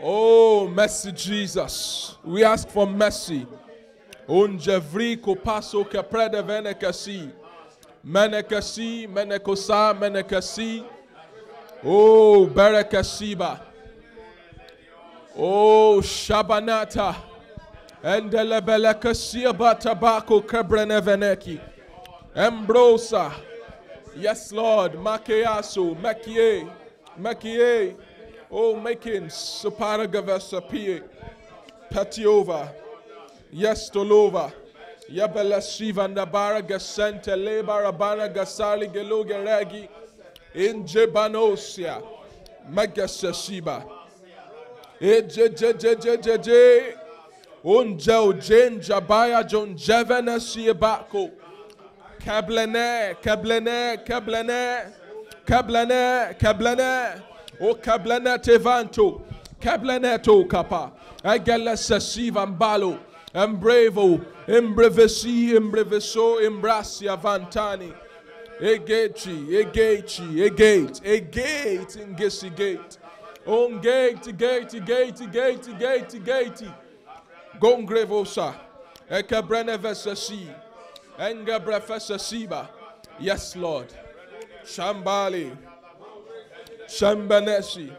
Oh, mercy, Jesus. We ask for mercy. Unjevri kopaso keprede venekasi. Menekasi, menekosa, menekasi. Oh, berekasiba. Oh, shabanata. Endelebelekasia batabako kebreneveneki. Embrosa. Yes, Lord. Makeaso, Mekie, Mekie. Oh, making Suparagavasapie. Petiova. Yes, Tolova. Yabela Shivandabara Gasente Lebarabana Gasali Gelugeregi. Injebanosia. Megasashiba. Ejejejejejeje. Unjel Jenjabaya Jon Jevena Siebako. Kablene, kablene, kablene, kablene, kablene. O kablene tevanto, kablene to kapa. Agala sasiva mbalo, embrevo, embrevesi, embreveso, embrasia vantani. Egeti, egeti, egate, egate, ingesi gate. On gate, gate, gate, gate, gate, gate. Gongrevosa, ekabrene vesasi. Enga brefesa siba. Yes, Lord. Shambali. Shambanesi.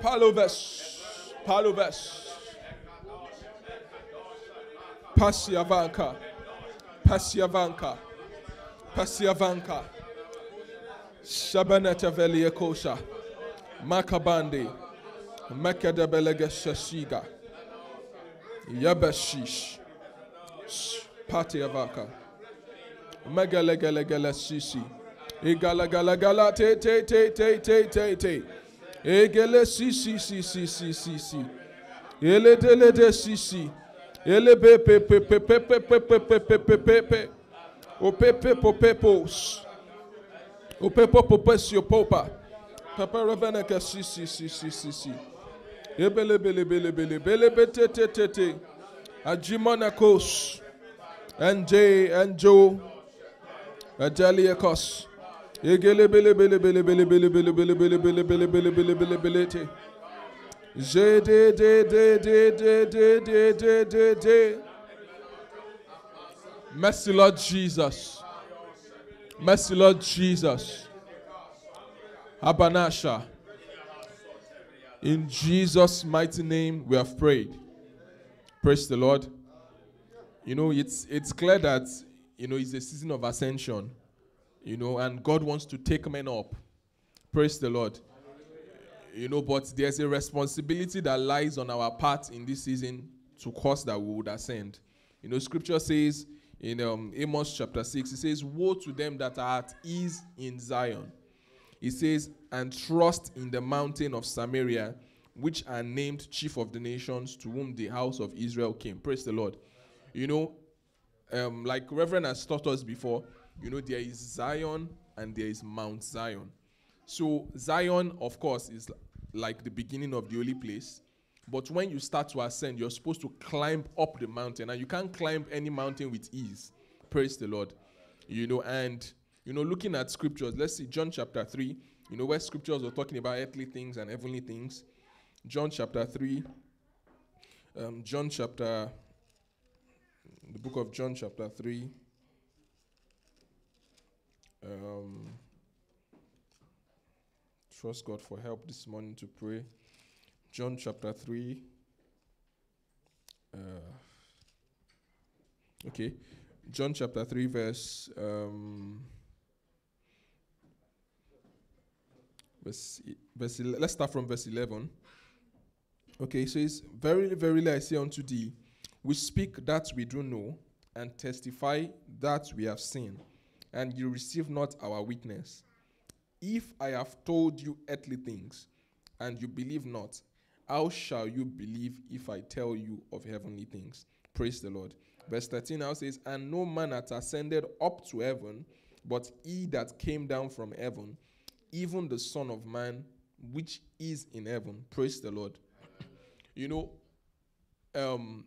Paloves. Paloves. Pasiavanka. Pasiavanka. Pasiavanka. Shabaneta Veliakosa. Makabandi. Mekadabelega Shashiga. Yabashish. Patiavaka. Megalegalegala sisi. Igalagalagala te te te te te te te. Egele sisi si si si si si. si, Ele dele de sisi. Ele be pe pe pe pe pe pe pe pe pe pe pe pe. O pe pe po pe pos. O pe po po pe si o popa. Papa revena ka si si si si si si. Ebele bele bele bele bele be te te te te. Ajimona kos. NJ, Anjo, Ajaliakos. Egele Mercy, Lord Jesus. Mercy, Lord Jesus. Abanasha. In Jesus' mighty name, we have prayed. Praise the Lord. You know, it's it's clear that you know it's a season of ascension. You know, and God wants to take men up. Praise the Lord. You know, but there's a responsibility that lies on our part in this season to cause that we would ascend. You know, scripture says in um, Amos chapter 6, it says, Woe to them that are at ease in Zion. It says, And trust in the mountain of Samaria, which are named chief of the nations, to whom the house of Israel came. Praise the Lord. You know, um, like Reverend has taught us before, you know, there is Zion and there is Mount Zion. So, Zion, of course, is like the beginning of the holy place. But when you start to ascend, you're supposed to climb up the mountain, and you can't climb any mountain with ease. Praise the Lord. You know, and, you know, looking at scriptures, let's see John chapter 3, you know, where scriptures are talking about earthly things and heavenly things. John chapter 3, um, John chapter the book of John, chapter 3. Um, trust God for help this morning to pray. John chapter 3. Uh, okay. John chapter 3, verse. Um, verse, verse let's start from verse 11. Okay, so it's Verily, verily, I say unto thee, we speak that we do know, and testify that we have seen, and you receive not our witness. If I have told you earthly things, and you believe not, how shall you believe if I tell you of heavenly things? Praise the Lord. Verse 13 now says, And no man hath ascended up to heaven, but he that came down from heaven, even the Son of Man, which is in heaven. Praise the Lord. you know, um,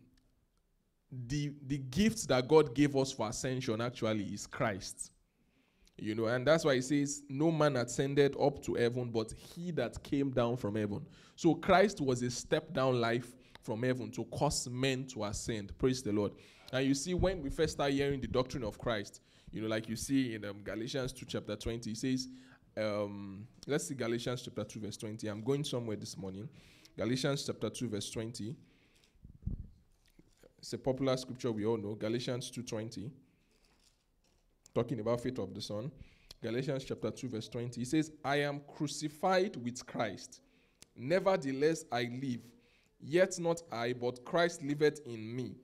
the the gift that God gave us for ascension actually is Christ. You know, and that's why it says, No man ascended up to heaven, but he that came down from heaven. So Christ was a step down life from heaven to cause men to ascend. Praise the Lord. And you see, when we first start hearing the doctrine of Christ, you know, like you see in um, Galatians 2, chapter 20, it says, um, let's see Galatians chapter 2, verse 20. I'm going somewhere this morning. Galatians chapter 2, verse 20. It's a popular scripture we all know. Galatians 2:20. Talking about faith of the Son. Galatians chapter 2, verse 20. He says, I am crucified with Christ. Nevertheless, I live. Yet not I, but Christ liveth in me.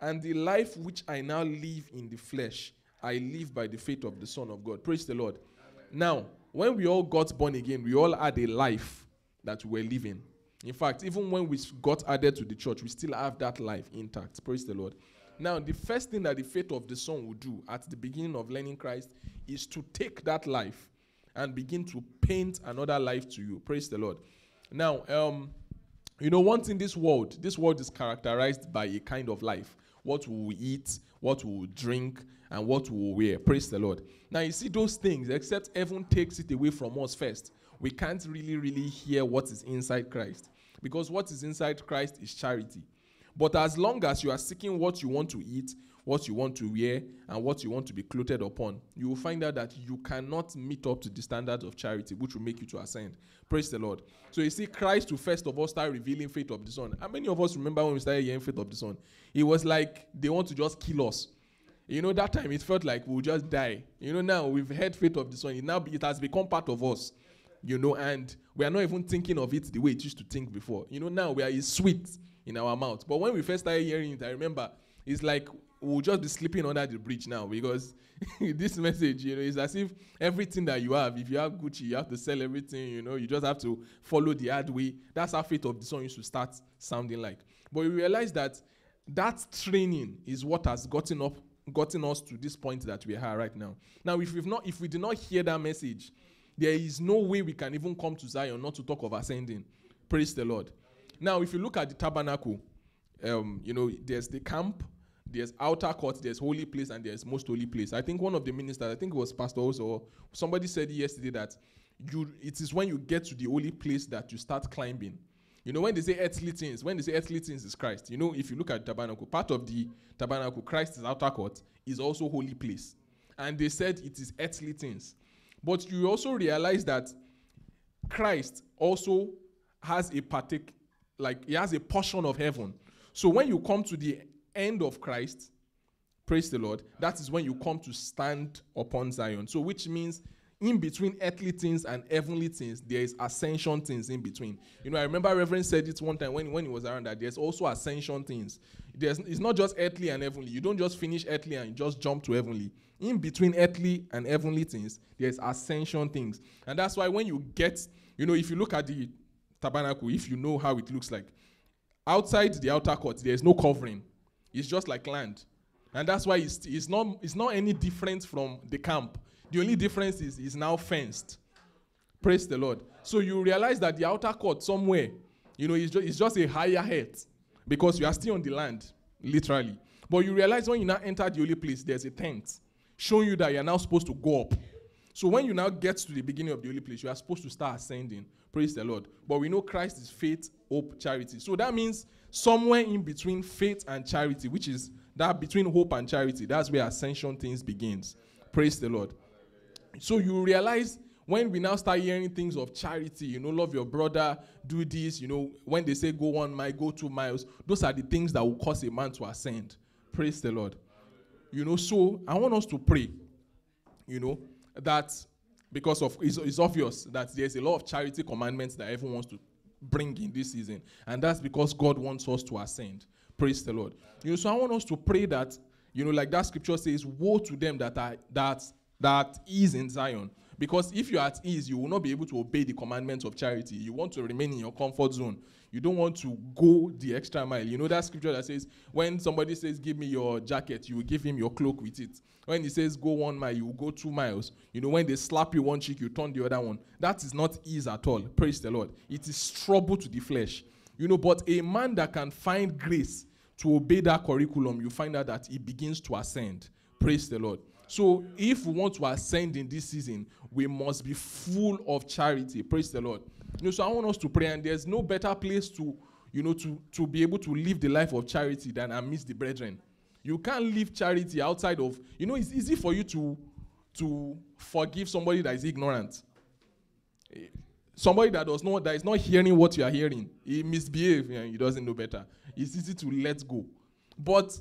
And the life which I now live in the flesh, I live by the faith of the Son of God. Praise the Lord. Amen. Now, when we all got born again, we all had a life that we were living. In fact, even when we got added to the church, we still have that life intact. Praise the Lord. Now, the first thing that the faith of the Son will do at the beginning of learning Christ is to take that life and begin to paint another life to you. Praise the Lord. Now, um, you know, once in this world, this world is characterized by a kind of life. What we eat, what we drink, and what we wear. Praise the Lord. Now, you see those things, except heaven takes it away from us first we can't really, really hear what is inside Christ. Because what is inside Christ is charity. But as long as you are seeking what you want to eat, what you want to wear, and what you want to be clothed upon, you will find out that you cannot meet up to the standards of charity, which will make you to ascend. Praise the Lord. So you see, Christ will first of all start revealing faith of the Son. How many of us remember when we started hearing faith of the Son? It was like they want to just kill us. You know, that time it felt like we'll just die. You know, now we've heard faith of the Son. It now it has become part of us you know, and we are not even thinking of it the way it used to think before. You know, now we are sweet in our mouth. But when we first started hearing it, I remember it's like we'll just be sleeping under the bridge now because this message, you know, is as if everything that you have, if you have Gucci, you have to sell everything, you know, you just have to follow the hard way. That's how faith of the Son used to start sounding like. But we realize that that training is what has gotten up gotten us to this point that we are right now. Now, if we've not if we did not hear that message, there is no way we can even come to Zion not to talk of ascending. Praise the Lord. Now, if you look at the tabernacle, um, you know, there's the camp, there's outer court, there's holy place, and there's most holy place. I think one of the ministers, I think it was Pastor Ozo, somebody said yesterday that you it is when you get to the holy place that you start climbing. You know, when they say earthly things, when they say earthly things is Christ, you know, if you look at tabernacle, part of the tabernacle, Christ's outer court, is also holy place. And they said it is earthly things. But you also realize that Christ also has a partic like he has a portion of heaven. So when you come to the end of Christ, praise the Lord, that is when you come to stand upon Zion. So which means in between earthly things and heavenly things, there is ascension things in between. You know, I remember Reverend said it one time when, when he was around that there's also ascension things. There's, it's not just earthly and heavenly. You don't just finish earthly and just jump to heavenly in between earthly and heavenly things, there's ascension things. And that's why when you get, you know, if you look at the tabernacle, if you know how it looks like, outside the outer court, there's no covering. It's just like land. And that's why it's, it's, not, it's not any different from the camp. The only difference is it's now fenced. Praise the Lord. So you realize that the outer court somewhere, you know, it's just, it's just a higher height because you are still on the land, literally. But you realize when you now enter the holy place, there's a tent showing you that you're now supposed to go up. So when you now get to the beginning of the holy place, you are supposed to start ascending. Praise the Lord. But we know Christ is faith, hope, charity. So that means somewhere in between faith and charity, which is that between hope and charity, that's where ascension things begins. Praise the Lord. So you realize when we now start hearing things of charity, you know, love your brother, do this, you know, when they say go one mile, go two miles, those are the things that will cause a man to ascend. Praise the Lord. You know, so I want us to pray, you know, that because of it's, it's obvious that there's a lot of charity commandments that everyone wants to bring in this season, and that's because God wants us to ascend. Praise the Lord. You know, so I want us to pray that, you know, like that scripture says, woe to them that are that that is in Zion. Because if you're at ease, you will not be able to obey the commandments of charity. You want to remain in your comfort zone. You don't want to go the extra mile. You know that scripture that says, when somebody says, Give me your jacket, you will give him your cloak with it. When he says, Go one mile, you go two miles. You know, when they slap you one cheek, you turn the other one. That is not ease at all. Praise the Lord. It is trouble to the flesh. You know, but a man that can find grace to obey that curriculum, you find out that he begins to ascend. Praise the Lord. So if we want to ascend in this season, we must be full of charity. Praise the Lord. You know, so I want us to pray, and there's no better place to, you know, to, to be able to live the life of charity than amidst the brethren. You can't live charity outside of, you know, it's easy for you to to forgive somebody that is ignorant. Somebody that does not that is not hearing what you are hearing. He misbehaves and he doesn't know better. It's easy to let go. But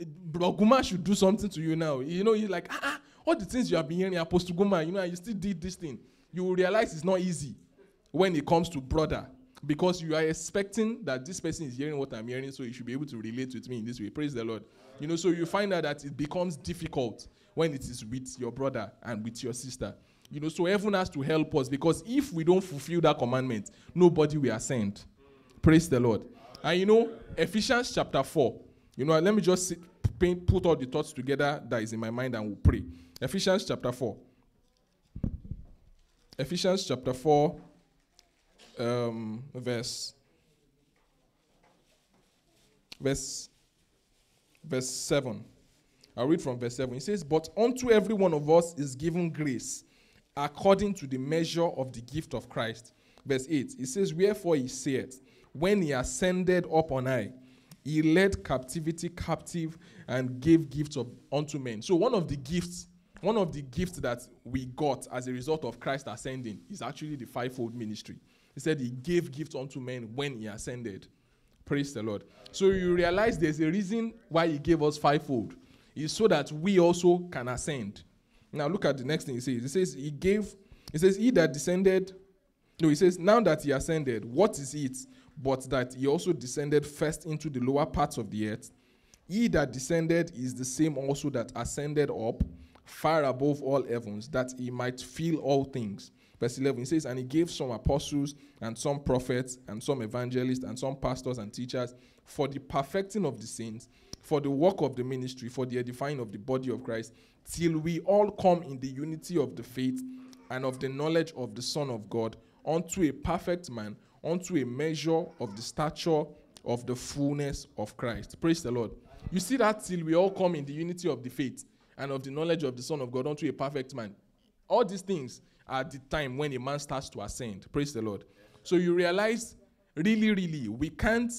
Guma should do something to you now. You know, you're like, ah, ah, all the things you have been hearing, Apostle Guma, you know, you still did this thing. You will realize it's not easy when it comes to brother because you are expecting that this person is hearing what I'm hearing, so you should be able to relate with me in this way. Praise the Lord. You know, so you find out that it becomes difficult when it is with your brother and with your sister. You know, so heaven has to help us because if we don't fulfill that commandment, nobody will ascend. Praise the Lord. And you know, Ephesians chapter 4. You know, let me just sit, paint, put all the thoughts together that is in my mind and we'll pray. Ephesians chapter 4. Ephesians chapter 4, um, verse verse verse 7. I'll read from verse 7. It says, But unto every one of us is given grace according to the measure of the gift of Christ. Verse 8. It says, Wherefore he saith, When he ascended up on high, he led captivity captive and gave gifts of, unto men. So one of the gifts, one of the gifts that we got as a result of Christ ascending is actually the fivefold ministry. He said he gave gifts unto men when he ascended. Praise the Lord. So you realize there's a reason why he gave us fivefold is so that we also can ascend. Now look at the next thing he says. He says he gave, he says, He that descended, no, he says, now that he ascended, what is it? But that he also descended first into the lower parts of the earth. He that descended is the same also that ascended up far above all heavens, that he might fill all things. Verse 11, he says, And he gave some apostles, and some prophets, and some evangelists, and some pastors and teachers for the perfecting of the saints for the work of the ministry, for the edifying of the body of Christ, till we all come in the unity of the faith and of the knowledge of the Son of God, unto a perfect man, unto a measure of the stature of the fullness of Christ. Praise the Lord. You see that till we all come in the unity of the faith and of the knowledge of the Son of God unto a perfect man. All these things are the time when a man starts to ascend. Praise the Lord. So you realize, really, really, we can't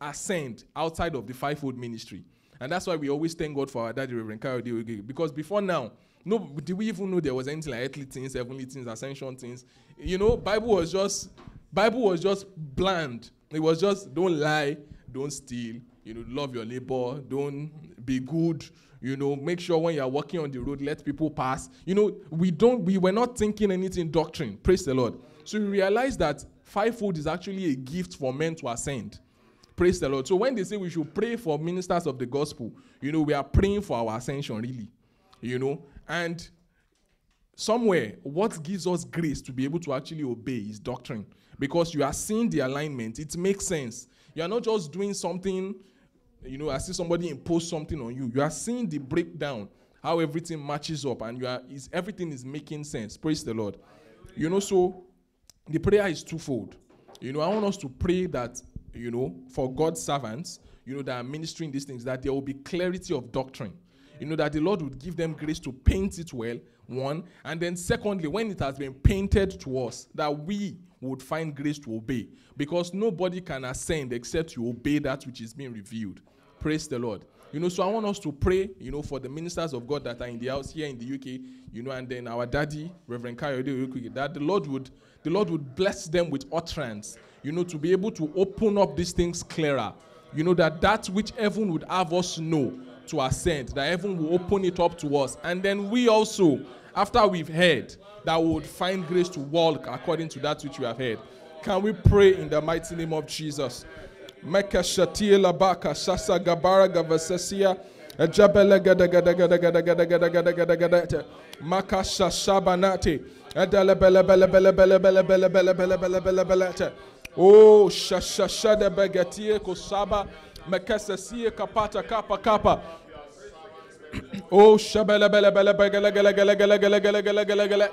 ascend outside of the fivefold ministry. And that's why we always thank God for our daddy, Reverend Kayode Because before now, no, did we even know there was anything like earthly things, heavenly things, ascension things? You know, Bible was just Bible was just bland. It was just don't lie, don't steal, you know, love your neighbor, don't be good, you know, make sure when you're walking on the road, let people pass. You know, we don't we were not thinking anything doctrine. Praise the Lord. So we realize that fivefold is actually a gift for men to ascend. Praise the Lord. So when they say we should pray for ministers of the gospel, you know, we are praying for our ascension, really. You know, and somewhere, what gives us grace to be able to actually obey is doctrine. Because you are seeing the alignment, it makes sense. You are not just doing something, you know, I see somebody impose something on you. You are seeing the breakdown, how everything matches up, and you are is everything is making sense. Praise the Lord. You know, so the prayer is twofold. You know, I want us to pray that you know, for God's servants, you know, that are ministering these things, that there will be clarity of doctrine. You know, that the Lord would give them grace to paint it well, one. And then, secondly, when it has been painted to us, that we would find grace to obey. Because nobody can ascend except you obey that which is being revealed. Praise the Lord. You know, so I want us to pray, you know, for the ministers of God that are in the house here in the UK, you know, and then our daddy, Reverend Kayode, that the Lord would the Lord would bless them with utterance you know, to be able to open up these things clearer. You know, that that which heaven would have us know to ascend, that heaven will open it up to us. And then we also, after we've heard, that we would find grace to walk according to that which we have heard. Can we pray in the mighty name of Jesus? Meka shatia labaka sasa gabara gavasesia ejabele gada gada gada gada gada gada bele bele bele bele bele bele bele bele bele bele bele Oh, kapata kapa kapa. Oh, shabala bala bala bagala gala gala gala gala gala gala gala gala.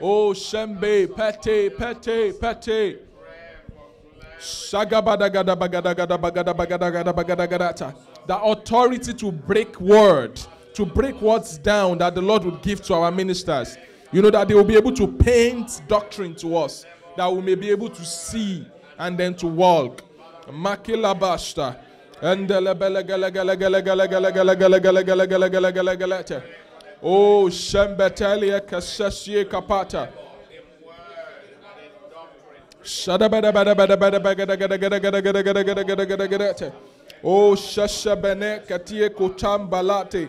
Oh, shembe pate pate pate. Shagabada gada bagada gada bagada bagada gada bagada gada. The authority to break word to break words down that the Lord would give to our ministers. You know, that they will be able to paint doctrine to us, that we may be able to see and then to walk. Makila bashta. Oh, Shembetelia Kasashie Kapata. Oh, shashabene katie kotam balate.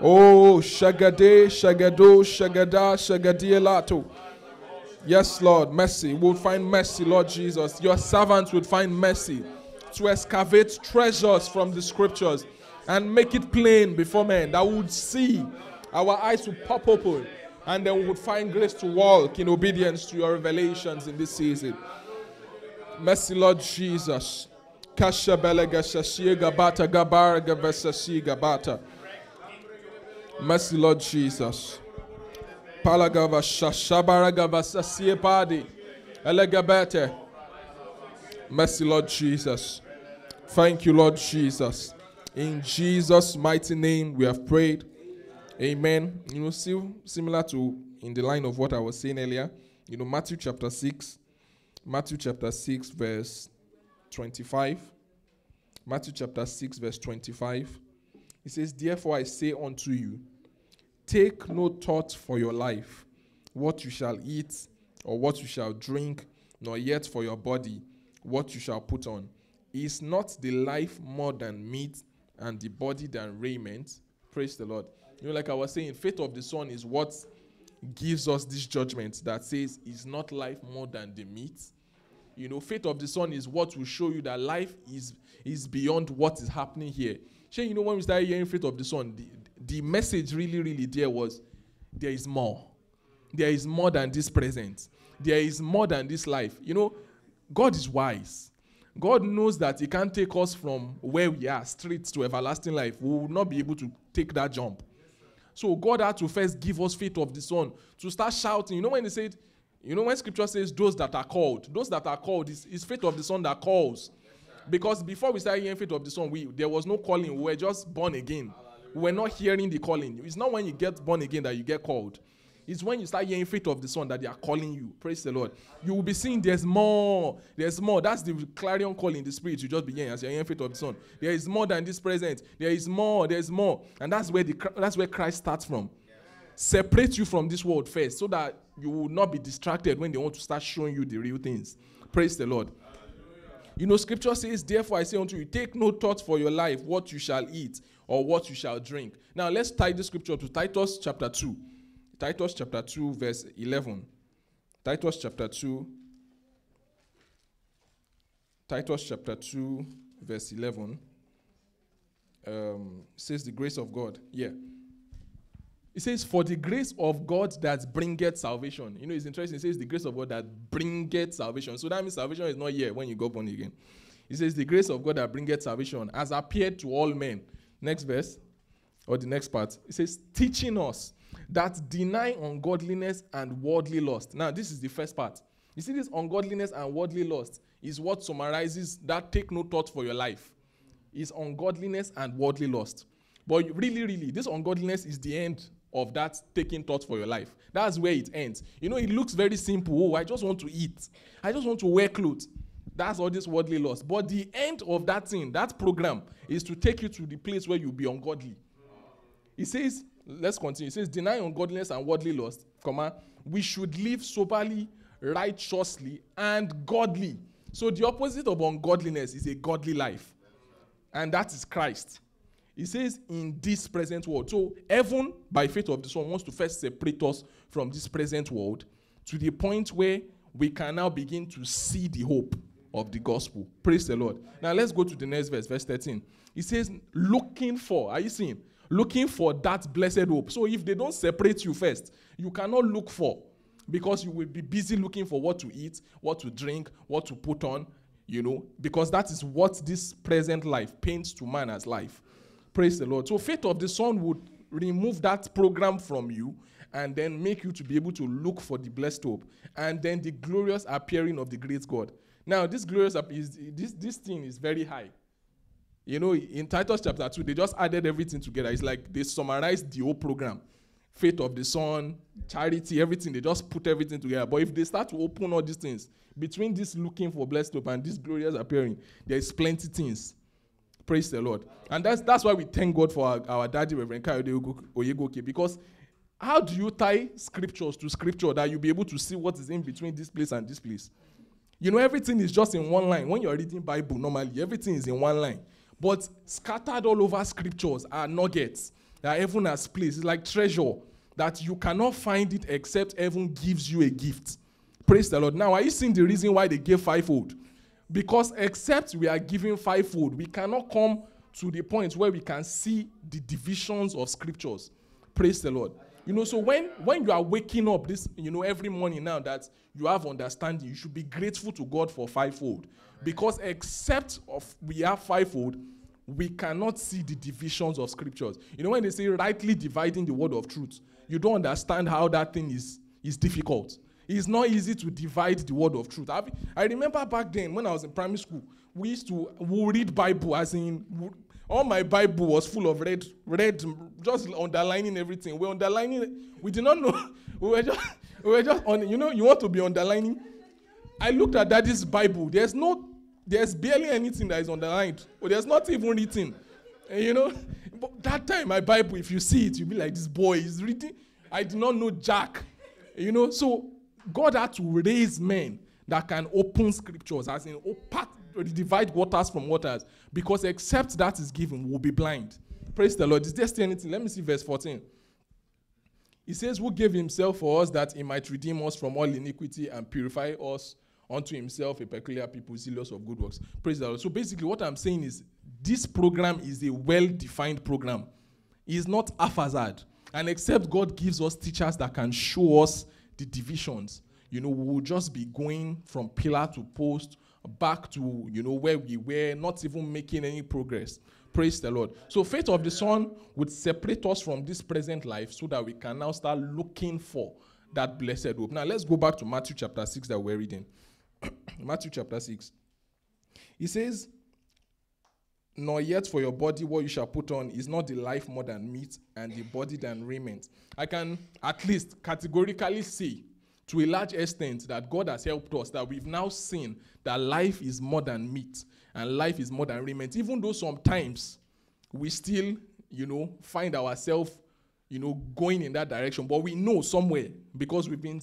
Oh, shagade, shagado, shagada, shagadielato. Yes, Lord, mercy. We'll find mercy, Lord Jesus. Your servants would find mercy to excavate treasures from the scriptures and make it plain before men that we would see. Our eyes would pop open and then we would find grace to walk in obedience to your revelations in this season. Mercy, Lord Jesus. Kasha belega gavesasi gabata. Mercy, Lord Jesus. Palagava shashabara gavasasie padi. Elegabete. Mercy, Lord Jesus. Thank you, Lord Jesus. In Jesus' mighty name, we have prayed. Amen. You know, still similar to in the line of what I was saying earlier. You know, Matthew chapter 6, Matthew chapter 6, verse 25. Matthew chapter 6, verse 25. It says, Therefore I say unto you, take no thought for your life, what you shall eat, or what you shall drink, nor yet for your body, what you shall put on. Is not the life more than meat, and the body than raiment? Praise the Lord. You know, like I was saying, faith of the Son is what gives us this judgment that says, Is not life more than the meat? You know, faith of the Son is what will show you that life is, is beyond what is happening here. Sure, you know, when we started hearing faith of the Son, the, the message really, really there was there is more. There is more than this present. There is more than this life. You know, God is wise. God knows that He can't take us from where we are straight to everlasting life. We will not be able to take that jump. So God had to first give us faith of the Son to start shouting. You know when He said, you know when Scripture says those that are called, those that are called is, is faith of the Son that calls. Because before we started hearing faith of the Son, we there was no calling. We were just born again. We were not hearing the calling. It's not when you get born again that you get called. It's when you start hearing faith of the Son that they are calling you. Praise the Lord. You will be seeing there's more. There's more. That's the clarion call in the spirit. You just begin as you're hearing faith of the Son. There is more than this present. There is more. There's more. And that's where the that's where Christ starts from. Separate you from this world first, so that you will not be distracted when they want to start showing you the real things. Praise the Lord. You know, scripture says, Therefore I say unto you, take no thought for your life, what you shall eat or what you shall drink. Now let's tie the scripture to Titus chapter 2. Titus chapter 2, verse 11. Titus chapter 2. Titus chapter 2, verse 11. Um, says the grace of God. Yeah. It says, For the grace of God that bringeth salvation. You know, it's interesting. It says, The grace of God that bringeth salvation. So that means salvation is not here when you go born again. It says, The grace of God that bringeth salvation has appeared to all men. Next verse, or the next part. It says, Teaching us that deny ungodliness and worldly lust. Now, this is the first part. You see, this ungodliness and worldly lust is what summarizes that take no thought for your life. Is ungodliness and worldly lust. But really, really, this ungodliness is the end of that taking thought for your life. That's where it ends. You know, it looks very simple. Oh, I just want to eat. I just want to wear clothes. That's all this worldly lust. But the end of that thing, that program, is to take you to the place where you'll be ungodly. It says, let's continue. It says, deny ungodliness and worldly lust, comma, we should live soberly, righteously, and godly. So the opposite of ungodliness is a godly life. And that is Christ. He says, in this present world. So heaven, by faith of the Son, wants to first separate us from this present world to the point where we can now begin to see the hope of the gospel. Praise the Lord. Now let's go to the next verse, verse 13. He says, looking for, are you seeing? Looking for that blessed hope. So if they don't separate you first, you cannot look for because you will be busy looking for what to eat, what to drink, what to put on, you know, because that is what this present life paints to man as life. Praise the Lord. So faith of the Son would remove that program from you and then make you to be able to look for the blessed hope and then the glorious appearing of the great God. Now, this glorious is this this thing is very high. You know, in Titus chapter 2, they just added everything together. It's like they summarized the whole program. Faith of the Son, charity, everything. They just put everything together. But if they start to open all these things, between this looking for blessed hope and this glorious appearing, there is plenty things. Praise the Lord. And that's that's why we thank God for our, our daddy, Reverend Kayode Oyegoke, because how do you tie scriptures to scripture that you'll be able to see what is in between this place and this place? You know, everything is just in one line. When you're reading Bible, normally everything is in one line. But scattered all over scriptures are nuggets that heaven has placed. It's like treasure that you cannot find it except heaven gives you a gift. Praise the Lord. Now, are you seeing the reason why they gave fivefold? Because except we are giving fivefold, we cannot come to the point where we can see the divisions of scriptures. Praise the Lord. You know, so when when you are waking up this, you know, every morning now that you have understanding, you should be grateful to God for fivefold. Because except of we have fivefold, we cannot see the divisions of scriptures. You know, when they say rightly dividing the word of truth, you don't understand how that thing is, is difficult. It's not easy to divide the word of truth. I, I remember back then when I was in primary school, we used to we read Bible as in all my Bible was full of red, red, just underlining everything. We're underlining. We did not know. We were just, we were just on. You know, you want to be underlining. I looked at Daddy's Bible. There's no, there's barely anything that is underlined. Or there's not even written. And you know, but that time my Bible, if you see it, you'll be like, this boy is reading. I did not know Jack. You know, so God had to raise men that can open scriptures, as in open, divide waters from waters, because except that is given, we'll be blind. Praise the Lord. Is there still anything? Let me see verse 14. He says, Who gave himself for us that he might redeem us from all iniquity and purify us unto himself, a peculiar people, zealous of good works. Praise the Lord. So basically, what I'm saying is this program is a well defined program. It's not haphazard. And except God gives us teachers that can show us the divisions, you know, we will just be going from pillar to post back to, you know, where we were, not even making any progress. Praise the Lord. So, faith of the Son would separate us from this present life so that we can now start looking for that blessed hope. Now, let's go back to Matthew chapter 6 that we're reading. Matthew chapter 6. He says, Nor yet for your body what you shall put on is not the life more than meat, and the body than raiment. I can at least categorically say to a large extent that God has helped us, that we've now seen that life is more than meat and life is more than raiment. Even though sometimes we still, you know, find ourselves, you know, going in that direction, but we know somewhere because we've been,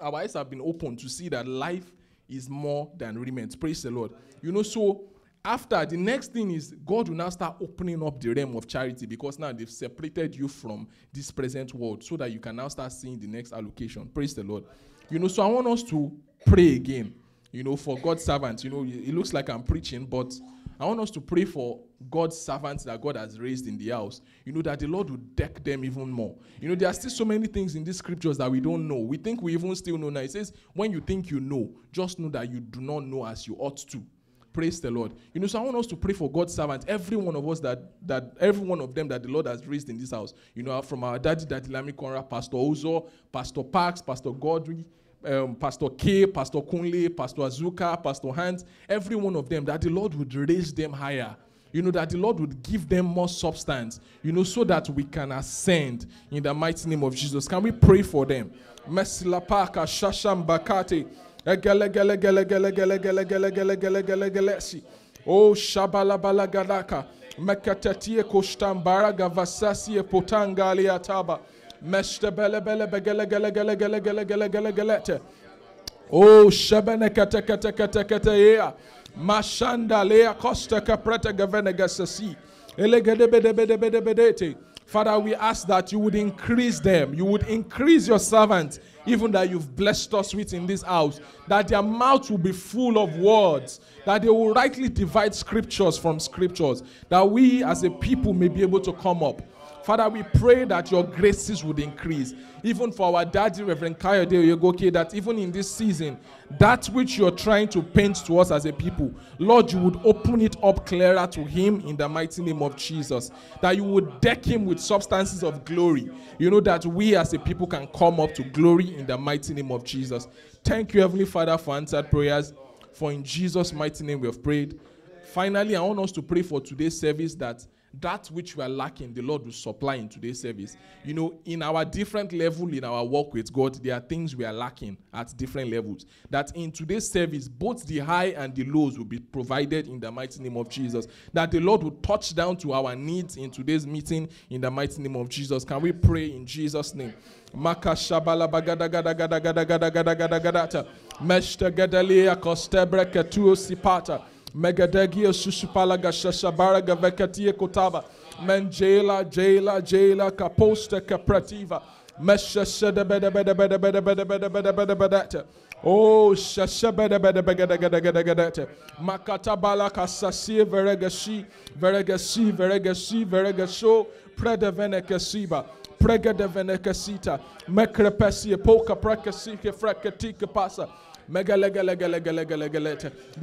our eyes have been open to see that life is more than raiment. Praise the Lord. You know, so after the next thing is God will now start opening up the realm of charity because now they've separated you from this present world so that you can now start seeing the next allocation. Praise the Lord. You know, so I want us to pray again you know, for God's servants. You know, it looks like I'm preaching, but I want us to pray for God's servants that God has raised in the house. You know, that the Lord will deck them even more. You know, there are still so many things in these scriptures that we don't know. We think we even still know now. It says, when you think you know, just know that you do not know as you ought to. Praise the Lord. You know, so I want us to pray for God's servants. Every one of us that that every one of them that the Lord has raised in this house. You know, from our daddy, Daddy Lami Konra, Pastor Ozo, Pastor Parks, Pastor Godwin, um, Pastor K, Pastor Kunle, Pastor Azuka, Pastor Hans, every one of them, that the Lord would raise them higher. You know, that the Lord would give them more substance, you know, so that we can ascend in the mighty name of Jesus. Can we pray for them? Shasham. Oh, Shabala Balagadaka. Mekatatie. Oh, shabene kete kete kete kete ea. Mashanda lea costa capreta gavene gasasi. Elegede bede bede bede bedete. Father, we ask that you would increase them. You would increase your servants, even that you've blessed us with in this house. That their mouth will be full of words. That they will rightly divide scriptures from scriptures. That we as a people may be able to come up Father, we pray that your graces would increase. Even for our daddy, Reverend Kayode Oyegoke, that even in this season, that which you're trying to paint to us as a people, Lord, you would open it up clearer to him in the mighty name of Jesus. That you would deck him with substances of glory. You know, that we as a people can come up to glory in the mighty name of Jesus. Thank you, Heavenly Father, for answered prayers. For in Jesus' mighty name we have prayed. Finally, I want us to pray for today's service that that which we are lacking, the Lord will supply in today's service. You know, in our different level in our walk with God, there are things we are lacking at different levels. That in today's service, both the high and the lows will be provided in the mighty name of Jesus. That the Lord will touch down to our needs in today's meeting in the mighty name of Jesus. Can we pray in Jesus' name? Maka shabala bagada gada gada gada gada gada gada gada Meshta gadalia kostebre ketuo sipata. Megadegia susupala gashashabara gavekatia kotaba. Menjela, jela, jela, kaposta kaprativa. Mesha shada beda beda beda beda beda beda beda beda beda Oh, shasha beda beda beda beda beda beda beda Makatabala kasasi veregashi, veregashi, veregashi, veregasho, preda venekasiba. Prega de venekasita, mekrepesi, poka prekasike frekatika pasa. There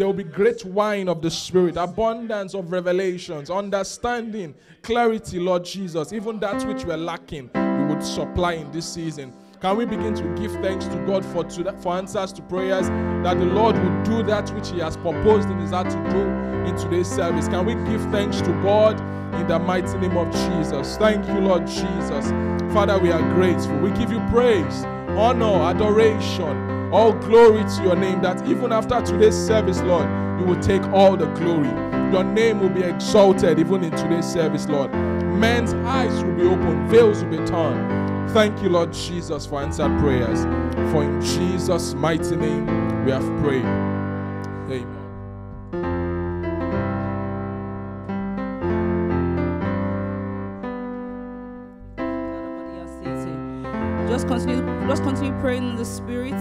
will be great wine of the Spirit, abundance of revelations, understanding, clarity, Lord Jesus. Even that which we're lacking, you would supply in this season. Can we begin to give thanks to God for, to, for answers to prayers? That the Lord will do that which He has proposed in His heart to do in today's service. Can we give thanks to God in the mighty name of Jesus? Thank you, Lord Jesus. Father, we are grateful. We give you praise, honor, adoration. All glory to your name that even after today's service, Lord, you will take all the glory. Your name will be exalted even in today's service, Lord. Men's eyes will be opened, veils will be torn. Thank you, Lord Jesus, for answered prayers. For in Jesus' mighty name we have prayed. Amen. Just continue praying in the spirit.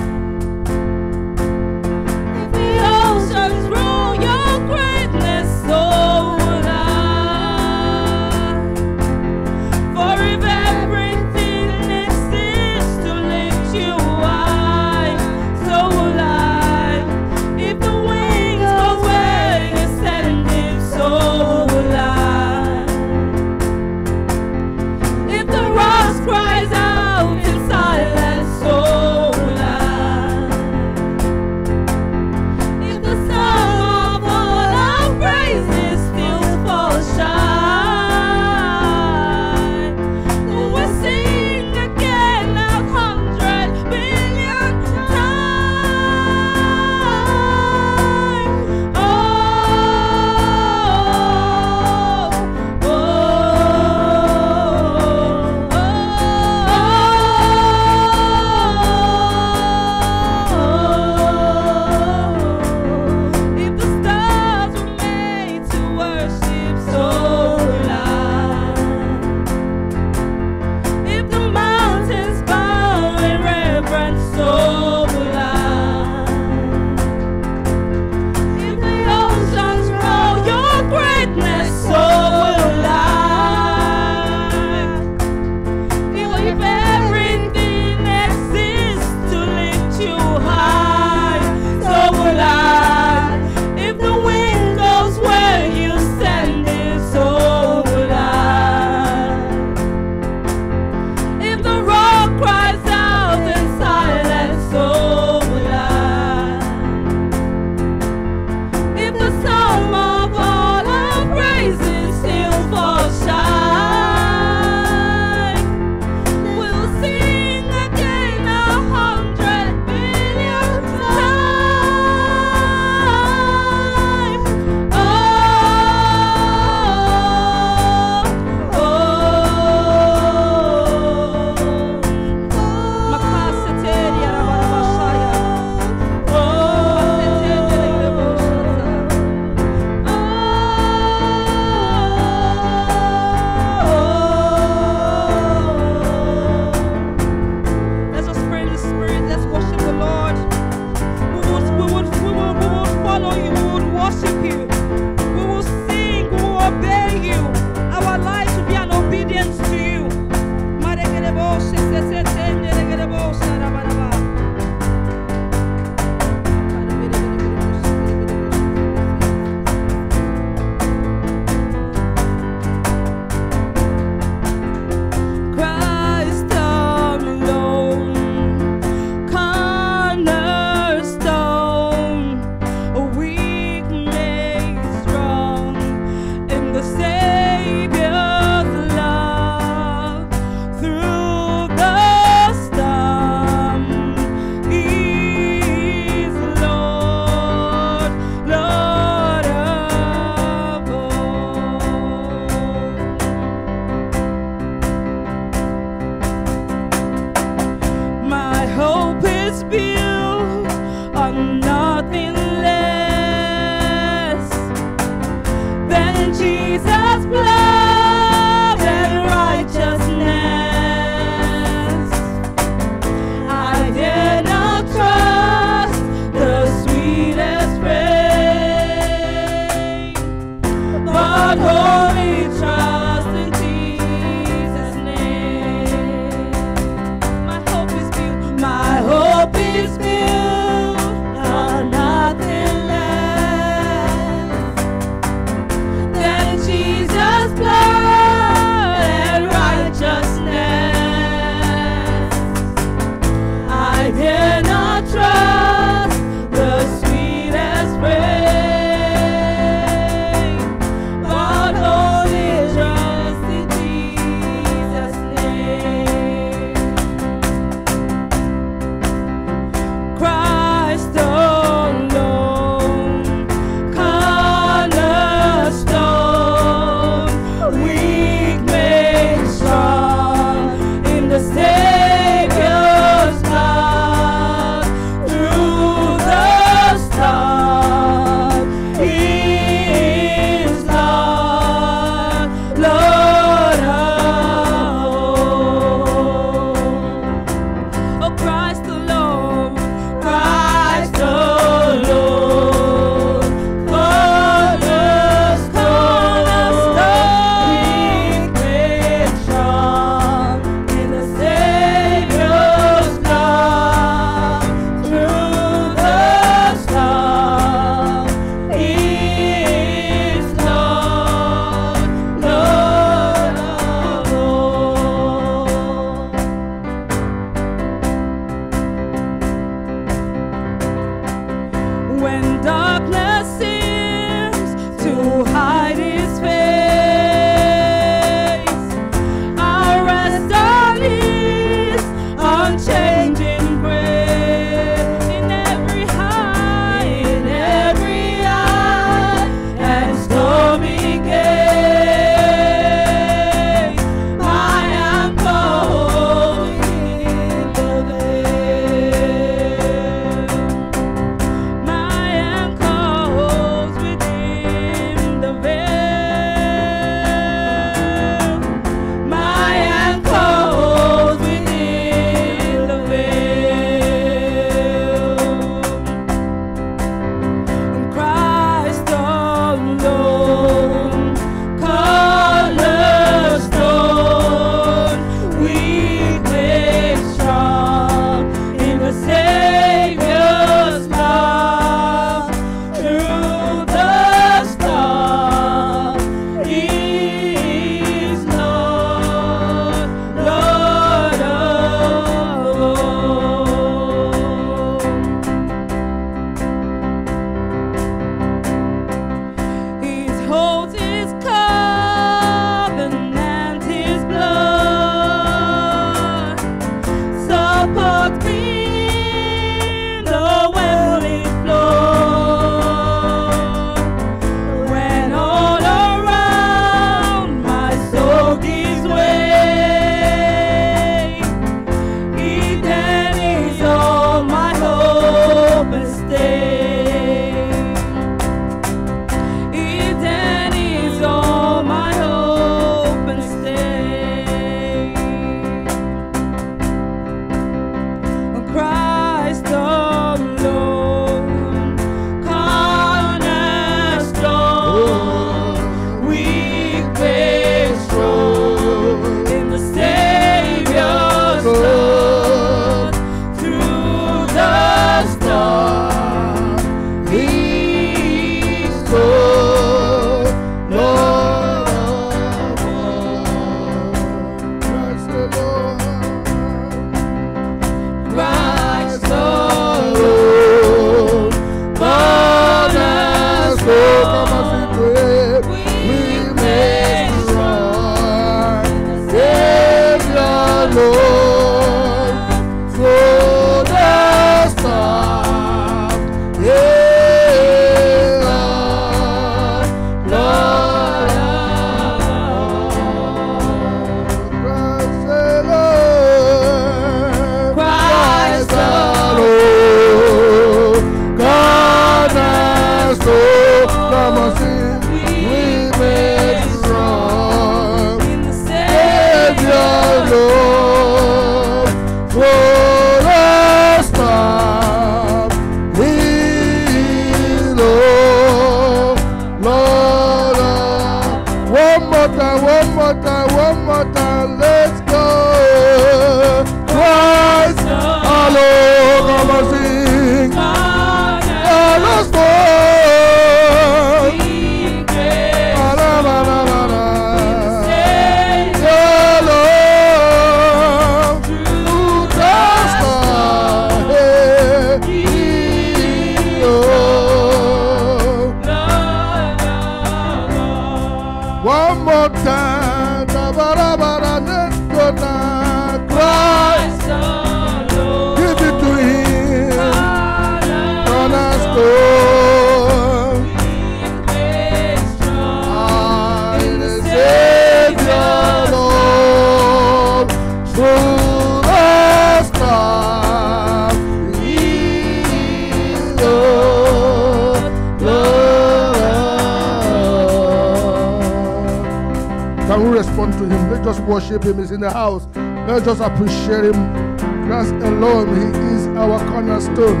Worship Him. He's in the house. Let's just appreciate Him. That's alone. He is our cornerstone.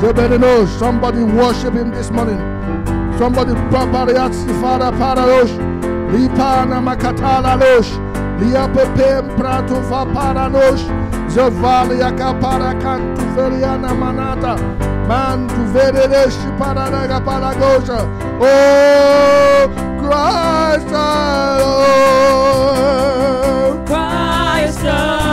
Somebody knows. Somebody worship Him this morning. Somebody papariatsi fara pararosh. Lipana makatala losh. Liapepem prato fa paranosh. Zavalia kapara cantu veriana manata. Man tu verereshi paranaga paragosha. Oh, Christ alone. Alabala.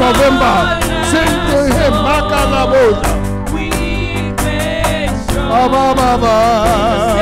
November. Sing to him, Makalabosa. Ba ba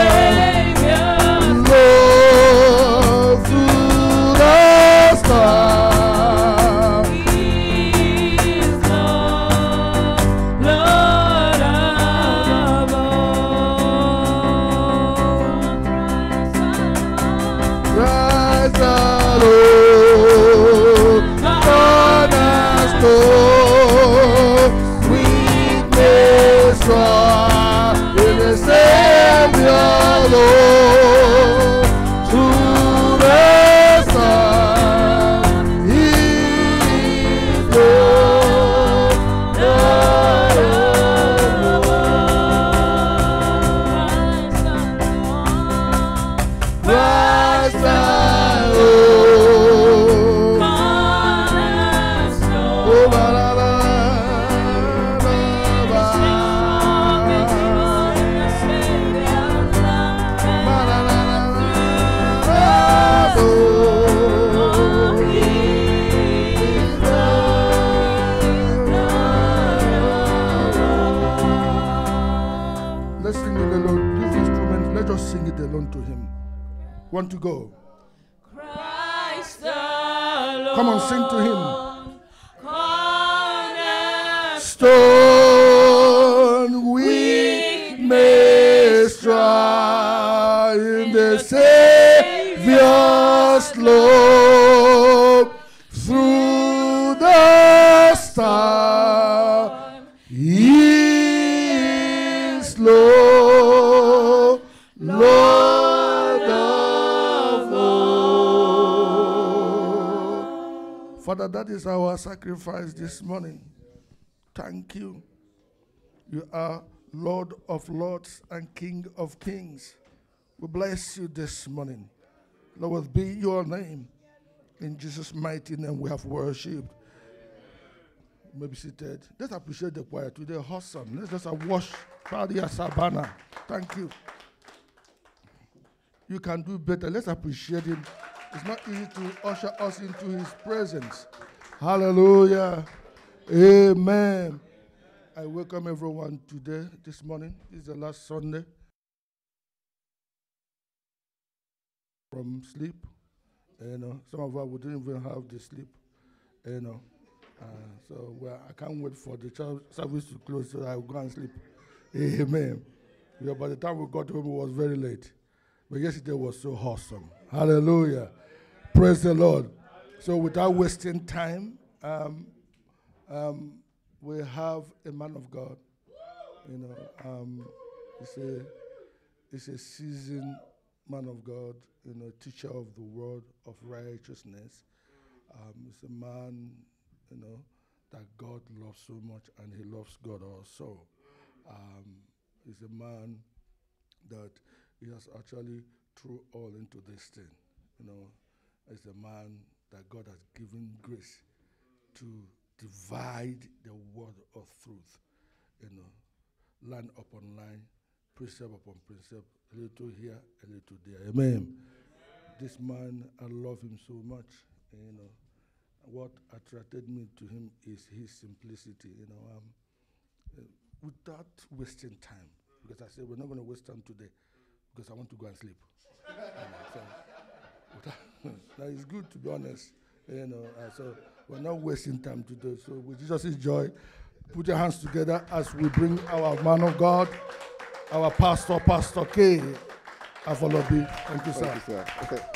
Father, that is our sacrifice this morning. Thank you. You are Lord of lords and King of kings. We bless you this morning. Lord, be your name. In Jesus' mighty name, we have worshipped. You may be seated. Let's appreciate the choir today. Awesome. Let's just wash Claudia Sabana. Thank you. You can do better. Let's appreciate him. It's not easy to usher us into his presence. Hallelujah. Amen. I welcome everyone today, this morning. This is the last Sunday from sleep. You know, some of us didn't even have the sleep. You know, uh, so well, I can't wait for the service to close so I will go and sleep. Amen. Yeah, by the time we got home, it was very late. But yesterday was so awesome. Hallelujah. Praise the Lord. So, without wasting time, um, um, we have a man of God. You know, um, he's a he's a seasoned man of God. You know, teacher of the word of righteousness. Um, he's a man, you know, that God loves so much, and he loves God also. Um, he's a man that he has actually threw all into this thing. You know, as a man that God has given grace to divide the word of truth. You know, line upon line, precept upon precept, a little here, a little there. Amen. Amen. This man, I love him so much. You know, what attracted me to him is his simplicity. You know, um, uh, without wasting time, because I said we're not going to waste time today, because I want to go and sleep. you know, so, that is good to be honest. You know, uh, so we're not wasting time today. So with Jesus' joy, put your hands together as we bring our man of God, our pastor, Pastor K. Afolabi. Thank you, sir. Thank you, sir.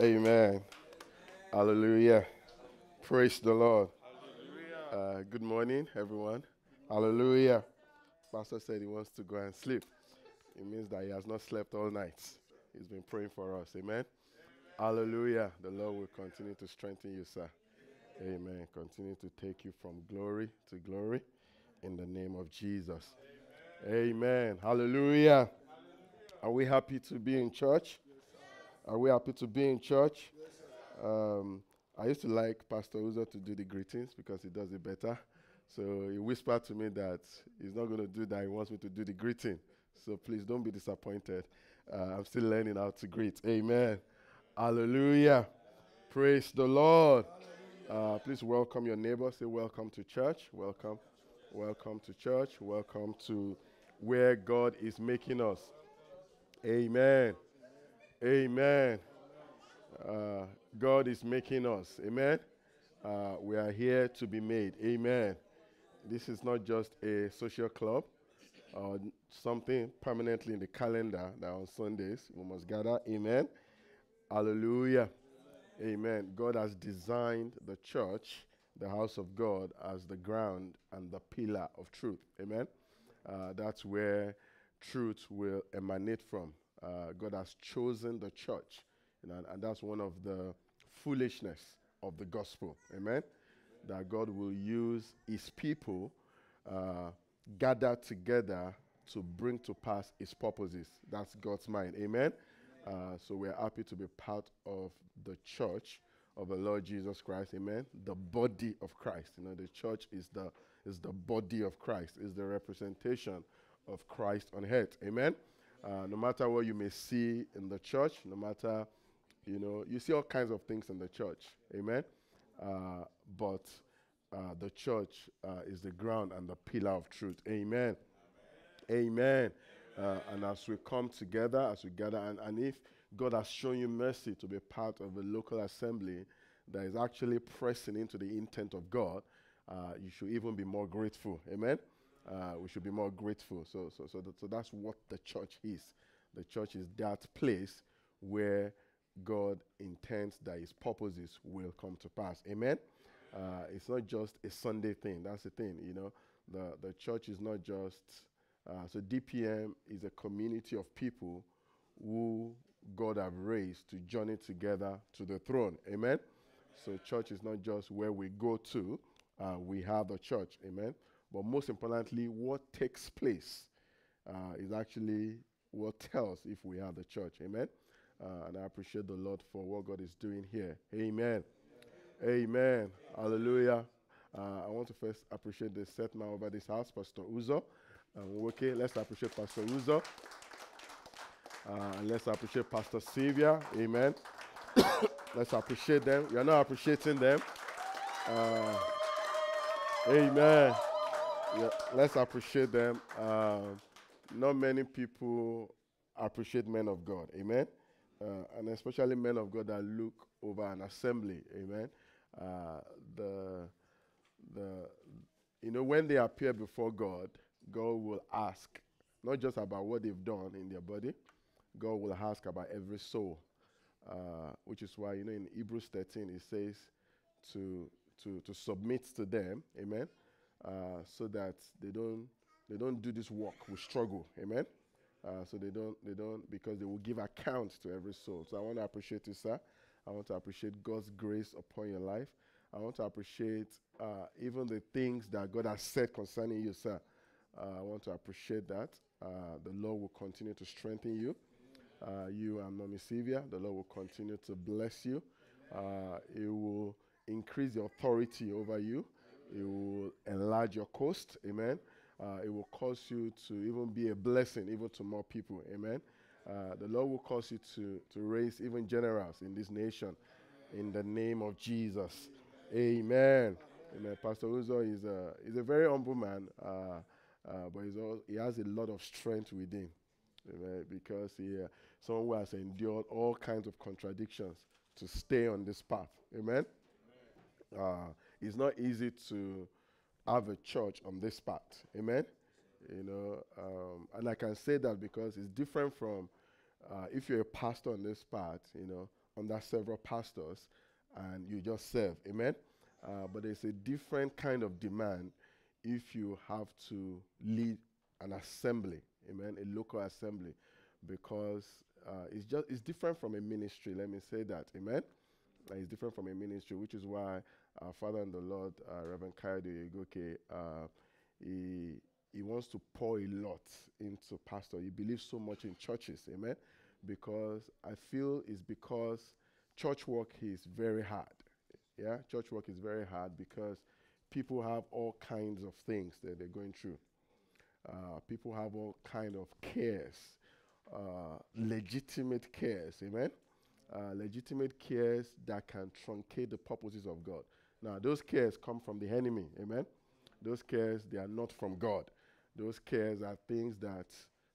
Amen. Hallelujah. Praise the Lord. Uh, good morning, everyone. Hallelujah. Pastor said he wants to go and sleep. It means that he has not slept all night. He's been praying for us. Amen. Hallelujah. The Lord will continue to strengthen you, sir. Amen. Continue to take you from glory to glory in the name of Jesus. Amen. Amen. Hallelujah. Are we happy to be in church? Are we happy to be in church? Um, I used to like Pastor Ozo to do the greetings because he does it better. So he whispered to me that he's not going to do that. He wants me to do the greeting. So please don't be disappointed. Uh, I'm still learning how to greet. Amen. Hallelujah. Praise the Lord. Uh, please welcome your neighbor. Say welcome to church. Welcome. Welcome to church. Welcome to where God is making us. Amen. Amen. Uh, God is making us. Amen. Uh, we are here to be made. Amen. This is not just a social club or something permanently in the calendar that on Sundays we must gather. Amen. Hallelujah. Amen. God has designed the church, the house of God, as the ground and the pillar of truth. Amen. Uh, that's where truth will emanate from. Uh, God has chosen the church, know, and that's one of the foolishness of the gospel. Amen. That God will use His people uh, gathered together to bring to pass His purposes. That's God's mind. Amen. Uh, so we're happy to be part of the church of the Lord Jesus Christ. Amen. The body of Christ. You know, the church is the is the body of Christ. Is the representation of Christ on earth. Amen. Uh, no matter what you may see in the church, no matter you know, you see all kinds of things in the church. Amen. Uh, but uh, the church uh, is the ground and the pillar of truth. Amen. Amen. Amen. Uh, and as we come together, as we gather, and, and if God has shown you mercy to be part of a local assembly that is actually pressing into the intent of God, uh, you should even be more grateful. Amen. Uh, we should be more grateful. So, so, so, so that's what the church is. The church is that place where God intends that His purposes will come to pass. Amen. Uh, it's not just a Sunday thing. That's the thing. You know, the the church is not just uh, so DPM is a community of people who God have raised to journey together to the throne. Amen. So church is not just where we go to. Uh, we have the church. Amen. But most importantly, what takes place uh, is actually what tells if we have the church. Amen. Uh, and I appreciate the Lord for what God is doing here. Amen. Amen. Hallelujah. Uh, I want to first appreciate the set man over this house, Pastor Uzo. Um, okay, let's appreciate Pastor Uzo. Uh, let's appreciate Pastor Sylvia. Amen. let's appreciate them. You're not appreciating them. Uh, amen. Yeah, let's appreciate them. Uh, not many people appreciate men of God. Amen. Uh, and especially men of God that look over an assembly. Amen. Uh, the, the, you know, when they appear before God, God will ask not just about what they've done in their body, God will ask about every soul, uh, which is why, you know, in Hebrews 13, it says to, to, to submit to them, amen, uh, so that they don't, they don't do this work with struggle, amen. Uh, so they don't, they don't, because they will give account to every soul. So I want to appreciate you, sir. I want to appreciate God's grace upon your life. I want to appreciate uh, even the things that God has said concerning you, sir. Uh, I want to appreciate that. Uh, the Lord will continue to strengthen you. Uh, you and Mommy Sylvia, the Lord will continue to bless you. Uh, it will increase the authority over you. It will enlarge your coast. Amen. Uh, it will cause you to even be a blessing even to more people. Amen. Uh, the Lord will cause you to, to raise even generals in this nation in the name of Jesus. Amen. Amen. Pastor Uzo is a, is a very humble man, uh, uh, but all, he has a lot of strength within. Amen. Because he, uh, someone who has endured all kinds of contradictions to stay on this path. Amen. Uh, it's not easy to have a church on this path. Amen. You know, um, and I can say that because it's different from uh, if you're a pastor on this path, you know, under several pastors, and you just serve. Amen. Uh, but there's a different kind of demand if you have to lead an assembly. Amen. A local assembly, because uh, it's just it's different from a ministry. Let me say that. Amen. It's different from a ministry, which is why our Father and the Lord, uh, Reverend Kayode Oyegoke, uh, he he wants to pour a lot into pastor. He believes so much in churches, amen. Because I feel it's because church work is very hard. Yeah, church work is very hard because people have all kinds of things that they're going through. Uh, people have all kind of cares, uh, legitimate cares, amen. Uh, legitimate cares that can truncate the purposes of God. Now, those cares come from the enemy, amen. Those cares they are not from God. Those cares are things that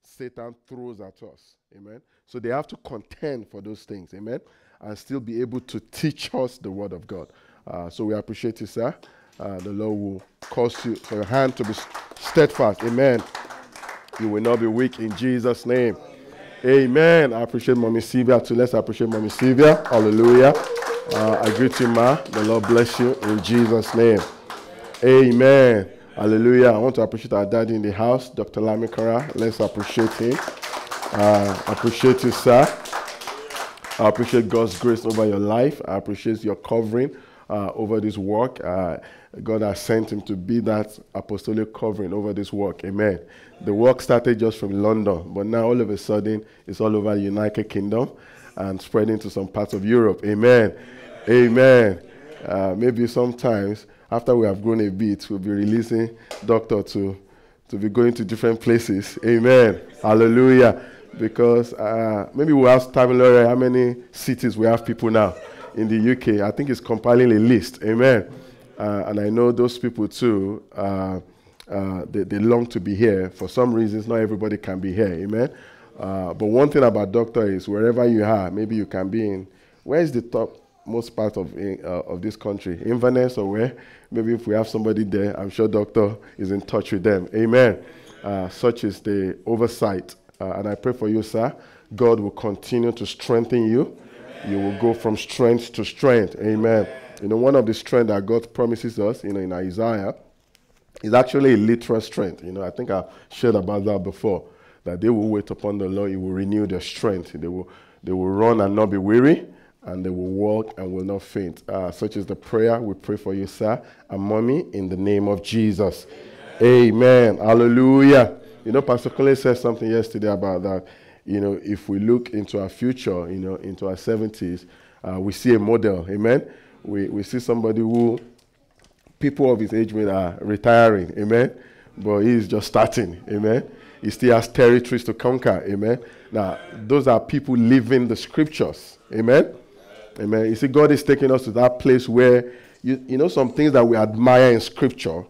Satan throws at us. Amen. So they have to contend for those things. Amen. And still be able to teach us the word of God. Uh, so we appreciate you, sir. Uh, the Lord will cause you for your hand to be steadfast. Amen. You will not be weak in Jesus' name. Amen. I appreciate Mommy Sylvia too. Let's appreciate Mommy Sylvia. Hallelujah. Uh, I greet you, Ma. The Lord bless you in Jesus' name. Amen. Hallelujah. I want to appreciate our daddy in the house, Dr. Lamikanra. Let's appreciate him. Uh, appreciate you, sir. I appreciate God's grace over your life. I appreciate your covering uh, over this work. Uh, God has sent him to be that apostolic covering over this work. Amen. The work started just from London, but now all of a sudden it's all over the United Kingdom and spreading to some parts of Europe. Amen. Amen. Uh, maybe sometimes after we have grown a bit, we'll be releasing doctor to, to be going to different places. Amen. Hallelujah. Because uh, maybe we'll ask Tamilore how many cities we have people now in the UK. I think it's compiling a list. Amen. Uh, and I know those people too, uh, uh they, they, long to be here. For some reasons, not everybody can be here. Amen. Uh, but one thing about doctor is wherever you are, maybe you can be in. Where is the top most part of, uh, of this country? Inverness or where? Maybe if we have somebody there, I'm sure doctor is in touch with them. Amen. Uh, such is the oversight. Uh, and I pray for you, sir. God will continue to strengthen you. Amen. You will go from strength to strength. Amen. You know, one of the strength that God promises us, you know, in Isaiah, is actually a literal strength. You know, I think I shared about that before. That they will wait upon the Lord, He will renew their strength. They will, they will run and not be weary and they will walk and will not faint. Uh, such is the prayer we pray for you, sir, and mommy, in the name of Jesus. Amen. Amen. Hallelujah. You know, Pastor Cole said something yesterday about that. You know, if we look into our future, you know, into our 70s, uh, we see a model. Amen. We, we see somebody who people of his age are retiring. Amen. But he's just starting. Amen. He still has territories to conquer. Amen. Now, those are people living the scriptures. Amen. Amen. You see, God is taking us to that place where, you, you know, some things that we admire in Scripture,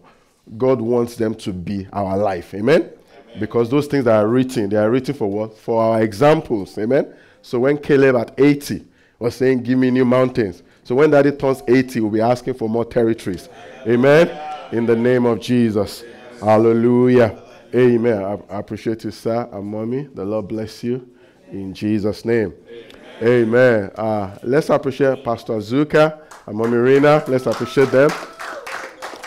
God wants them to be our life. Amen? Amen? Because those things that are written, they are written for what? For our examples. Amen? So when Caleb at 80 was saying, Give me new mountains. So when daddy turns 80, we'll be asking for more territories. Amen? In the name of Jesus. Hallelujah. Amen. I, I appreciate you, sir and mommy. The Lord bless you In Jesus' name. Amen. Uh, let's appreciate Pastor Zuka and Mommy Rena. Let's appreciate them.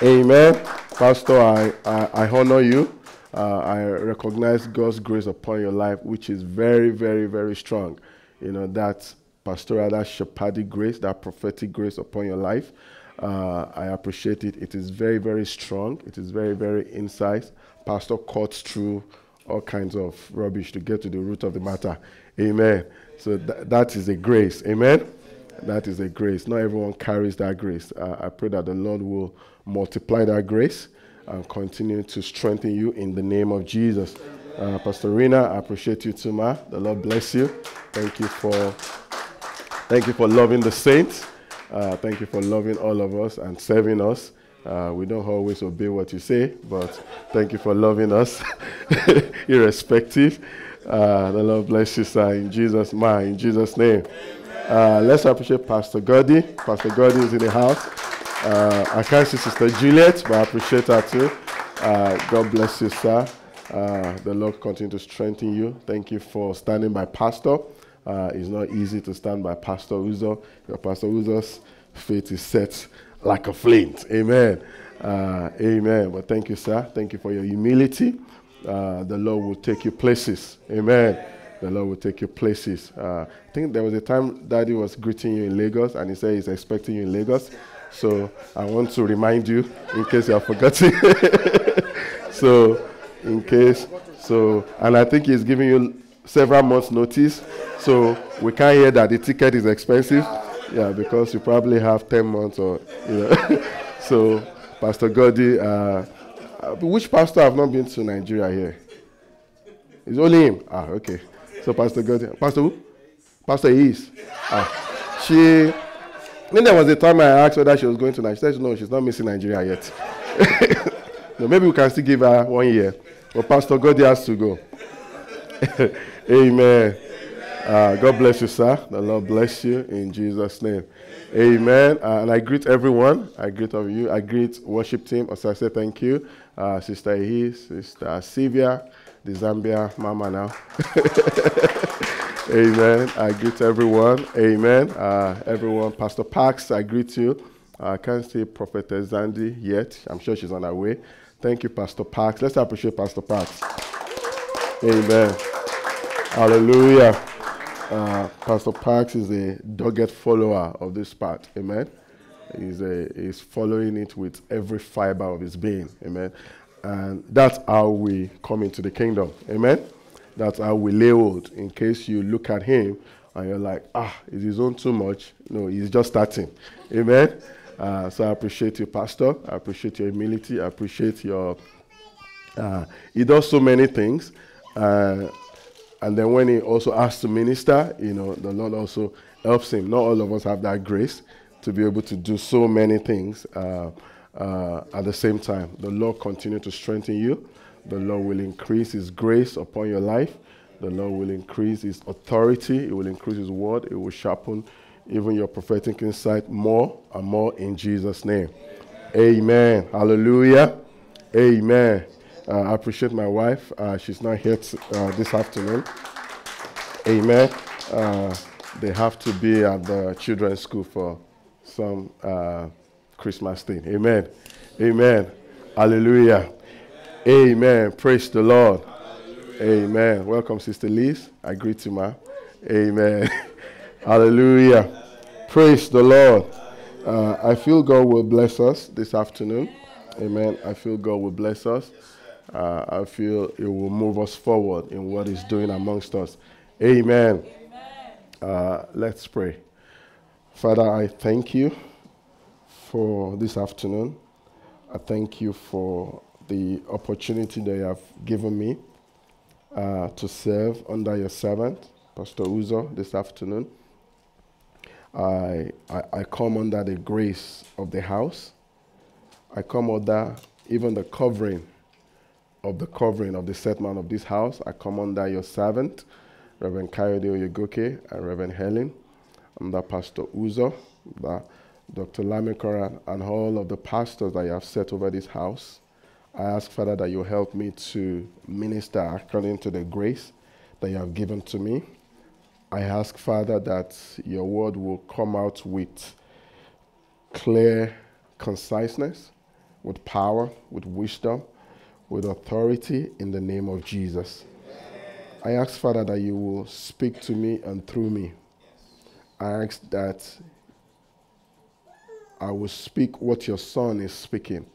Amen. Pastor, I, I, I honor you. Uh, I recognize God's grace upon your life, which is very, very, very strong. You know, that pastoral, that shepherding grace, that prophetic grace upon your life. Uh, I appreciate it. It is very, very strong. It is very, very insight. Pastor cuts through all kinds of rubbish to get to the root of the matter. Amen. So th- that is a grace. Amen. That is a grace. Not everyone carries that grace. Uh, I pray that the Lord will multiply that grace and continue to strengthen you in the name of Jesus. Uh, Pastor Rena, I appreciate you too, ma. The Lord bless you. Thank you for, thank you for loving the saints. Uh, thank you for loving all of us and serving us. Uh, we don't always obey what you say, but thank you for loving us, irrespective. Uh, the Lord bless you, sir, in Jesus' mind, in Jesus' name. Uh, let's appreciate Pastor Gordy. Pastor Gordy is in the house. Uh, I can't see Sister Juliet, but I appreciate her too. Uh, God bless you, sir. Uh, the Lord continue to strengthen you. Thank you for standing by Pastor. Uh, it's not easy to stand by Pastor Uzo. Your Pastor Uzo's faith is set like a flint. Amen. Amen. But thank you, sir. Thank you for your humility. Uh, the Lord will take you places. Amen. The Lord will take you places. Uh, I think there was a time Daddy was greeting you in Lagos and he said he's expecting you in Lagos. So I want to remind you in case you have forgotten. so, in case, so, and I think he's giving you several months' notice. So we can't hear that the ticket is expensive. Yeah, because you probably have 10 months or, you know. so, Pastor Gordy, uh, uh, which pastor have not been to Nigeria here? It's only him. Ah, okay. So, Pastor Gordy, Pastor who? Pastor is. Ah, she. Then there was a time I asked whether she was going to Nigeria. She said, no, she's not missing Nigeria yet. no, maybe we can still give her one year. But Pastor Gordy has to go. Amen. Uh, God bless you, sir. The Lord bless you in Jesus' name. Amen. Uh, and I greet everyone. I greet all of you. I greet worship team. Also, I say thank you. Uh, Sister Ehi, Sister Sylvia, the Zambia mama now. Amen. I greet everyone. Amen. Uh, everyone. Pastor Parks, I greet you. I can't see Prophetess Zandi yet. I'm sure she's on her way. Thank you, Pastor Parks. Let's appreciate Pastor Parks. Amen. Hallelujah. Uh, Pastor Parks is a dogged follower of this part. Amen. He's, a, he's following it with every fiber of his being. Amen. And that's how we come into the kingdom. Amen. That's how we lay hold. In case you look at him and you're like, ah, is his own too much? No, he's just starting. Amen. Uh, so I appreciate you, Pastor. I appreciate your humility. I appreciate your. Uh, he does so many things. Uh, and then when he also asks to minister, you know, the Lord also helps him. Not all of us have that grace to be able to do so many things uh, uh, at the same time. The Lord continue to strengthen you. The Lord will increase His grace upon your life. The Lord will increase His authority. It will increase His word. It will sharpen even your prophetic insight more and more in Jesus' name. Amen. Hallelujah. Amen. Uh, I appreciate my wife. Uh, she's not here uh, this afternoon. Amen. Uh, they have to be at the children's school for some uh, Christmas thing. Amen. Amen. Hallelujah. Amen. Praise the Lord. Amen. Welcome, Sister Liz. I greet you, ma. Amen. Hallelujah. Praise the Lord. Uh, I feel God will bless us this afternoon. Amen. I feel God will bless us. Uh, I feel it will move us forward in what He's doing amongst us. Amen. Uh, let's pray. Father, I thank you for this afternoon. I thank you for the opportunity that you have given me uh, to serve under your servant, Pastor Uzo, this afternoon. I, I, I come under the grace of the house. I come under even the covering of the covering of the set man of this house. I come under your servant, Reverend Kayode Oyegoke and Reverend Helen, under Pastor Uzo, the, Dr. Lamikanra, and all of the pastors that you have set over this house. I ask, Father, that you help me to minister according to the grace that you have given to me. I ask, Father, that your word will come out with clear conciseness, with power, with wisdom, with authority in the name of Jesus. I ask, Father, that you will speak to me and through me. I ask that I will speak what your Son is speaking,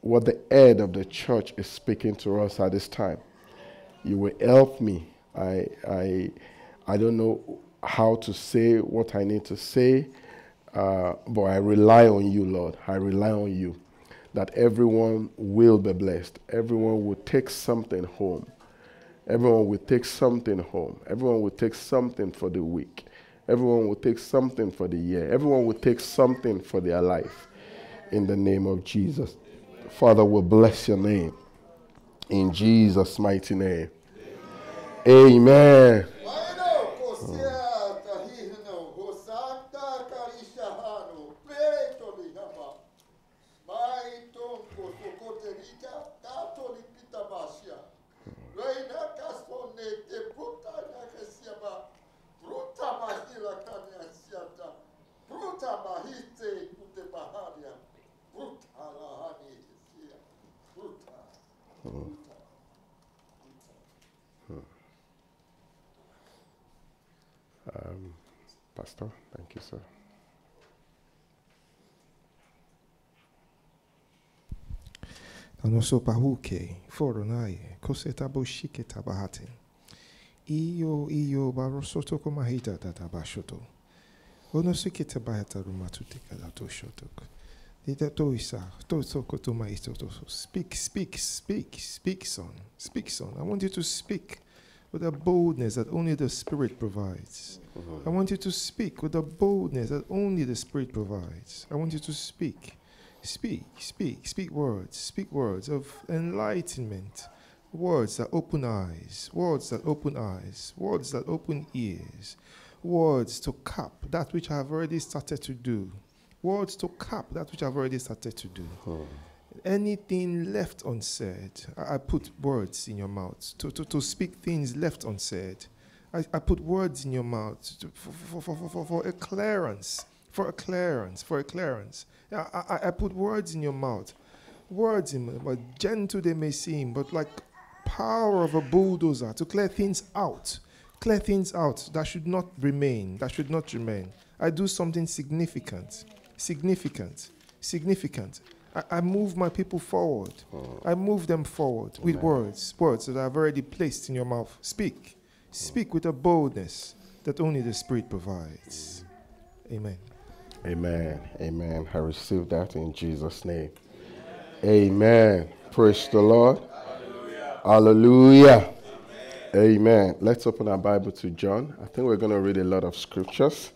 what the head of the church is speaking to us at this time. You will help me. I, I, I don't know how to say what I need to say, uh, but I rely on you, Lord. I rely on you that everyone will be blessed. Everyone will take something home. Everyone will take something home. Everyone will take something for the week. Everyone will take something for the year. Everyone will take something for their life. In the name of Jesus. Father, we bless your name. In Jesus' mighty name. Amen. Um, Pastor, thank you, sir. Anoso pahuke, foronaye, koseta boshike tabahate. Iyo iyo barosoto komahita tatabashoto. Onosuke tabahata rumatute kalato shotok. Dita toisa, tosoko tomaisto toso. Speak, speak, speak, speak, son. Speak, son. I want you to speak with a boldness that only the Spirit provides. Mm-hmm. I want you to speak with a boldness that only the Spirit provides. I want you to speak. Speak, speak, speak words, speak words of enlightenment, words that open eyes, words that open eyes, words that open ears, words to cap that which I have already started to do, words to cap that which I've already started to do. Hmm. Anything left unsaid, I, I put words in your mouth to, to, to speak things left unsaid. I, I put words in your mouth to, for, for, for, for, for, a clearance, for a clearance, for a clearance. I, I, I put words in your mouth. Words in my mouth, gentle they may seem, but like power of a bulldozer to clear things out. Clear things out that should not remain, that should not remain. I do something significant, significant, significant. I, I move my people forward. I move them forward with words, words that I've already placed in your mouth. Speak. Speak with a boldness that only the Spirit provides. Amen. Amen. Amen. I receive that in Jesus' name. Amen. Praise the Lord. Hallelujah. Amen. Let's open our Bible to John. I think we're going to read a lot of scriptures.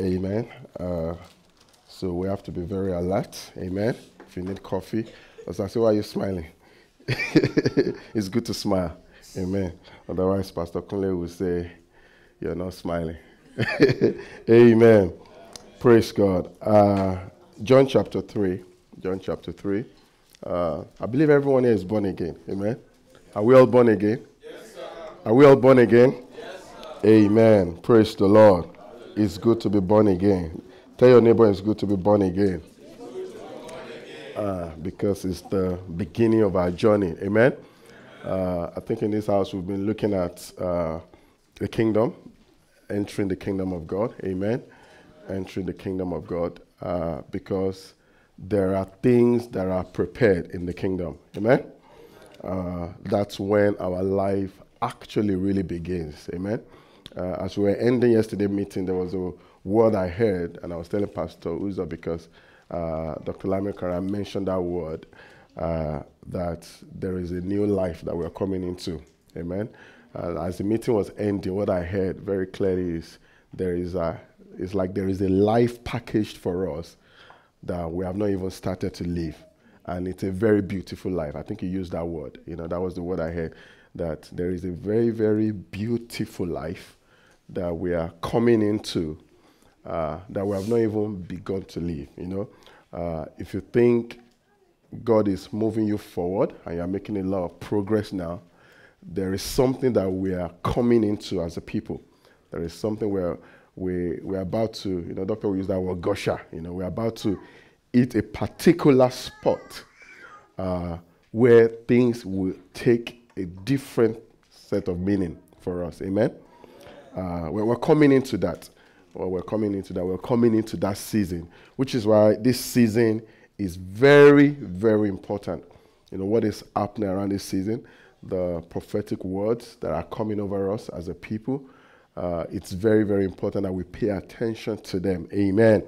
Amen. Uh, so we have to be very alert. Amen. If you need coffee, as I say, why are you smiling? it's good to smile. Amen. Otherwise, Pastor Kunle will say, You're not smiling. Amen. Praise God. Uh, John chapter 3. John chapter 3. Uh, I believe everyone here is born again. Amen. Are we all born again? Yes, sir. Are we all born again? Yes, sir. Amen. Praise the Lord. It's good to be born again. Tell your neighbor it's good to be born again. Uh, because it's the beginning of our journey. Amen. Uh, I think in this house we've been looking at uh, the kingdom, entering the kingdom of God. Amen. Entering the kingdom of God uh, because there are things that are prepared in the kingdom. Amen. Uh, that's when our life actually really begins. Amen. Uh, as we were ending yesterday meeting, there was a word I heard, and I was telling Pastor Uza because uh, Dr. Lamikanra mentioned that word uh, that there is a new life that we're coming into. Amen. Uh, as the meeting was ending, what I heard very clearly is there is a, it's like there is a life packaged for us that we have not even started to live. And it's a very beautiful life. I think you used that word. You know, that was the word I heard. That there is a very, very beautiful life that we are coming into uh, that we have not even begun to live. You know, uh, if you think God is moving you forward and you're making a lot of progress now, there is something that we are coming into as a people. There is something where we, we're about to, you know, doctor will use that word gosha, you know, we're about to eat a particular spot uh, where things will take a different set of meaning for us. Amen? Uh, we're, we're coming into that. Well, we're coming into that. We're coming into that season, which is why this season is very, very important. You know, what is happening around this season, the prophetic words that are coming over us as a people, uh, it's very, very important that we pay attention to them. Amen.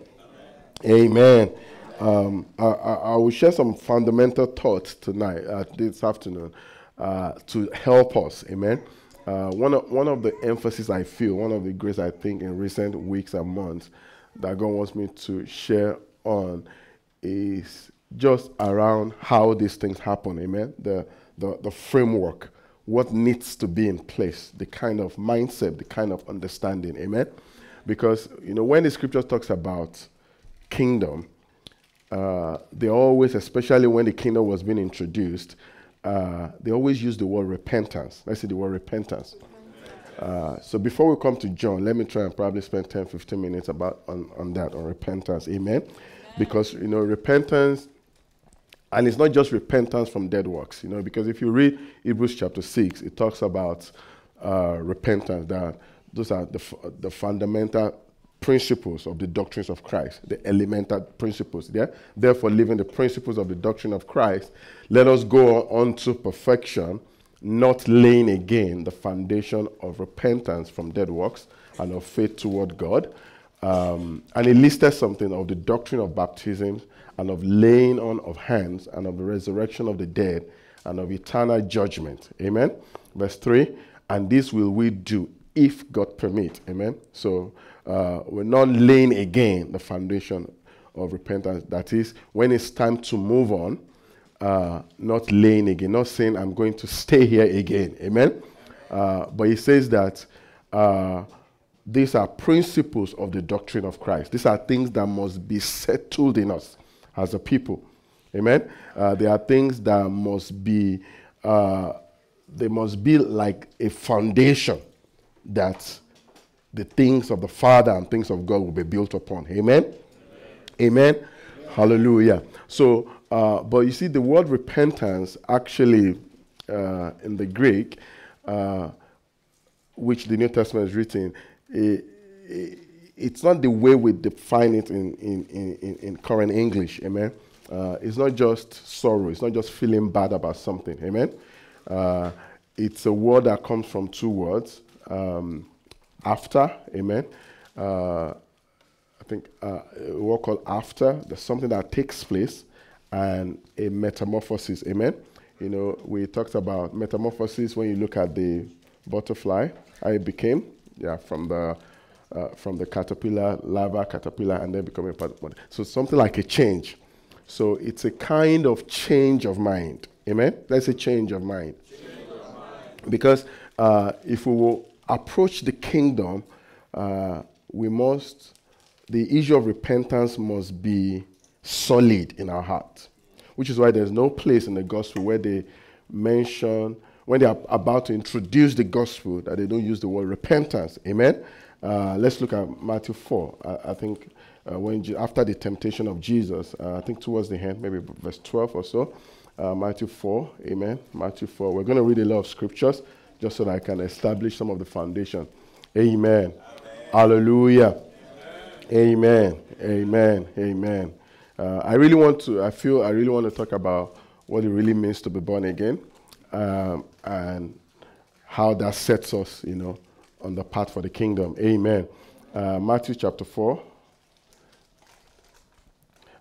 Amen. Um, I, I, I, will share some fundamental thoughts tonight, uh, this afternoon, uh, to help us. Amen. Uh, one, of, one of the emphasis I feel, one of the grace I think in recent weeks and months that God wants me to share on is just around how these things happen. Amen. The, the, the framework, what needs to be in place, the kind of mindset, the kind of understanding. Amen. Because, you know, when the scripture talks about kingdom, uh, they always, especially when the kingdom was being introduced, uh, they always use the word repentance. Let's see the word repentance. Uh, so before we come to John, let me try and probably spend 10, 15 minutes about on, on that, on repentance. Amen? Amen? Because, you know, repentance, and it's not just repentance from dead works, you know, because if you read Hebrews chapter 6, it talks about uh, repentance, that those are the, the fundamental principles of the doctrines of Christ, the elemental principles. Yeah? Therefore, living the principles of the doctrine of Christ, let us go on to perfection, not laying again the foundation of repentance from dead works and of faith toward God. Um, and he listed something of the doctrine of baptism and of laying on of hands and of the resurrection of the dead and of eternal judgment. Amen. Verse 3 And this will we do if God permit. Amen. So uh, we're not laying again the foundation of repentance. That is, when it's time to move on, uh, not laying again, not saying I'm going to stay here again. Amen? Uh, but he says that uh, these are principles of the doctrine of Christ. These are things that must be settled in us as a people. Amen? Uh, there are things that must be, uh, they must be like a foundation that the things of the Father and things of God will be built upon. Amen? Amen? Amen. Hallelujah. So, uh, but you see, the word repentance actually uh, in the Greek, uh, which the New Testament is written, it, it, it's not the way we define it in, in, in, in current English. Amen? Uh, it's not just sorrow, it's not just feeling bad about something. Amen? Uh, it's a word that comes from two words. Um, after, amen. Uh, I think uh, a called after, there's something that takes place and a metamorphosis, amen. You know, we talked about metamorphosis when you look at the butterfly, how it became, yeah, from the uh, from the caterpillar, larva, caterpillar, and then becoming part of the body. So something like a change. So it's a kind of change of mind. Amen? That's a change of mind. Change of mind. Because uh, if we will approach the kingdom, uh, we must, the issue of repentance must be solid in our heart. Which is why there's no place in the gospel where they mention, when they are about to introduce the gospel, that they don't use the word repentance. Amen? Uh, let's look at Matthew 4. I, I think uh, when after the temptation of Jesus, uh, I think towards the end, maybe verse 12 or so, uh, Matthew 4. Amen? Matthew 4. We're going to read a lot of scriptures just so that I can establish some of the foundation. Amen. Amen. Hallelujah. Amen. Amen. Amen. Uh, I really want to, I feel I really want to talk about what it really means to be born again um, and how that sets us, you know, on the path for the kingdom. Amen. Uh, Matthew chapter 4.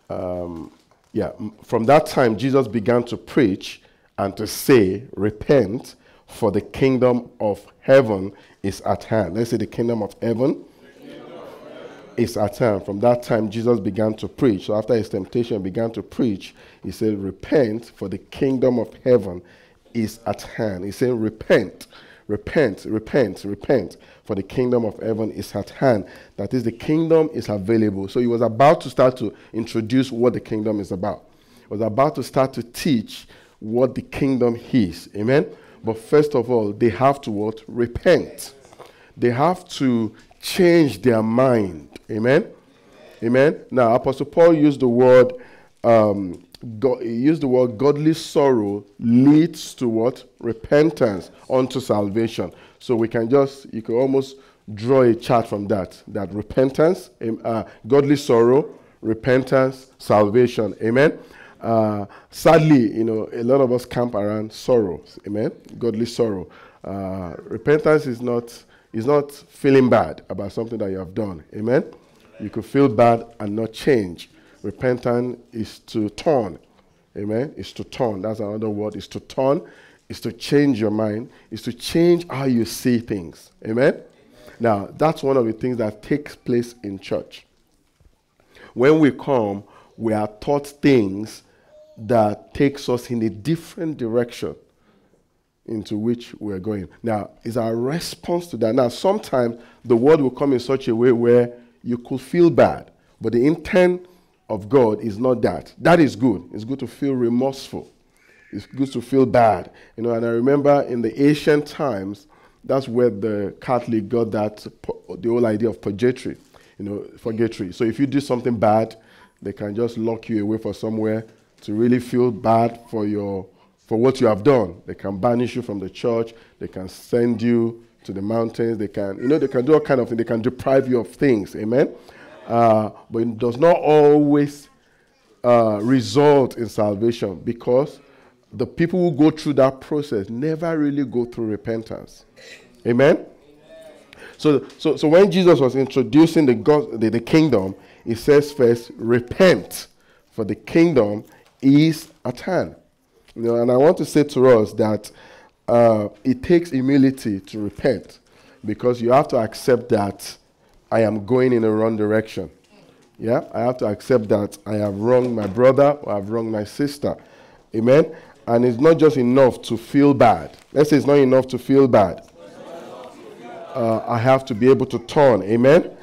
Um, yeah, from that time, Jesus began to preach and to say, Repent, for the kingdom of heaven is at hand. Let's say the kingdom of heaven, kingdom of heaven. is at hand. From that time, Jesus began to preach. So after his temptation, began to preach. He said, Repent, for the kingdom of heaven is at hand. He said, Repent, repent, repent, repent, for the kingdom of heaven is at hand. That is, the kingdom is available. So he was about to start to introduce what the kingdom is about. He was about to start to teach what the kingdom is. Amen. But first of all, they have to what? Repent. they have to change their mind. Amen. Amen. Now, Apostle Paul used the word. Um, he used the word godly sorrow leads to what repentance unto salvation. So we can just you can almost draw a chart from that. That repentance, um, uh, godly sorrow, repentance, salvation. Amen. Uh, sadly, you know, a lot of us camp around sorrows. Amen. Godly sorrow. Uh, repentance is not is not feeling bad about something that you have done. Amen. You could feel bad and not change. Repentance is to turn. Amen. Is to turn. That's another word. Is to turn. Is to change your mind. Is to change how you see things. Amen. Now, that's one of the things that takes place in church. When we come, we are taught things that takes us in a different direction into which we're going. Now, is our response to that. Now, sometimes the word will come in such a way where you could feel bad, but the intent of God is not that. That is good. It's good to feel remorseful. It's good to feel bad. You know, and I remember in the ancient times, that's where the Catholic got that the whole idea of purgatory, you know, purgatory. So if you do something bad, they can just lock you away for somewhere to really feel bad for your for what you have done. They can banish you from the church. They can send you to the mountains. They can, you know, they can do all kind of things. They can deprive you of things. Amen. Uh, but it does not always uh, result in salvation because the people who go through that process never really go through repentance. Amen. So, so, so when Jesus was introducing the, God, the, the kingdom, he says first, repent, for the kingdom is at hand. You know, and I want to say to us that uh, it takes humility to repent because you have to accept that I am going in the wrong direction. Yeah, I have to accept that I have wronged my brother or I've wronged my sister. Amen. And it's not just enough to feel bad. Let's say it's not enough to feel bad. Uh, I have to be able to turn. Amen.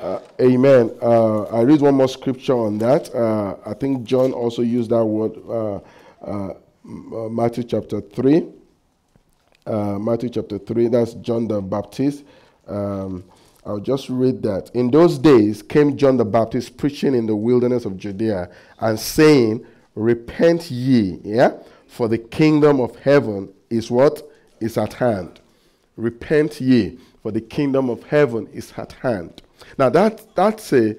Uh, amen. Uh, I read one more scripture on that. Uh, I think John also used that word, uh, uh, Matthew chapter 3. Matthew chapter 3, that's John the Baptist. Um, I'll just read that. In those days came John the Baptist preaching in the wilderness of Judea and saying, Repent ye, yeah, for the kingdom of heaven is what? Is at hand. Repent ye, for the kingdom of heaven is at hand. Now that that's a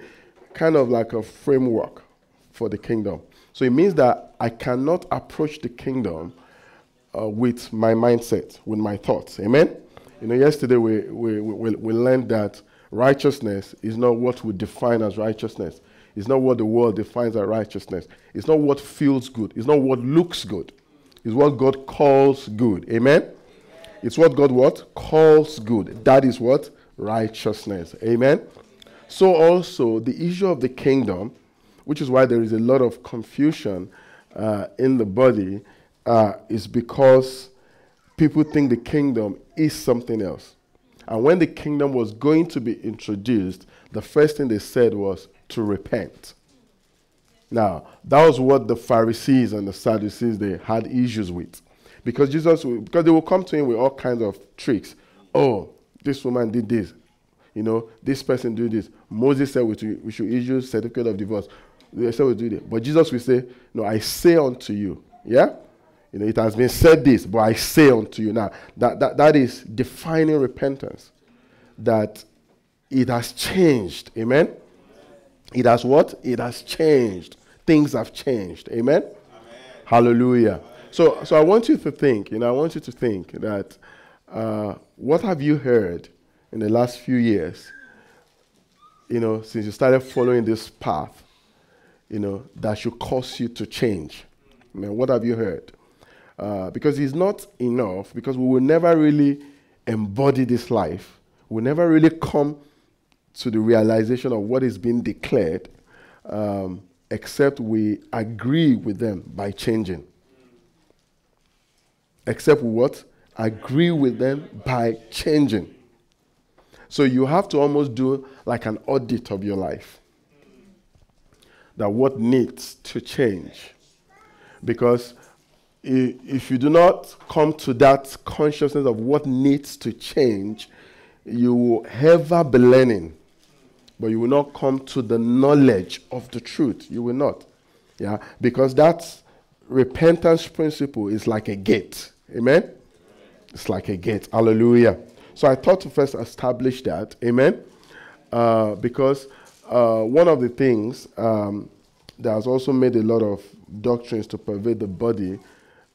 kind of like a framework for the kingdom. So it means that I cannot approach the kingdom uh, with my mindset, with my thoughts. Amen. You know, yesterday we, we, we, we learned that righteousness is not what we define as righteousness. It's not what the world defines as righteousness. It's not what feels good. It's not what looks good. It's what God calls good. Amen? It's what God what? Calls good. That is what? Righteousness. Amen? So also the issue of the kingdom, which is why there is a lot of confusion uh, in the body, uh, is because people think the kingdom is something else. And when the kingdom was going to be introduced, the first thing they said was to repent. Now, that was what the Pharisees and the Sadducees they had issues with. Because Jesus because they will come to him with all kinds of tricks. Oh, this woman did this. You know, this person did this. Moses said we should, we should issue certificate of divorce. They said we do this. But Jesus will say, No, I say unto you. Yeah? You know, it has been said this, but I say unto you now. That, that, that is defining repentance. That it has changed. Amen? It has what? It has changed. Things have changed. Amen? Amen. Hallelujah. So, so I want you to think, you know, I want you to think that uh, what have you heard in the last few years, you know, since you started following this path, you know, that should cause you to change? I mean, what have you heard? Uh, because it's not enough, because we will never really embody this life. We'll never really come to the realization of what is being declared, um, except we agree with them by changing. Except what? Agree with them by changing. So you have to almost do like an audit of your life. That what needs to change. Because if you do not come to that consciousness of what needs to change, you will ever be learning, but you will not come to the knowledge of the truth. You will not. Yeah, because that repentance principle is like a gate. Amen? It's like a gate. Hallelujah. So I thought to first establish that. Amen? Uh, because uh, one of the things um, that has also made a lot of doctrines to pervade the body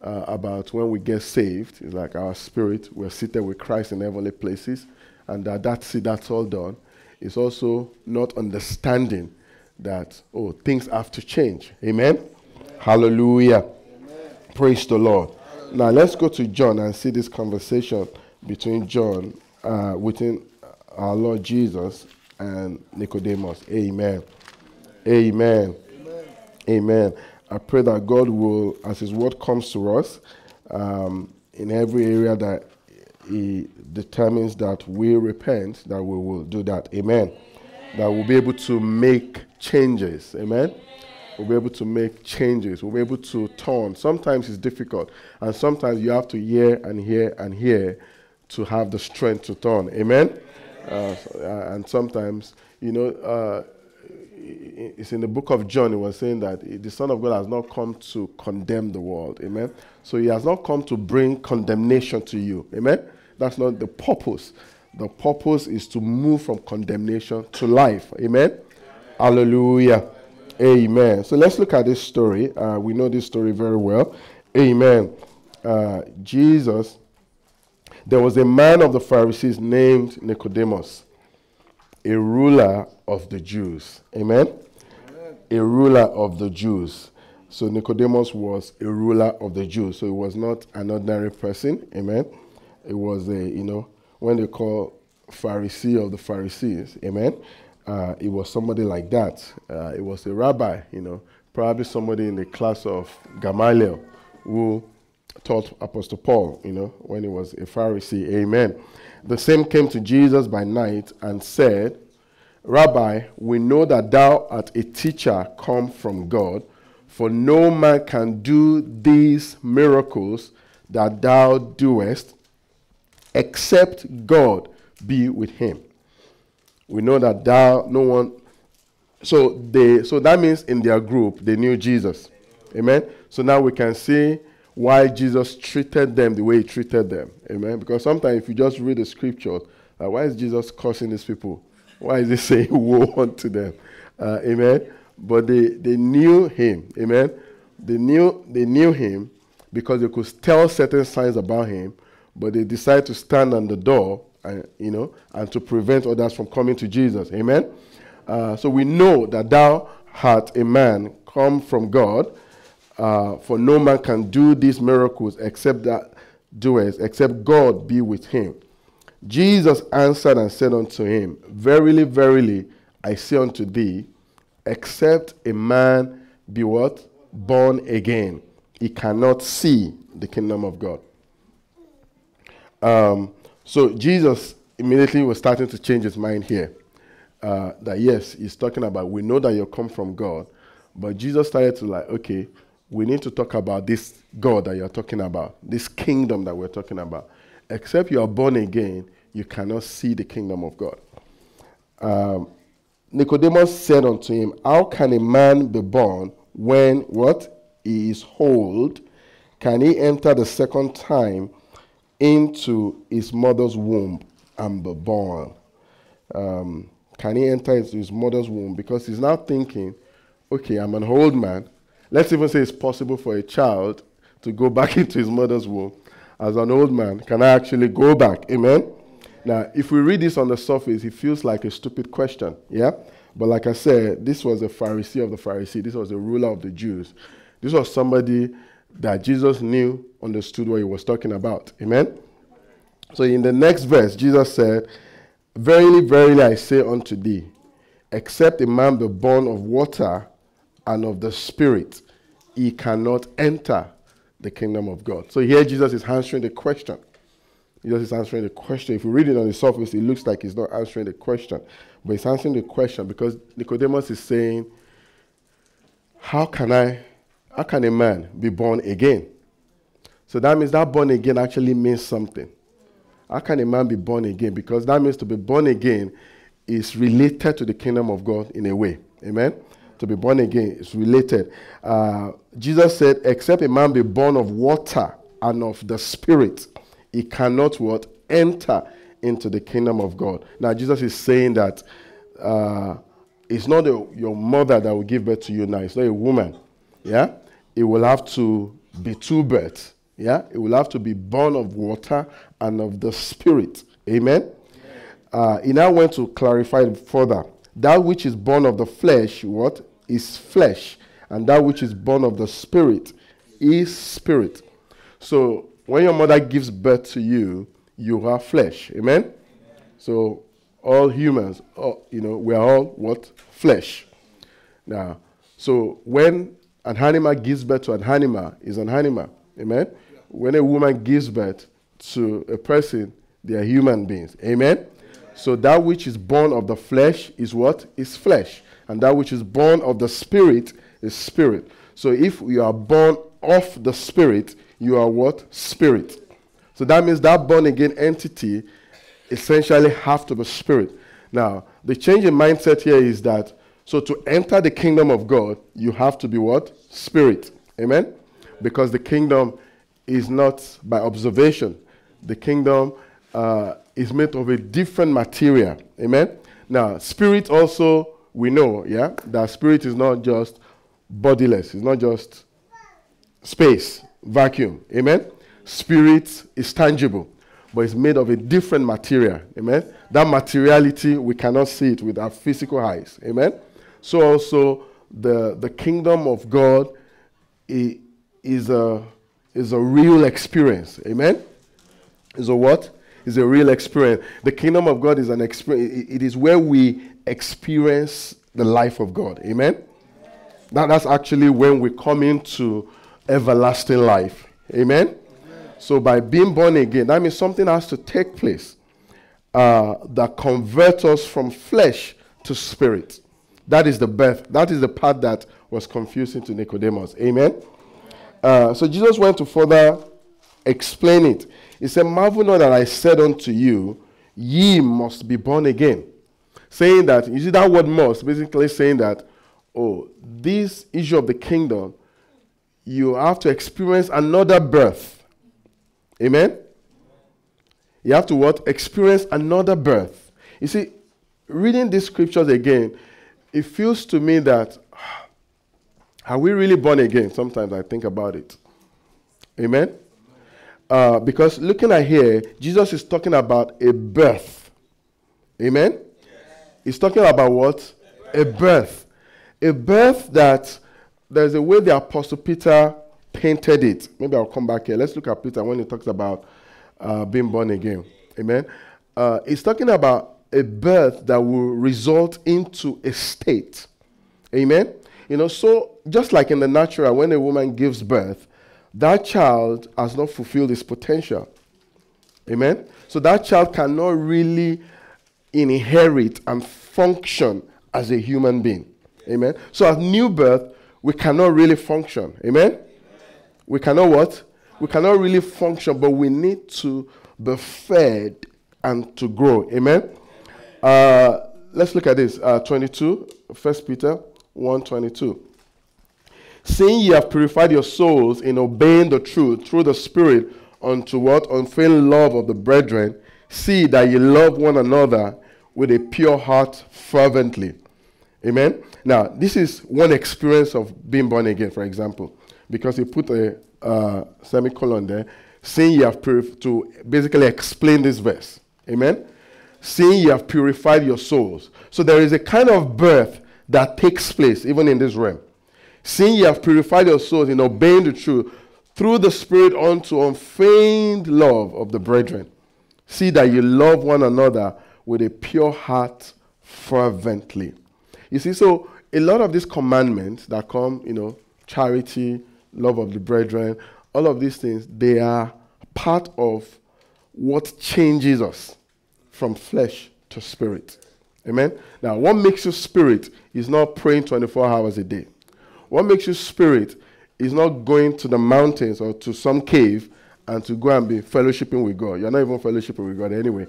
uh, about when we get saved is like our spirit, we're seated with Christ in heavenly places, and that that's it, that's all done. It's also not understanding that, oh, things have to change. Amen? Amen. Hallelujah. Amen. Praise the Lord. Now let's go to John and see this conversation between John, uh, within our Lord Jesus and Nicodemus. Amen. Amen. Amen. Amen. I pray that God will, as His word comes to us, um, in every area that He determines that we repent, that we will do that. Amen. That we'll be able to make changes. Amen. We'll be able to make changes. We'll be able to turn. Sometimes it's difficult, and sometimes you have to hear and hear and hear to have the strength to turn. Amen. Uh, uh and sometimes, you know, uh, it's in the book of John, it was saying that the Son of God has not come to condemn the world. Amen. So he has not come to bring condemnation to you. Amen. That's not the purpose. The purpose is to move from condemnation to life. Amen. Amen. Hallelujah. Amen. So let's look at this story. Uh, we know this story very well. Amen. Uh, Jesus, there was a man of the Pharisees named Nicodemus a ruler of the Jews. Amen? Amen? A ruler of the Jews. So Nicodemus was a ruler of the Jews. So he was not an ordinary person. Amen? It was a, you know, when they call Pharisee of the Pharisees. Amen? Uh, it was somebody like that. Uh, it was a rabbi, you know, probably somebody in the class of Gamaliel who taught Apostle Paul, you know, when he was a Pharisee. Amen. The same came to Jesus by night and said, Rabbi, we know that thou art a teacher come from God, for no man can do these miracles that thou doest except God be with him. We know that thou, no one. So they, so that means in their group they knew Jesus. Amen. So now we can see why Jesus treated them the way he treated them. Amen. Because sometimes if you just read the scriptures, uh, why is Jesus cursing these people? Why is he saying woe unto them? Uh, amen. But they, they knew him. Amen. They knew they knew him because they could tell certain signs about him, but they decided to stand on the door and you know and to prevent others from coming to Jesus. Amen. Uh, so we know that thou art a man come from God uh, for no man can do these miracles except that doers, except God be with him. Jesus answered and said unto him, Verily, verily, I say unto thee, except a man be what? Born again, he cannot see the kingdom of God. Um, so Jesus immediately was starting to change his mind here. Uh, that yes, he's talking about we know that you come from God, but Jesus started to like, okay, we need to talk about this God that you're talking about, this kingdom that we're talking about. Except you are born again, you cannot see the kingdom of God. Um, Nicodemus said unto him, How can a man be born when what? He is old? Can he enter the second time into his mother's womb and be born? Um, can he enter into his mother's womb? Because he's now thinking, okay, I'm an old man. Let's even say it's possible for a child to go back into his mother's womb as an old man. Can I actually go back? Amen? Now, if we read this on the surface, it feels like a stupid question. Yeah? But like I said, this was a Pharisee of the Pharisee. This was a ruler of the Jews. This was somebody that Jesus knew, understood what he was talking about. Amen? So in the next verse, Jesus said, Verily, verily, I say unto thee, except a man be born of water and of the Spirit, he cannot enter the kingdom of God. So here Jesus is answering the question. Jesus is answering the question. If you read it on the surface, it looks like he's not answering the question. But he's answering the question because Nicodemus is saying, How can I, how can a man be born again? So that means that born again actually means something. how can a man be born again? Because that means to be born again is related to the kingdom of God in a way. Amen? To be born again is related. Uh, Jesus said, except a man be born of water and of the Spirit, he cannot what? Enter into the kingdom of God. Now, Jesus is saying that uh, it's not a, your mother that will give birth to you now, it's not a woman. Yeah? It will have to be two births. Yeah? It will have to be born of water and of the Spirit. Amen? Uh, he now went to clarify further. That which is born of the flesh, what? Is flesh. And that which is born of the spirit is spirit. So when your mother gives birth to you, you are flesh. Amen? So all humans, all, you know, we are all what? Flesh. Now, so when an animal gives birth to an animal, is an animal. Amen? When a woman gives birth to a person, they are human beings. Amen? So that which is born of the flesh is what? Is flesh. And that which is born of the spirit is spirit. So if you are born of the spirit, you are what? Spirit. So that means that born again entity essentially have to be spirit. Now, the change in mindset here is that so to enter the kingdom of God, you have to be what? Spirit. Amen? Because the kingdom is not by observation. The kingdom uh, is made of a different material. Amen? Now, spirit also, we know, yeah, that spirit is not just bodiless, it's not just space, vacuum. Amen? Spirit is tangible, but it's made of a different material. Amen? That materiality, we cannot see it with our physical eyes. Amen? So also, the, the kingdom of God is a, is a real experience. Amen? Is a what? Is a real experience. The kingdom of God is an experience. It is where we experience the life of God. Amen? That, that's actually when we come into everlasting life. Amen? So by being born again, that means something has to take place uh, that converts us from flesh to spirit. That is the birth. That is the part that was confusing to Nicodemus. Amen? Uh, so Jesus went to further explain it. He said, Marvel not that I said unto you, ye must be born again. Saying that, you see that word must, basically saying that, oh, this issue of the kingdom, you have to experience another birth. Amen? You have to what? Experience another birth. You see, reading these scriptures again, it feels to me that are we really born again? Sometimes I think about it. Amen? Uh, because looking at here, Jesus is talking about a birth. Amen? Yes. He's talking about what? A birth. A birth that there's a way the Apostle Peter painted it. Maybe I'll come back here. Let's look at Peter when he talks about uh, being born again. Amen? Uh, he's talking about a birth that will result into a state. Amen? You know, so just like in the natural, when a woman gives birth, that child has not fulfilled its potential. Amen? So that child cannot really inherit and function as a human being. Amen? So at new birth, we cannot really function. Amen? We cannot what? We cannot really function, but we need to be fed and to grow. Amen? Uh, let's look at this. Uh, 22, 1 Peter 1 22. Seeing ye have purified your souls in obeying the truth through the Spirit unto what? Unfailing love of the brethren, see that ye love one another with a pure heart fervently. Amen. Now, this is one experience of being born again, for example, because he put a uh, semicolon there, seeing ye have purified, to basically explain this verse. Amen. Seeing you have purified your souls. So there is a kind of birth that takes place even in this realm. Seeing you have purified your souls in obeying the truth through the Spirit unto unfeigned love of the brethren. See that you love one another with a pure heart fervently. You see, so a lot of these commandments that come, you know, charity, love of the brethren, all of these things, they are part of what changes us from flesh to spirit. Amen? Now, what makes you spirit is not praying 24 hours a day. What makes you spirit is not going to the mountains or to some cave and to go and be fellowshipping with God. You're not even fellowshipping with God anyway,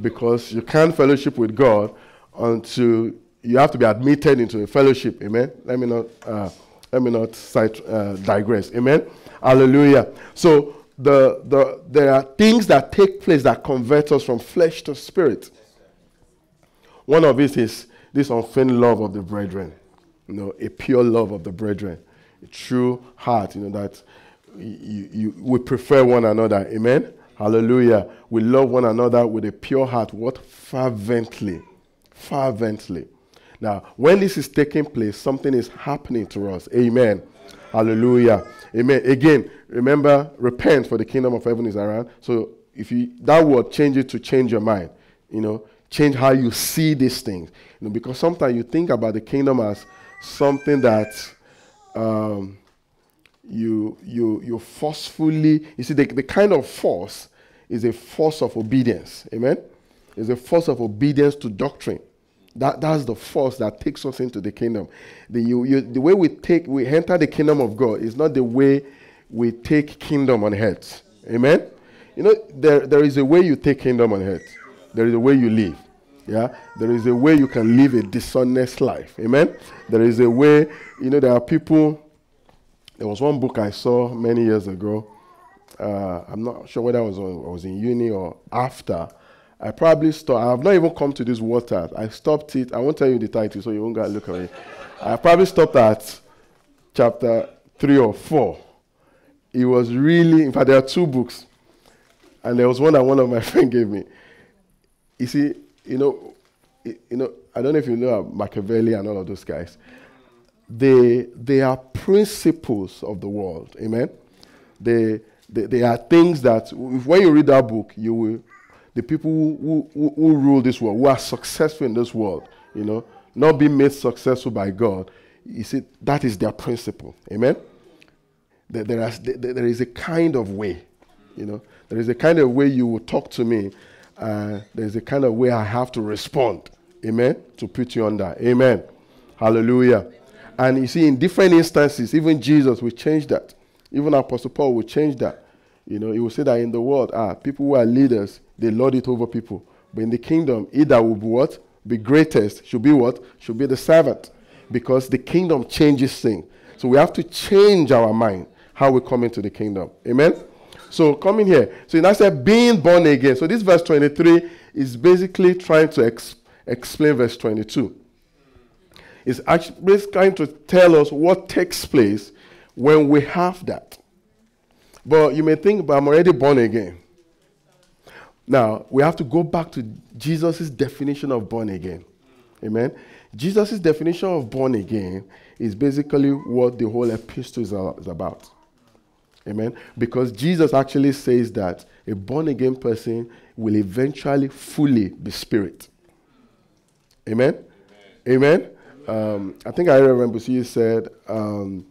because you can't fellowship with God until you have to be admitted into a fellowship. Amen. Let me not uh, let me not cite, uh, digress. Amen. Hallelujah. So the the there are things that take place that convert us from flesh to spirit. One of it is this unfeigned love of the brethren. You know, a pure love of the brethren, a true heart. You know that you, you, we prefer one another. Amen. Hallelujah. We love one another with a pure heart. What? Fervently. Fervently. Now, when this is taking place, something is happening to us. Amen. Hallelujah. Amen. Again, remember, repent for the kingdom of heaven is around. So if you that word change it to change your mind, you know, change how you see these things. You know, because sometimes you think about the kingdom as something that um, you you you forcefully you see the, the kind of force is a force of obedience amen is a force of obedience to doctrine that, that's the force that takes us into the kingdom. The, you, you, the way we take we enter the kingdom of god is not the way we take kingdom on earth. Amen? You know there, there is a way you take kingdom on earth. There is a way you live. Yeah? There is a way you can live a dishonest life. Amen? There is a way you know there are people there was one book I saw many years ago. Uh, I'm not sure whether I was, I was in uni or after. I probably stopped. I have not even come to this water. I stopped it. I won't tell you the title, so you won't go look at it. I probably stopped at chapter three or four. It was really, in fact, there are two books, and there was one that one of my friends gave me. You see, you know, you know, I don't know if you know Machiavelli and all of those guys they, they are principles of the world. Amen. They, they, they are things that, when you read that book, you will, the people who, who, who rule this world, who are successful in this world, you know, not being made successful by God, you see, that is their principle. Amen. There, there, is, there is a kind of way, you know, there is a kind of way you will talk to me. Uh, there's a kind of way I have to respond. Amen. To put you under. Amen. Hallelujah. And you see, in different instances, even Jesus will change that. Even Apostle Paul will change that. You know, he will say that in the world, ah, people who are leaders, they lord it over people. But in the kingdom, he that will be what? Be greatest should be what? Should be the servant. Because the kingdom changes things. So we have to change our mind how we come into the kingdom. Amen? So coming here. So I said being born again. So this verse 23 is basically trying to ex- explain verse 22 It's actually trying to tell us what takes place when we have that. But you may think, but I'm already born again. Now, we have to go back to Jesus' definition of born again. Amen. Jesus' definition of born again is basically what the whole epistle is, about. Amen. Because Jesus actually says that a born again person will eventually fully be spirit. Amen. Amen. Amen. Um, I think I remember you said, um,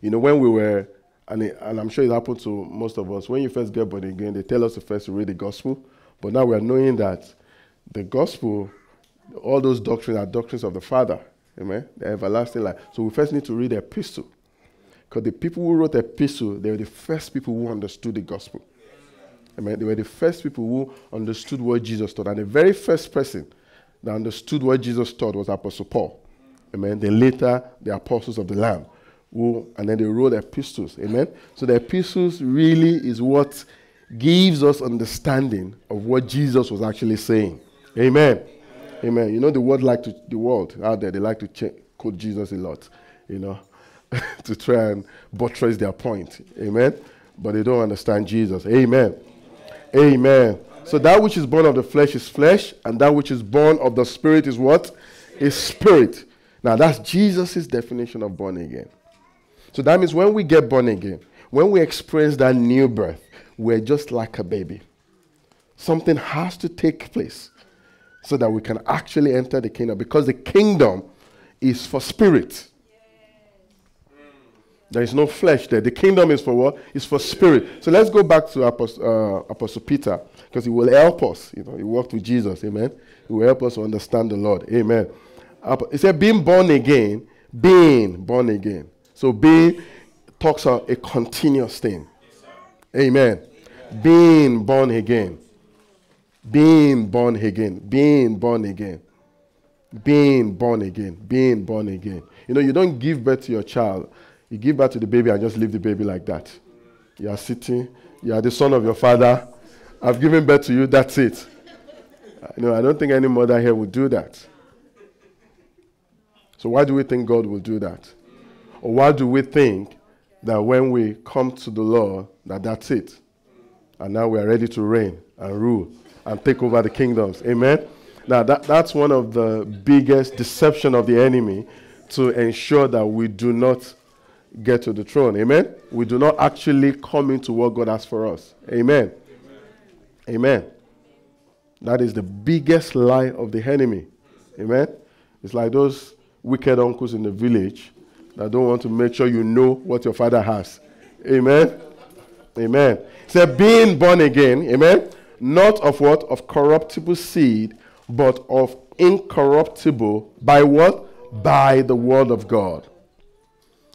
you know, when we were, and, it, and I'm sure it happened to most of us, when you first get born again, they tell us to first read the gospel. But now we are knowing that the gospel, all those doctrines are doctrines of the Father. Amen? The everlasting life. So we first need to read the epistle. Because the people who wrote the epistle, they were the first people who understood the gospel. Amen? They were the first people who understood what Jesus taught. And the very first person that understood what Jesus taught was Apostle Paul. Amen. Then later, the apostles of the Lamb. Who, and then they wrote epistles. Amen. So the epistles really is what gives us understanding of what Jesus was actually saying. Amen. Amen. Amen. You know the world like to the world out there, they like to quote Jesus a lot, you know, to try and buttress their point. Amen. But they don't understand Jesus. Amen. Amen. So that which is born of the flesh is flesh, and that which is born of the spirit is what? Is spirit. Now that's Jesus' definition of born again. So that means when we get born again, when we experience that new birth, we're just like a baby. Something has to take place so that we can actually enter the kingdom because the kingdom is for spirit. There is no flesh there. The kingdom is for what? It's for spirit. So let's go back to Apostle, uh, Apostle Peter because he will help us. You know, he walked with Jesus. Amen. He will help us to understand the Lord. Amen. He said, being born again, being born again. So being talks about a continuous thing. Amen. Being born again. Being born again. Being born again. Being born again. Being born again. You know, you don't give birth to your child. You give birth to the baby and just leave the baby like that. You are sitting. You are the son of your father. I've given birth to you. That's it. You know, I don't think any mother here would do that. So why do we think God will do that? Or why do we think that when we come to the Lord, that that's it? And now we are ready to reign and rule and take over the kingdoms. Amen? Now, that, that's one of the biggest deception of the enemy to ensure that we do not get to the throne. Amen? We do not actually come into what God has for us. Amen. Amen. Amen. That is the biggest lie of the enemy. Amen. It's like those wicked uncles in the village that don't want to make sure you know what your father has. Amen. Amen. So being born again, amen, not of what? Of corruptible seed, but of incorruptible by what? By the word of God.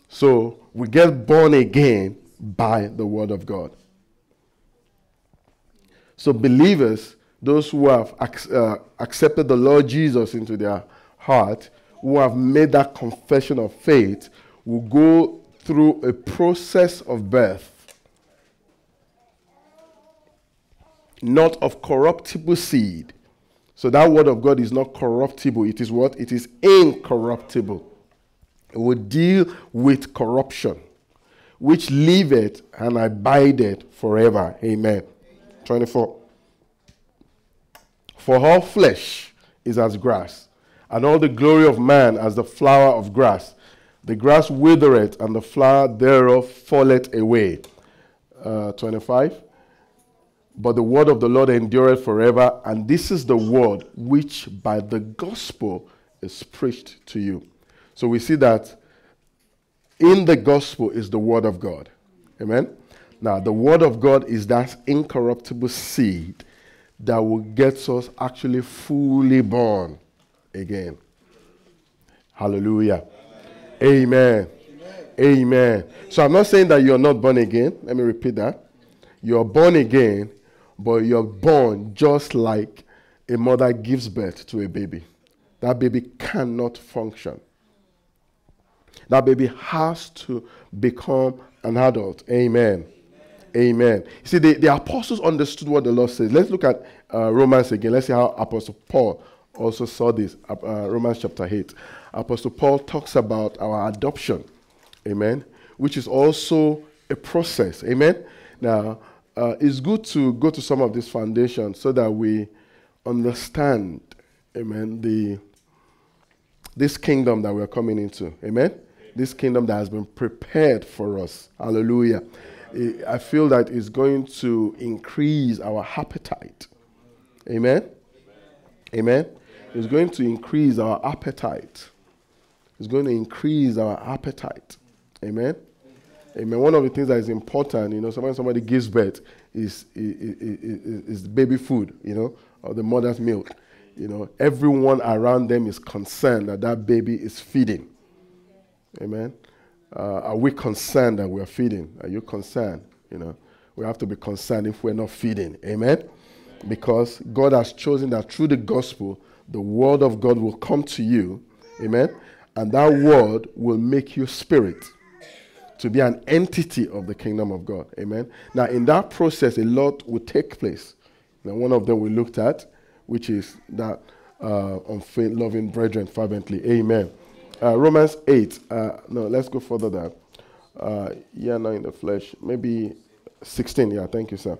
So we get born again by the word of God. So believers, those who have ac- uh, accepted the Lord Jesus into their heart, who have made that confession of faith, will go through a process of birth. Not of corruptible seed. So that word of God is not corruptible. It is what? It is incorruptible. It will deal with corruption, which liveth and abideth forever. Amen. 24. For all flesh is as grass, and all the glory of man as the flower of grass. The grass withereth, and the flower thereof falleth away. Uh, 25. But the word of the Lord endureth forever, and this is the word which by the gospel is preached to you. So we see that in the gospel is the word of God. Amen. Now, the word of God is that incorruptible seed that will get us actually fully born again. Hallelujah. Amen. Amen. So I'm not saying that you're not born again. Let me repeat that. You're born again, but you're born just like a mother gives birth to a baby. That baby cannot function. That baby has to become an adult. Amen. Amen. You see, the, the apostles understood what the Lord says. Let's look at uh, Romans again. Let's see how Apostle Paul also saw this. Uh, Romans chapter 8. Apostle Paul talks about our adoption. Amen. Which is also a process. Amen. Now, uh, it's good to go to some of these foundations so that we understand, amen, the this kingdom that we're coming into. Amen. This kingdom that has been prepared for us. Hallelujah. I feel that it's going to increase our appetite. Amen? Amen? It's going to increase our appetite. It's going to increase our appetite. Amen? Amen. One of the things that is important, you know, when somebody gives birth, is, is, is, is baby food, you know, or the mother's milk. You know, everyone around them is concerned that that baby is feeding. Amen. Uh, are we concerned that we're feeding? Are you concerned? You know, we have to be concerned if we're not feeding. Amen? Because God has chosen that through the gospel, the word of God will come to you. Amen? And that word will make you spirit to be an entity of the kingdom of God. Amen? Now, in that process, a lot will take place. Now, one of them we looked at, which is that uh, loving brethren fervently. Amen. Uh, Romans 8. Uh, no, let's go further there. Uh, yeah, not in the flesh. Maybe 16. Yeah, thank you, sir.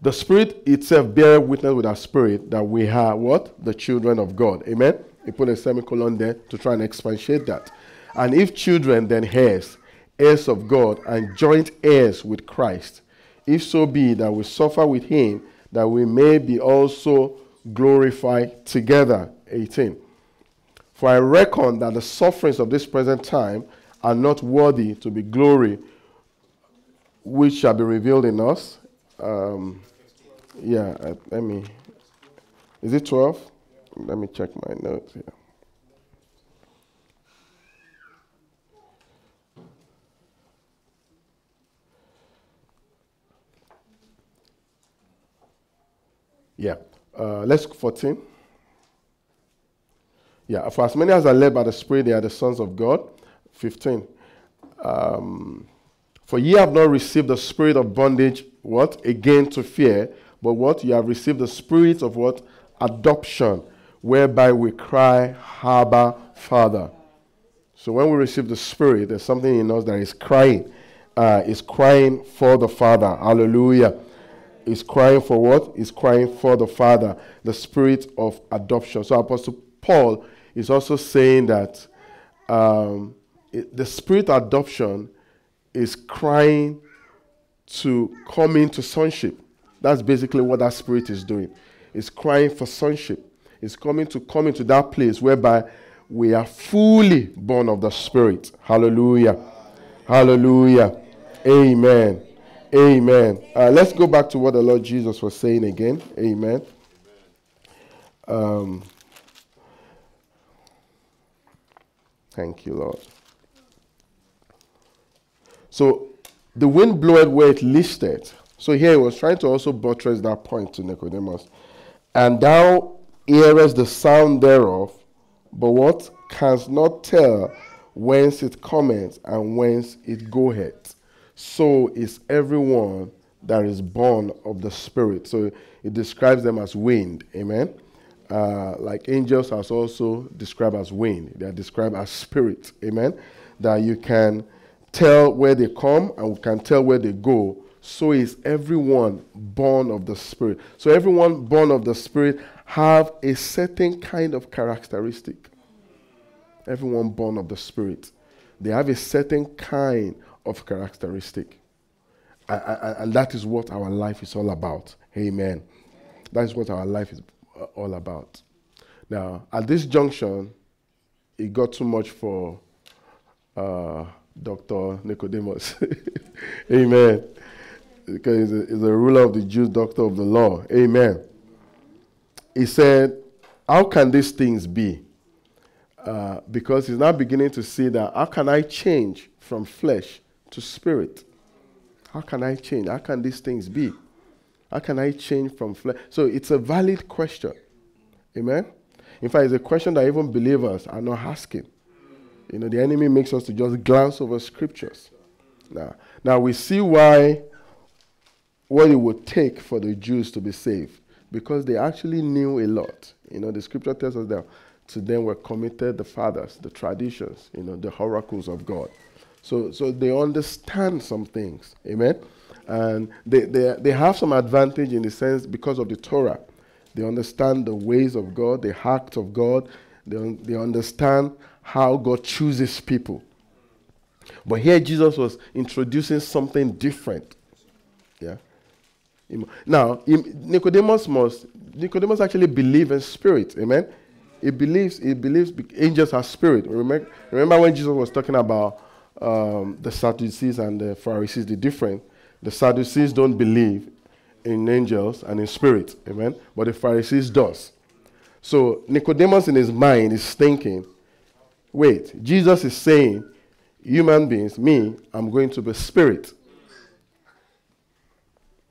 The Spirit itself bear witness with our spirit that we are what? The children of God. Amen? He put a semicolon there to try and expatiate that. And if children, then heirs, heirs of God, and joint heirs with Christ, if so be that we suffer with him, that we may be also glorified together. 18. For I reckon that the sufferings of this present time are not worthy to be glory, which shall be revealed in us. Um, yeah, I, let me. Is it 12? Let me check my notes here. Yeah. Uh, let's 14. Yeah. For as many as are led by the Spirit, they are the sons of God. 15. Um, for ye have not received the spirit of bondage, what? Again to fear, but what? You have received the spirit of what? Adoption, whereby we cry, Abba, Father. So when we receive the spirit, there's something in us that is crying. Uh, is crying for the Father. Hallelujah. Is crying for what? Is crying for the Father, the spirit of adoption. So Apostle Paul is also saying that um, it, the spirit adoption is crying to come into sonship. That's basically what that spirit is doing. It's crying for sonship. It's coming to come into that place whereby we are fully born of the spirit. Hallelujah. Hallelujah. Amen. Amen. Uh, let's go back to what the Lord Jesus was saying again. Amen. Um, thank you, Lord. So the wind bloweth where it listed. So here he was trying to also buttress that point to Nicodemus. And thou hearest the sound thereof, but what? Canst not tell whence it cometh and whence it goeth. So is everyone that is born of the Spirit. So it describes them as wind. Amen. Uh, like angels are also described as wind. They are described as spirit. Amen. That you can tell where they come and can tell where they go. So is everyone born of the Spirit. So everyone born of the Spirit have a certain kind of characteristic. Everyone born of the Spirit, they have a certain kind of characteristic. And that is what our life is all about. Amen. That is what our life is uh, all about. Now, at this junction, it got too much for uh, Dr. Nicodemus. Amen. Because he's a, ruler of the Jews, doctor of the law. Amen. He said, How can these things be? Uh, because he's now beginning to see that how can I change from flesh to spirit? How can I change? How can these things be? How can I change from flesh? So it's a valid question. Amen. In fact, it's a question that even believers are not asking. You know, the enemy makes us to just glance over scriptures. Now, now we see why what it would take for the Jews to be saved. Because they actually knew a lot. You know, the scripture tells us that to them were committed the fathers, the traditions, you know, the oracles of God. So, so they understand some things. Amen. And they, they, they have some advantage in the sense because of the Torah. They understand the ways of God, the acts of God. They, they understand how God chooses people. But here Jesus was introducing something different. Yeah. Now, Nicodemus must Nicodemus actually believe in spirit. Amen. He believes he believes angels are spirit. Remember, remember when Jesus was talking about um, the Sadducees and the Pharisees, the different. The Sadducees don't believe in angels and in spirit. Amen. But the Pharisees does. So Nicodemus in his mind is thinking, Wait, Jesus is saying, human beings, me, I'm going to be spirit.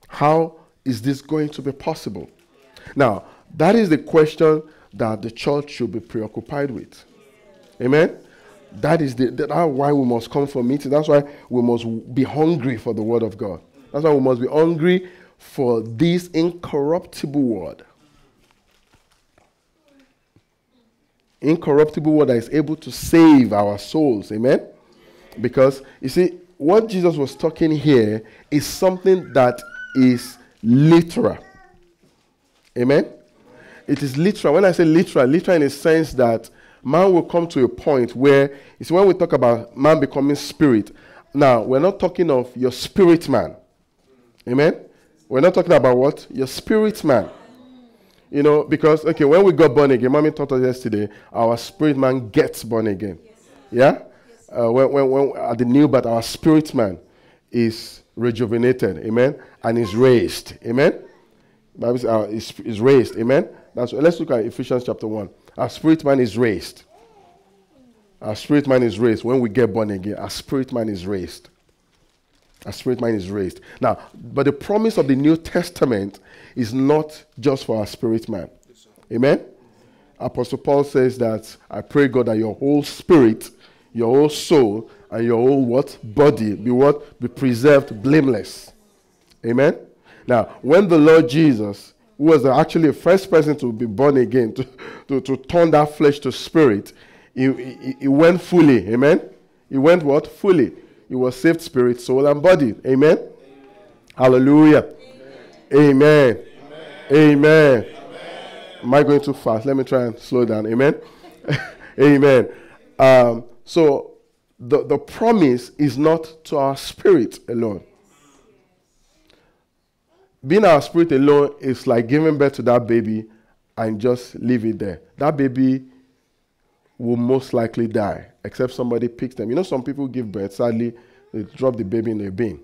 How is this going to be possible? Now, that is the question that the church should be preoccupied with. Amen? That is the, that's why we must come for meeting. That's why we must be hungry for the word of God. That's why we must be hungry for this incorruptible word. incorruptible word that is able to save our souls. Amen? Because, you see, what Jesus was talking here is something that is literal. Amen? It is literal. When I say literal, literal in the sense that man will come to a point where, it's when we talk about man becoming spirit, now we're not talking of your spirit man. Amen? We're not talking about what? Your spirit man. You know, because, okay, when we got born again, mommy taught us yesterday, our spirit man gets born again. Yes. Yeah? Yes. Uh, when, when, when, at the new birth, our spirit man is rejuvenated. Amen? And is raised. Amen? Bible uh, is, is raised. Amen? That's, what let's look at Ephesians chapter 1. Our spirit man is raised. Our spirit man is raised. When we get born again, our spirit man is raised. Our spirit man is raised. Now, but the promise of the New Testament is not just for our spirit man. Amen? Apostle Paul says that I pray God that your whole spirit, your whole soul, and your whole what? Body be what? Be preserved blameless. Amen? Now, when the Lord Jesus, who was actually the first person to be born again, to, to, to turn that flesh to spirit, he, he, he went fully. Amen? He went what? Fully. He was saved spirit, soul, and body. Amen? Amen. Hallelujah. Amen. Amen. Amen. Am I going too fast? Let me try and slow down. Amen. Amen. Um, so the, the promise is not to our spirit alone. Being our spirit alone is like giving birth to that baby and just leave it there. That baby will most likely die, except somebody picks them. You know, some people give birth, sadly, they drop the baby in a bin,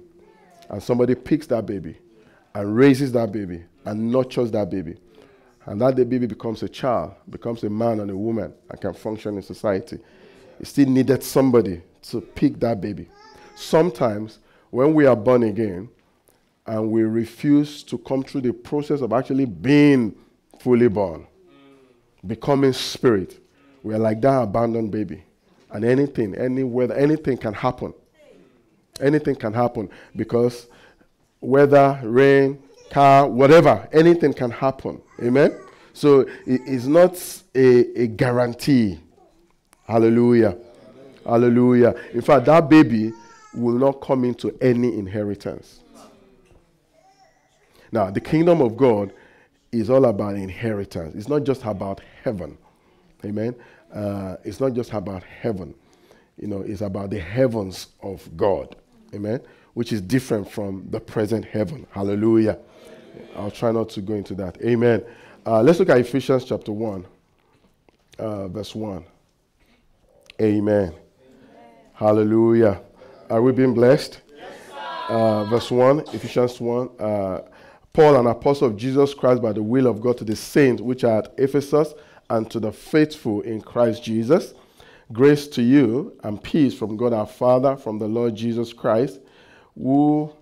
and somebody picks that baby and raises that baby and nurtures that baby. And that baby becomes a child, becomes a man and a woman, and can function in society. Still needed somebody to pick that baby. Sometimes, when we are born again and we refuse to come through the process of actually being fully born, becoming spirit, we are like that abandoned baby. And anything, any weather, anything can happen. Anything can happen because weather, rain, car, whatever, anything can happen. Amen? So it is not a, a guarantee. Hallelujah. Hallelujah. In fact, that baby will not come into any inheritance. Now, the kingdom of God is all about inheritance. It's not just about heaven. Amen. Uh, it's not just about heaven. You know, it's about the heavens of God. Amen. Which is different from the present heaven. Hallelujah. I'll try not to go into that. Amen. Uh, let's look at Ephesians chapter 1, uh, verse 1. Amen. Amen. Hallelujah. Are we being blessed? uh, verse 1, Ephesians 1. Uh, Paul, an apostle of Jesus Christ by the will of God to the saints which are at Ephesus and to the faithful in Christ Jesus. Grace to you and peace from God our Father, from the Lord Jesus Christ, who,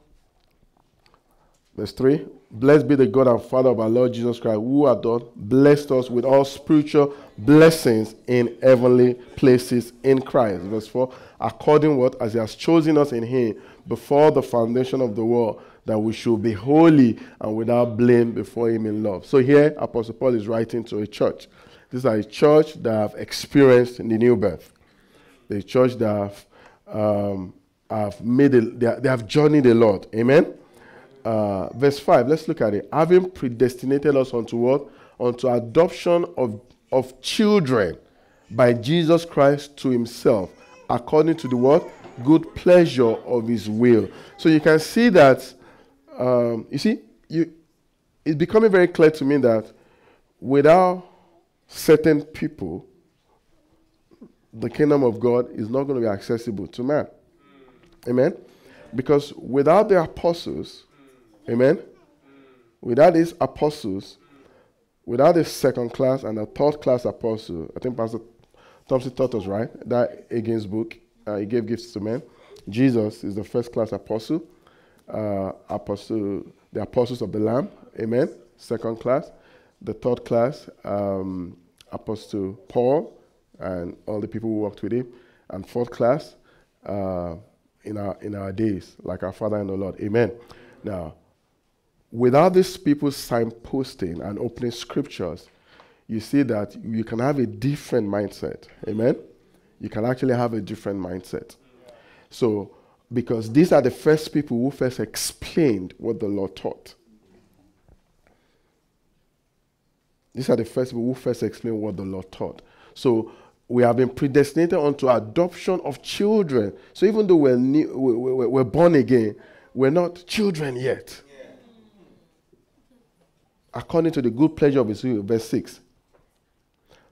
verse 3, blessed be the God and Father of our Lord Jesus Christ, who hath done blessed us with all spiritual blessings in heavenly places in Christ. Verse 4, according what? As he has chosen us in him before the foundation of the world, that we should be holy and without blame before him in love. So here, Apostle Paul is writing to a church. This is a church that have experienced the new birth. The church that have, um, have made they, they have journeyed a lot. Amen. Uh, verse 5, let's look at it. Having predestinated us unto what? Unto adoption of, of children by Jesus Christ to himself, according to the what? Good pleasure of his will. So you can see that, um, you see, you, it's becoming very clear to me that without certain people, the kingdom of God is not going to be accessible to man. Amen? Because without the apostles, amen? Without these apostles, without the second class and the third class apostle, I think Pastor Thompson taught us, right? That against book, uh, he gave gifts to men. Jesus is the first class apostle, uh, apostle, the apostles of the Lamb, amen? Second class. The third class, um, Apostle Paul and all the people who worked with him. And fourth class, uh, in, our, in our days, like our Father and the Lord. Amen. Now, without these people signposting and opening scriptures, you see that you can have a different mindset. Amen? You can actually have a different mindset. So, because these are the first people who first explained what the Lord taught. These are the first people who first explained what the Lord taught. So we have been predestinated unto adoption of children. So even though we're, new, we're, we're born again, we're not children yet. According to the good pleasure of his will, verse 6.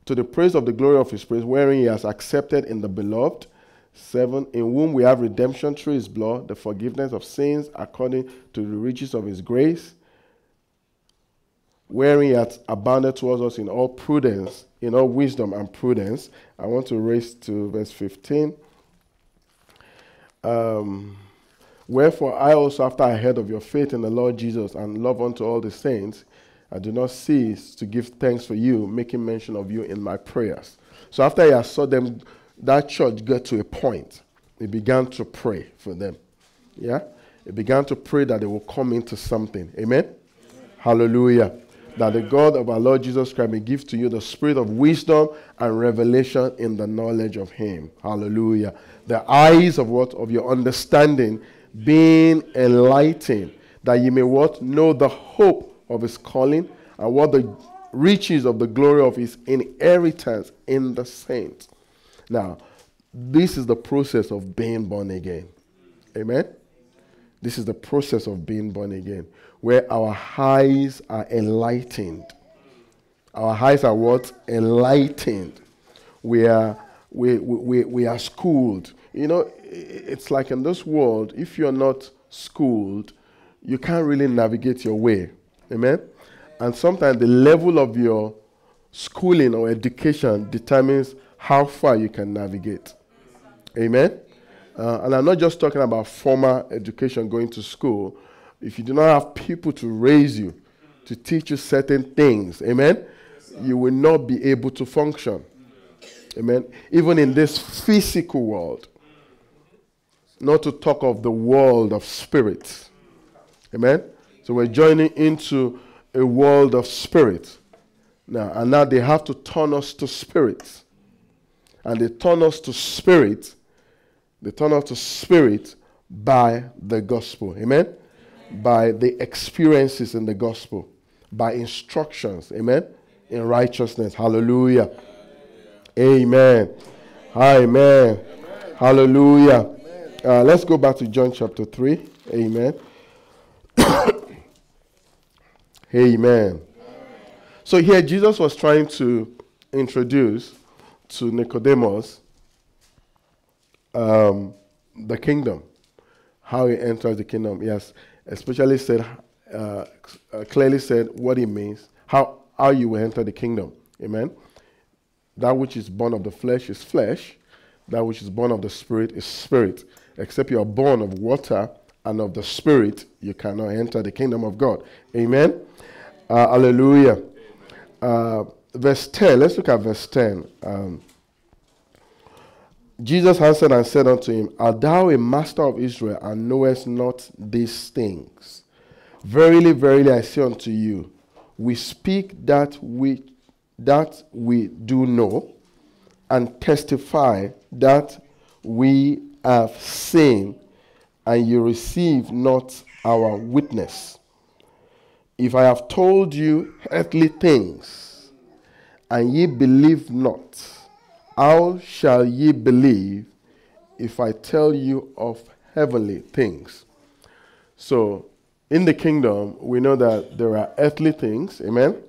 To the praise of the glory of his praise, wherein he has accepted in the beloved. 7. In whom we have redemption through his blood, the forgiveness of sins according to the riches of his grace wherein he hath abounded towards us in all prudence, in all wisdom and prudence. I want to raise to verse 15. Um, Wherefore I also, after I heard of your faith in the Lord Jesus and love unto all the saints, I do not cease to give thanks for you, making mention of you in my prayers. So after I saw them, that church got to a point. He began to pray for them. Yeah? He began to pray that they will come into something. Amen? Amen. Hallelujah. That the God of our Lord Jesus Christ may give to you the spirit of wisdom and revelation in the knowledge of Him. Hallelujah. The eyes of what? Of your understanding being enlightened, that you may what? Know the hope of his calling and what the riches of the glory of his inheritance in the saints. Now, this is the process of being born again. Amen? This is the process of being born again, where our eyes are enlightened. Our eyes are what? Enlightened. We are, we, we, we are schooled. You know, it's like in this world, if you're not schooled, you can't really navigate your way. Amen? And sometimes the level of your schooling or education determines how far you can navigate. Amen? Uh, and I'm not just talking about formal education going to school. If you do not have people to raise you, to teach you certain things, amen, you will not be able to function. Amen. Even in this physical world, not to talk of the world of spirits. Amen? So we're joining into a world of spirit. Now, and now they have to turn us to spirit. And they turn us to spirit. They turn us to spirit by the gospel. Amen? By the experiences in the gospel. By instructions. Amen? In righteousness. Hallelujah. Amen. Amen. Hallelujah. Uh, let's go back to John chapter 3. Amen. Amen. So here Jesus was trying to introduce to Nicodemus um, the kingdom, how he enters the kingdom. Yes, especially said, uh, uh, clearly said what it means, how, how you will enter the kingdom. Amen. That which is born of the flesh is flesh, that which is born of the spirit is spirit. Except you are born of water and of the Spirit, you cannot enter the kingdom of God. Amen. Uh, hallelujah. Uh, verse 10, let's look at verse 10. Um, Jesus answered and said unto him, Art thou a master of Israel and knowest not these things? Verily, verily, I say unto you, we speak that we that we do know, and testify that we have seen, and you receive not our witness. If I have told you earthly things, and ye believe not, how shall ye believe if I tell you of heavenly things? So, in the kingdom, we know that there are earthly things, amen, amen.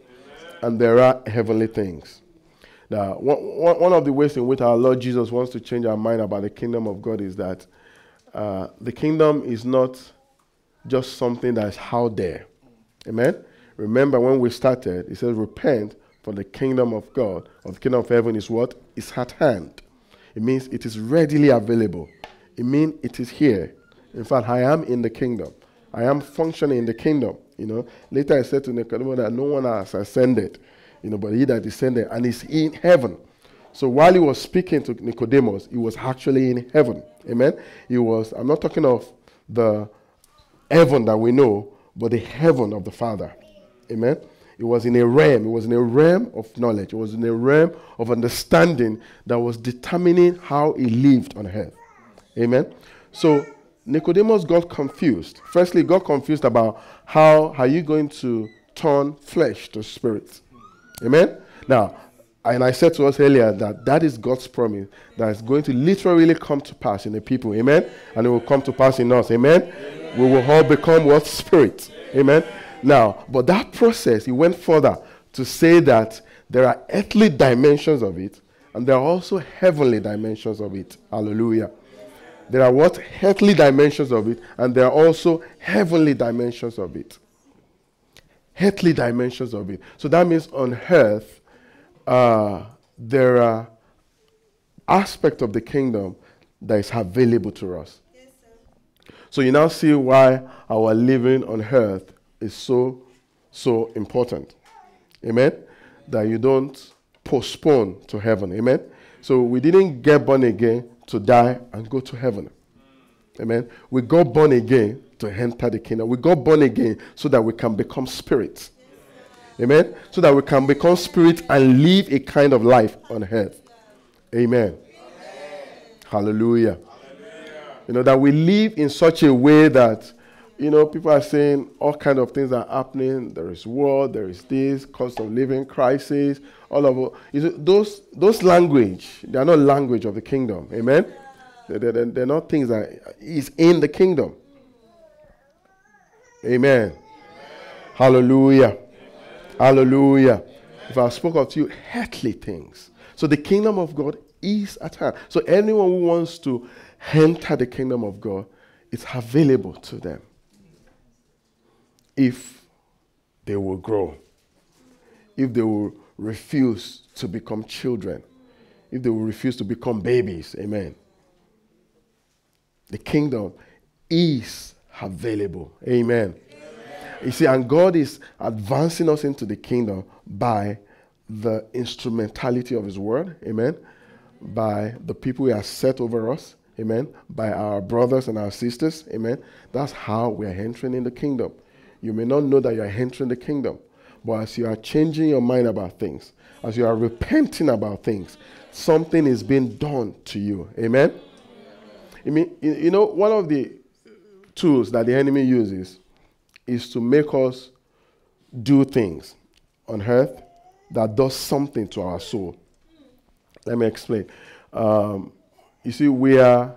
and there are heavenly things. Now, one, one of the ways in which our Lord Jesus wants to change our mind about the kingdom of God is that uh, the kingdom is not just something that's out there. Amen? Remember when we started, it says, Repent, for the kingdom of God, or the kingdom of heaven is what? Is at hand. It means it is readily available. It means it is here. In fact, I am in the kingdom. I am functioning in the kingdom. You know, later I said to Nicodemus that no one has ascended you know, but he that descended and is in heaven. So while he was speaking to Nicodemus, he was actually in heaven. Amen. He was, I'm not talking of the heaven that we know, but the heaven of the Father. Amen. It was in a realm, it was in a realm of knowledge, it was in a realm of understanding that was determining how he lived on earth. Amen. So Nicodemus got confused. Firstly, got confused about how are you going to turn flesh to spirit? Amen? Now, and I said to us earlier that that is God's promise that is going to literally come to pass in the people. Amen? And it will come to pass in us. Amen? Amen. We will all become what? Spirit. Amen? Now, but that process, he went further to say that there are earthly dimensions of it and there are also heavenly dimensions of it. Hallelujah. There are what? Earthly dimensions of it and there are also heavenly dimensions of it earthly dimensions of it. So that means on earth, uh, there are aspects of the kingdom that is available to us. So you now see why our living on earth is so, so important. Amen? That you don't postpone to heaven. Amen? So we didn't get born again to die and go to heaven. Amen? We got born again to enter the kingdom. We got born again so that we can become spirits. Amen? So that we can become spirit and live a kind of life on earth. Amen. Hallelujah. You know, that we live in such a way that, you know, people are saying all kind of things are happening. There is war, there is this, cost of living crisis, all of. Those, those language, they are not language of the kingdom. Amen? They're, they're, they're not things that is in the kingdom. Amen. Amen. Hallelujah. Hallelujah. If I spoke of to you earthly things. So the kingdom of God is at hand. So anyone who wants to enter the kingdom of God, it's available to them. If they will grow. If they will refuse to become children. If they will refuse to become babies. Amen. The kingdom is available. Amen. You see, and God is advancing us into the kingdom by the instrumentality of His word. Amen. By the people He has set over us. Amen. By our brothers and our sisters. Amen. That's how we are entering in the kingdom. You may not know that you are entering the kingdom, but as you are changing your mind about things, as you are repenting about things, something is being done to you. Amen. I mean, you know, one of the tools that the enemy uses is to make us do things on earth that does something to our soul. Let me explain. Um, you see, we are.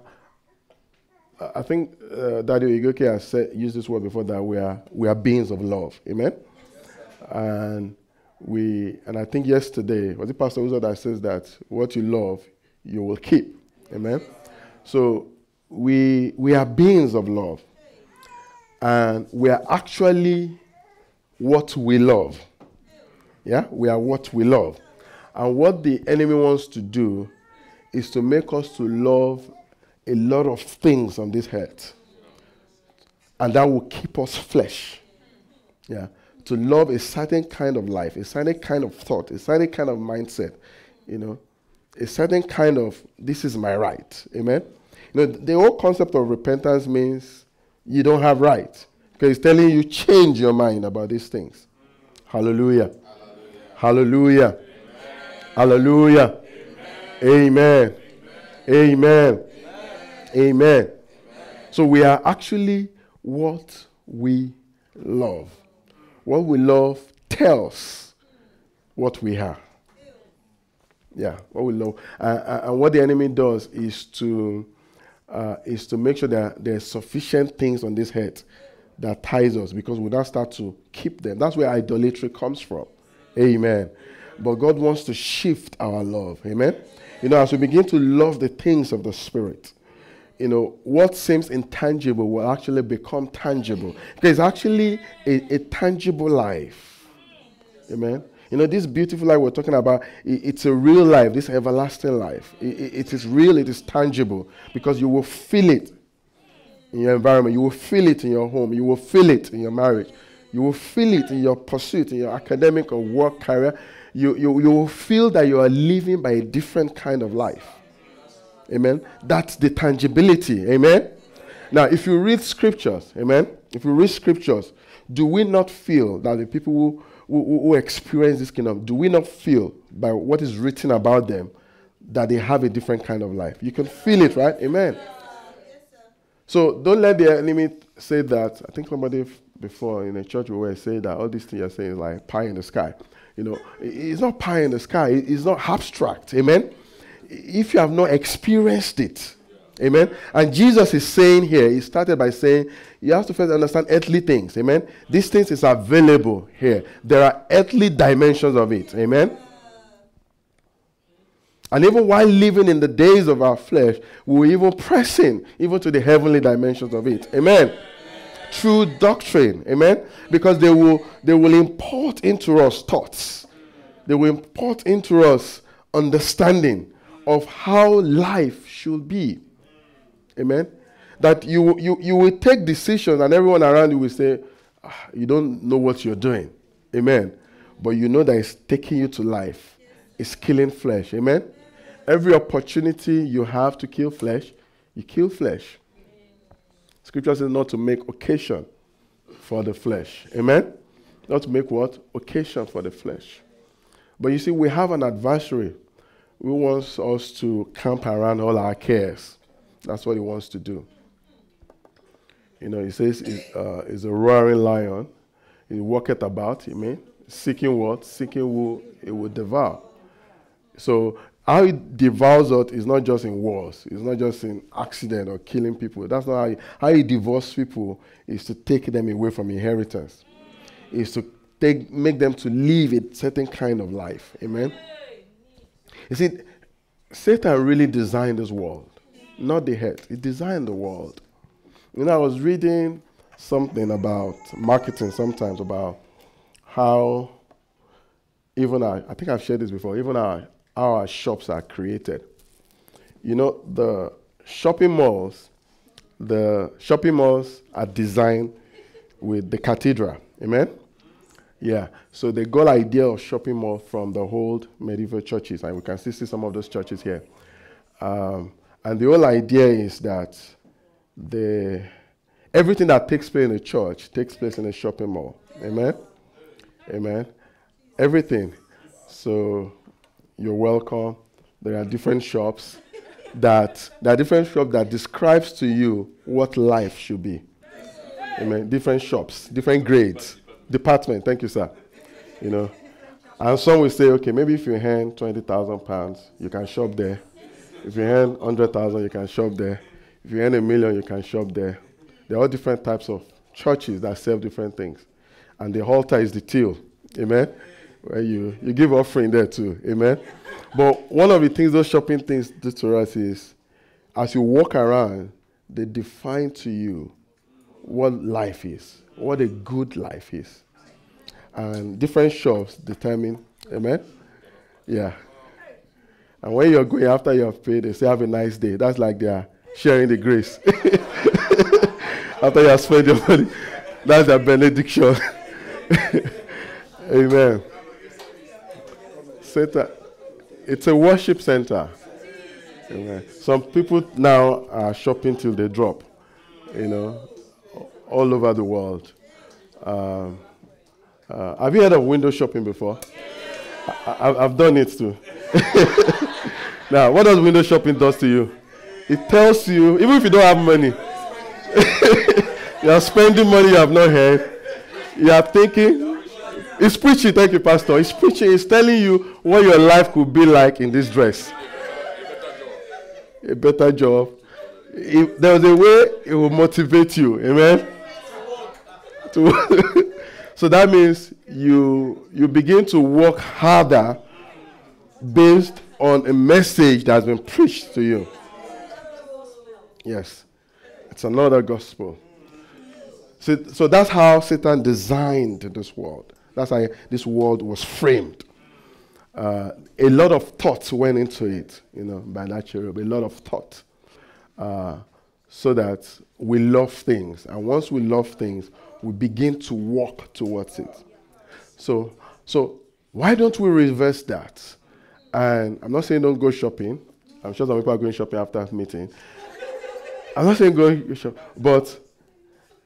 I think uh, Daddy Oyegoke has said, used this word before that we are we are beings of love. Amen. and we and I think yesterday was it Pastor Ozo that says that what you love you will keep. Amen. So we, we are beings of love. And we are actually what we love. Yeah? We are what we love. And what the enemy wants to do is to make us to love a lot of things on this earth. And that will keep us flesh. Yeah. To love a certain kind of life, a certain kind of thought, a certain kind of mindset, you know, a certain kind of this is my right. Amen. You know, the whole concept of repentance means you don't have right. Because it's telling you change your mind about these things. Hallelujah. Hallelujah. Hallelujah. Amen. Amen. Amen. So we are actually what we love. What we love tells what we are. Yeah, what we love. Uh, and what the enemy does is to uh, is to make sure that there's sufficient things on this head that ties us because we now start to keep them. That's where idolatry comes from. Amen. But God wants to shift our love. Amen. You know, as we begin to love the things of the Spirit, you know, what seems intangible will actually become tangible. There's actually a, a tangible life. Amen. You know, this beautiful life we're talking about, it's a real life, this everlasting life. it is real, it is tangible, because you will feel it in your environment, you will feel it in your home, you will feel it in your marriage, you will feel it in your pursuit, in your academic or work career. You, you, you will feel that you are living by a different kind of life. Amen. That's the tangibility. Amen. Now, if you read scriptures, amen, if you read scriptures, do we not feel that the people who who, who experience this kingdom, do we not feel by what is written about them that they have a different kind of life? You can feel it, right? Amen. So don't let the enemy say that. I think somebody before in a church we were saying that all these things you're saying is like pie in the sky. You know, it's not pie in the sky. It's not abstract. Amen. If you have not experienced it, Amen. And Jesus is saying here, he started by saying, you have to first understand earthly things. Amen. These things is available here. There are earthly dimensions of it. Amen. And even while living in the days of our flesh, we are even pressing even to the heavenly dimensions of it. Amen. True doctrine. Amen. Because they will they will import into us thoughts. They will import into us understanding of how life should be. Amen. That you, you, you will take decisions and everyone around you will say, "Ah, You don't know what you're doing. Amen. But you know that it's taking you to life, it's killing flesh. Amen. Every opportunity you have to kill flesh, you kill flesh. Scripture says not to make occasion for the flesh. Amen. Not to make what? Occasion for the flesh. But you see, we have an adversary who wants us to camp around all our cares. That's what he wants to do. You know, he says he's, uh, a roaring lion. He walketh about, amen, seeking what? Seeking who he will devour. So how he devours us is not just in wars. It's not just in accident or killing people. That's not how he, how he devours people is to take them away from inheritance. Is to take make them to live a certain kind of life. Amen. You see, Satan really designed this world, not the head. He designed the world. You know, I was reading something about marketing sometimes about how even our, I think I've shared this before, even our, our shops are created. You know, the shopping malls, the shopping malls are designed with the cathedral. Amen? Yeah. So they got idea of shopping mall from the old medieval churches, and we can still see some of those churches here. Um, and the whole idea is that the everything that takes place in a church takes place in a shopping mall. Amen. Amen. Everything. So you're welcome. There are different shops that there are different shops that describes to you what life should be. Amen. Different shops, different grades, department. Thank you, sir. You know, and some will say, okay, maybe if you earn twenty thousand pounds, you can shop there. If you earn hundred thousand, you can shop there. If you earn a million, you can shop there. There are all different types of churches that serve different things, and the altar is the till. Amen. Where you you give offering there too. Amen. But one of the things those shopping things do to us is, as you walk around, they define to you what life is, what a good life is. And different shops determine, amen? Yeah. And when you're going after you have paid, they say, Have a nice day. That's like they are sharing the grace. after you have spent your money, that's their benediction. amen. Satan, it's a worship center. Amen. Some people now are shopping till they drop, you know, all over the world. Um, uh, have you heard of window shopping before? I, have done it too. now, what does window shopping does to you? It tells you, even if you don't have money, you are spending money you have not had. You are thinking, it's preaching, thank you, Pastor. It's preaching, it's telling you what your life could be like in this dress. A better job. If there's a way it will motivate you, amen. To so that means you you begin to work harder based on a message that has been preached to you. Yes, it's another gospel. So, so that's how Satan designed this world. That's how this world was framed. Uh, a lot of thoughts went into it, you know, by that cherub, a lot of thought. Uh, so that we love things. And once we love things, we begin to walk towards it. So, so why don't we reverse that? And I'm not saying don't go shopping. I'm sure some people are going shopping after the meeting. I'm not saying go shopping, but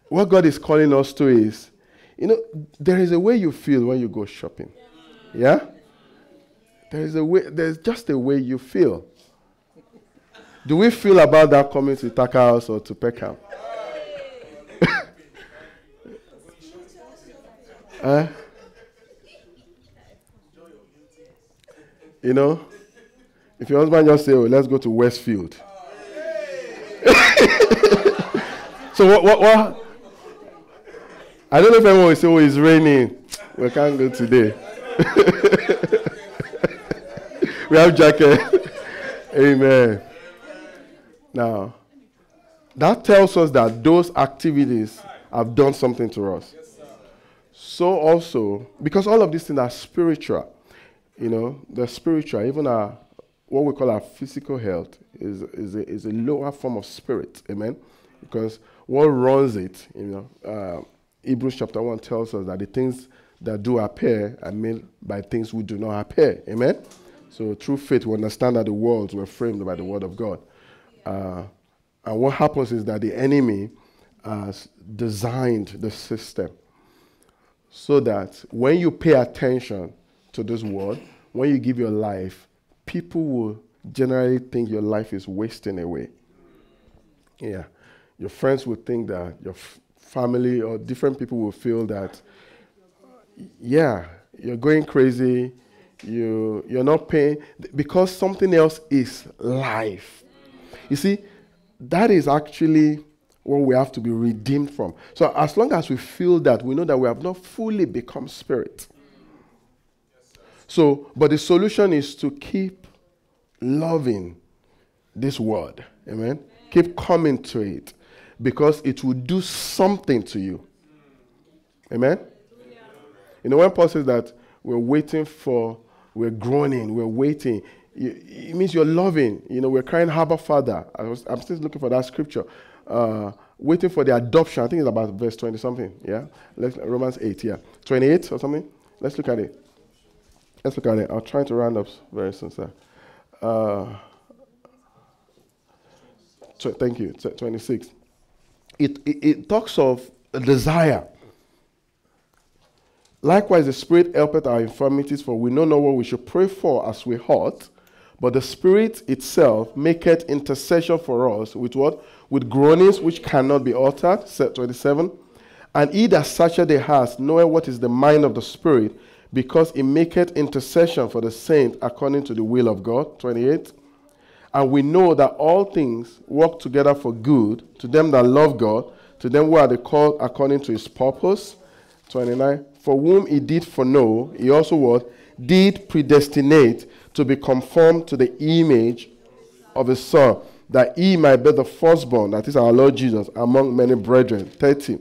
what God is calling us to is, you know, there is a way you feel when you go shopping. Yeah? There is a way, there's just a way you feel. Do we feel about that coming to Taka House or to Peckham? Huh? Eh? You know, if your husband just say, "Oh, let's go to Westfield," so what, what? What? I don't know if anyone will say, "Oh, it's raining. We can't go today." we have jacket. Amen. Now, that tells us that those activities have done something to us so also, because all of these things are spiritual, you know, they're spiritual, even our what we call our physical health is, is, a, is a lower form of spirit. Amen. Because what runs it, you know, uh, Hebrews chapter 1 tells us that the things that do appear are made by things which do not appear. Amen. So through faith, we understand that the worlds were framed by the word of God. Uh, and what happens is that the enemy has designed the system so that when you pay attention to this word, when you give your life, people will generally think your life is wasting away. Yeah. Your friends will think that, your f- family or different people will feel that, yeah, you're going crazy, you, you're not paying, because something else is life. You see, that is actually what we have to be redeemed from. So as long as we feel that, we know that we have not fully become spirit. So, but the solution is to keep loving this word. Amen. Keep coming to it because it will do something to you. Amen. You know, when Paul says that we're waiting for, we're groaning, we're waiting, it means you're loving. You know, we're crying, Abba Father. I was, I'm still looking for that scripture. Uh, waiting for the adoption. I think it's about verse 20 something. Yeah? Let's, Romans 8, yeah. 28 or something. Let's look at it. Let's look at it. I'll try to round up very soon, sir. Uh, thank you. T- 26. It, it, it talks of desire. Likewise, the Spirit helpeth our infirmities, for we know not what we should pray for as we ought. But the Spirit itself maketh intercession for us with what? With groanings which cannot be uttered. 27. And he that searcheth the hearts knoweth what is the mind of the Spirit, because he maketh intercession for the saint according to the will of God. 28. And we know that all things work together for good to them that love God, to them who are the called according to his purpose. 29. For whom he did foreknow, he also what? Did predestinate to be conformed to the image of his son, that he might be the firstborn, that is our Lord Jesus, among many brethren. 30.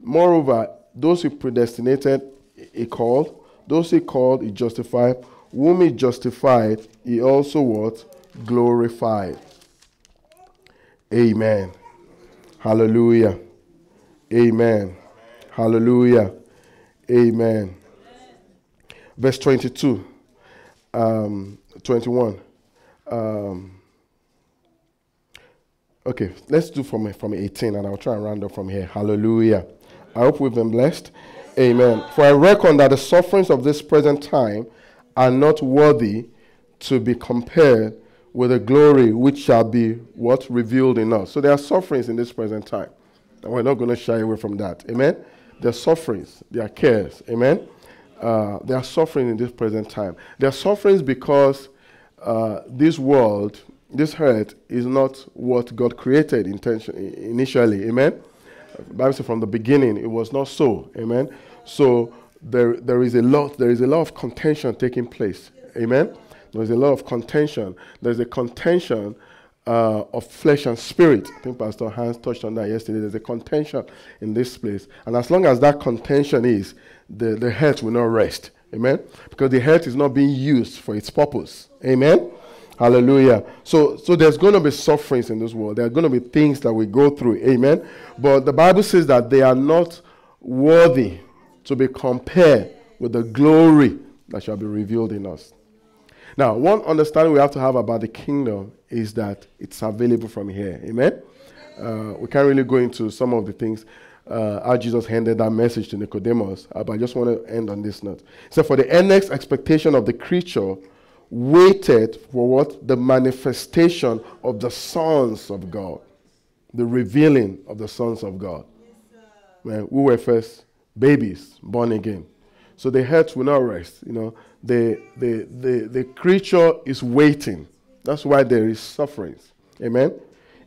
Moreover, those he predestinated, he called. Those he called, he justified. Whom he justified, he also what? Glorified. Amen. Hallelujah. Amen. Hallelujah. Amen. Verse 22, um, 21. Um, okay, let's do from, from 18 and I'll try and round up from here. Hallelujah. I hope we've been blessed. Amen. For I reckon that the sufferings of this present time are not worthy to be compared with the glory which shall be what revealed in us. So there are sufferings in this present time. And we're not going to shy away from that. Amen. There are sufferings, there are cares. Amen. Uh, there are suffering in this present time. There are sufferings because uh, this world, this earth, is not what God created intention, initially. Amen. The Bible says from the beginning it was not so. Amen. So there, there is a lot, there is a lot of contention taking place. Amen. There's a lot of contention. There's a contention uh, of flesh and spirit. I think Pastor Hans touched on that yesterday. There's a contention in this place. And as long as that contention is, the, the heart will not rest. Amen? Because the heart is not being used for its purpose. Amen? Hallelujah. So, so there's going to be sufferings in this world. There are going to be things that we go through. Amen? But the Bible says that they are not worthy to be compared with the glory that shall be revealed in us. Now, one understanding we have to have about the kingdom is that it's available from here. Amen? Uh, we can't really go into some of the things uh, how Jesus handed that message to Nicodemus, uh, but I just want to end on this note. So, for the earnest expectation of the creature waited for what? The manifestation of the sons of God, the revealing of the sons of God. Yes, we were first babies born again. So the heart will not rest. You know, the, the, the, the creature is waiting. That's why there is sufferings. Amen.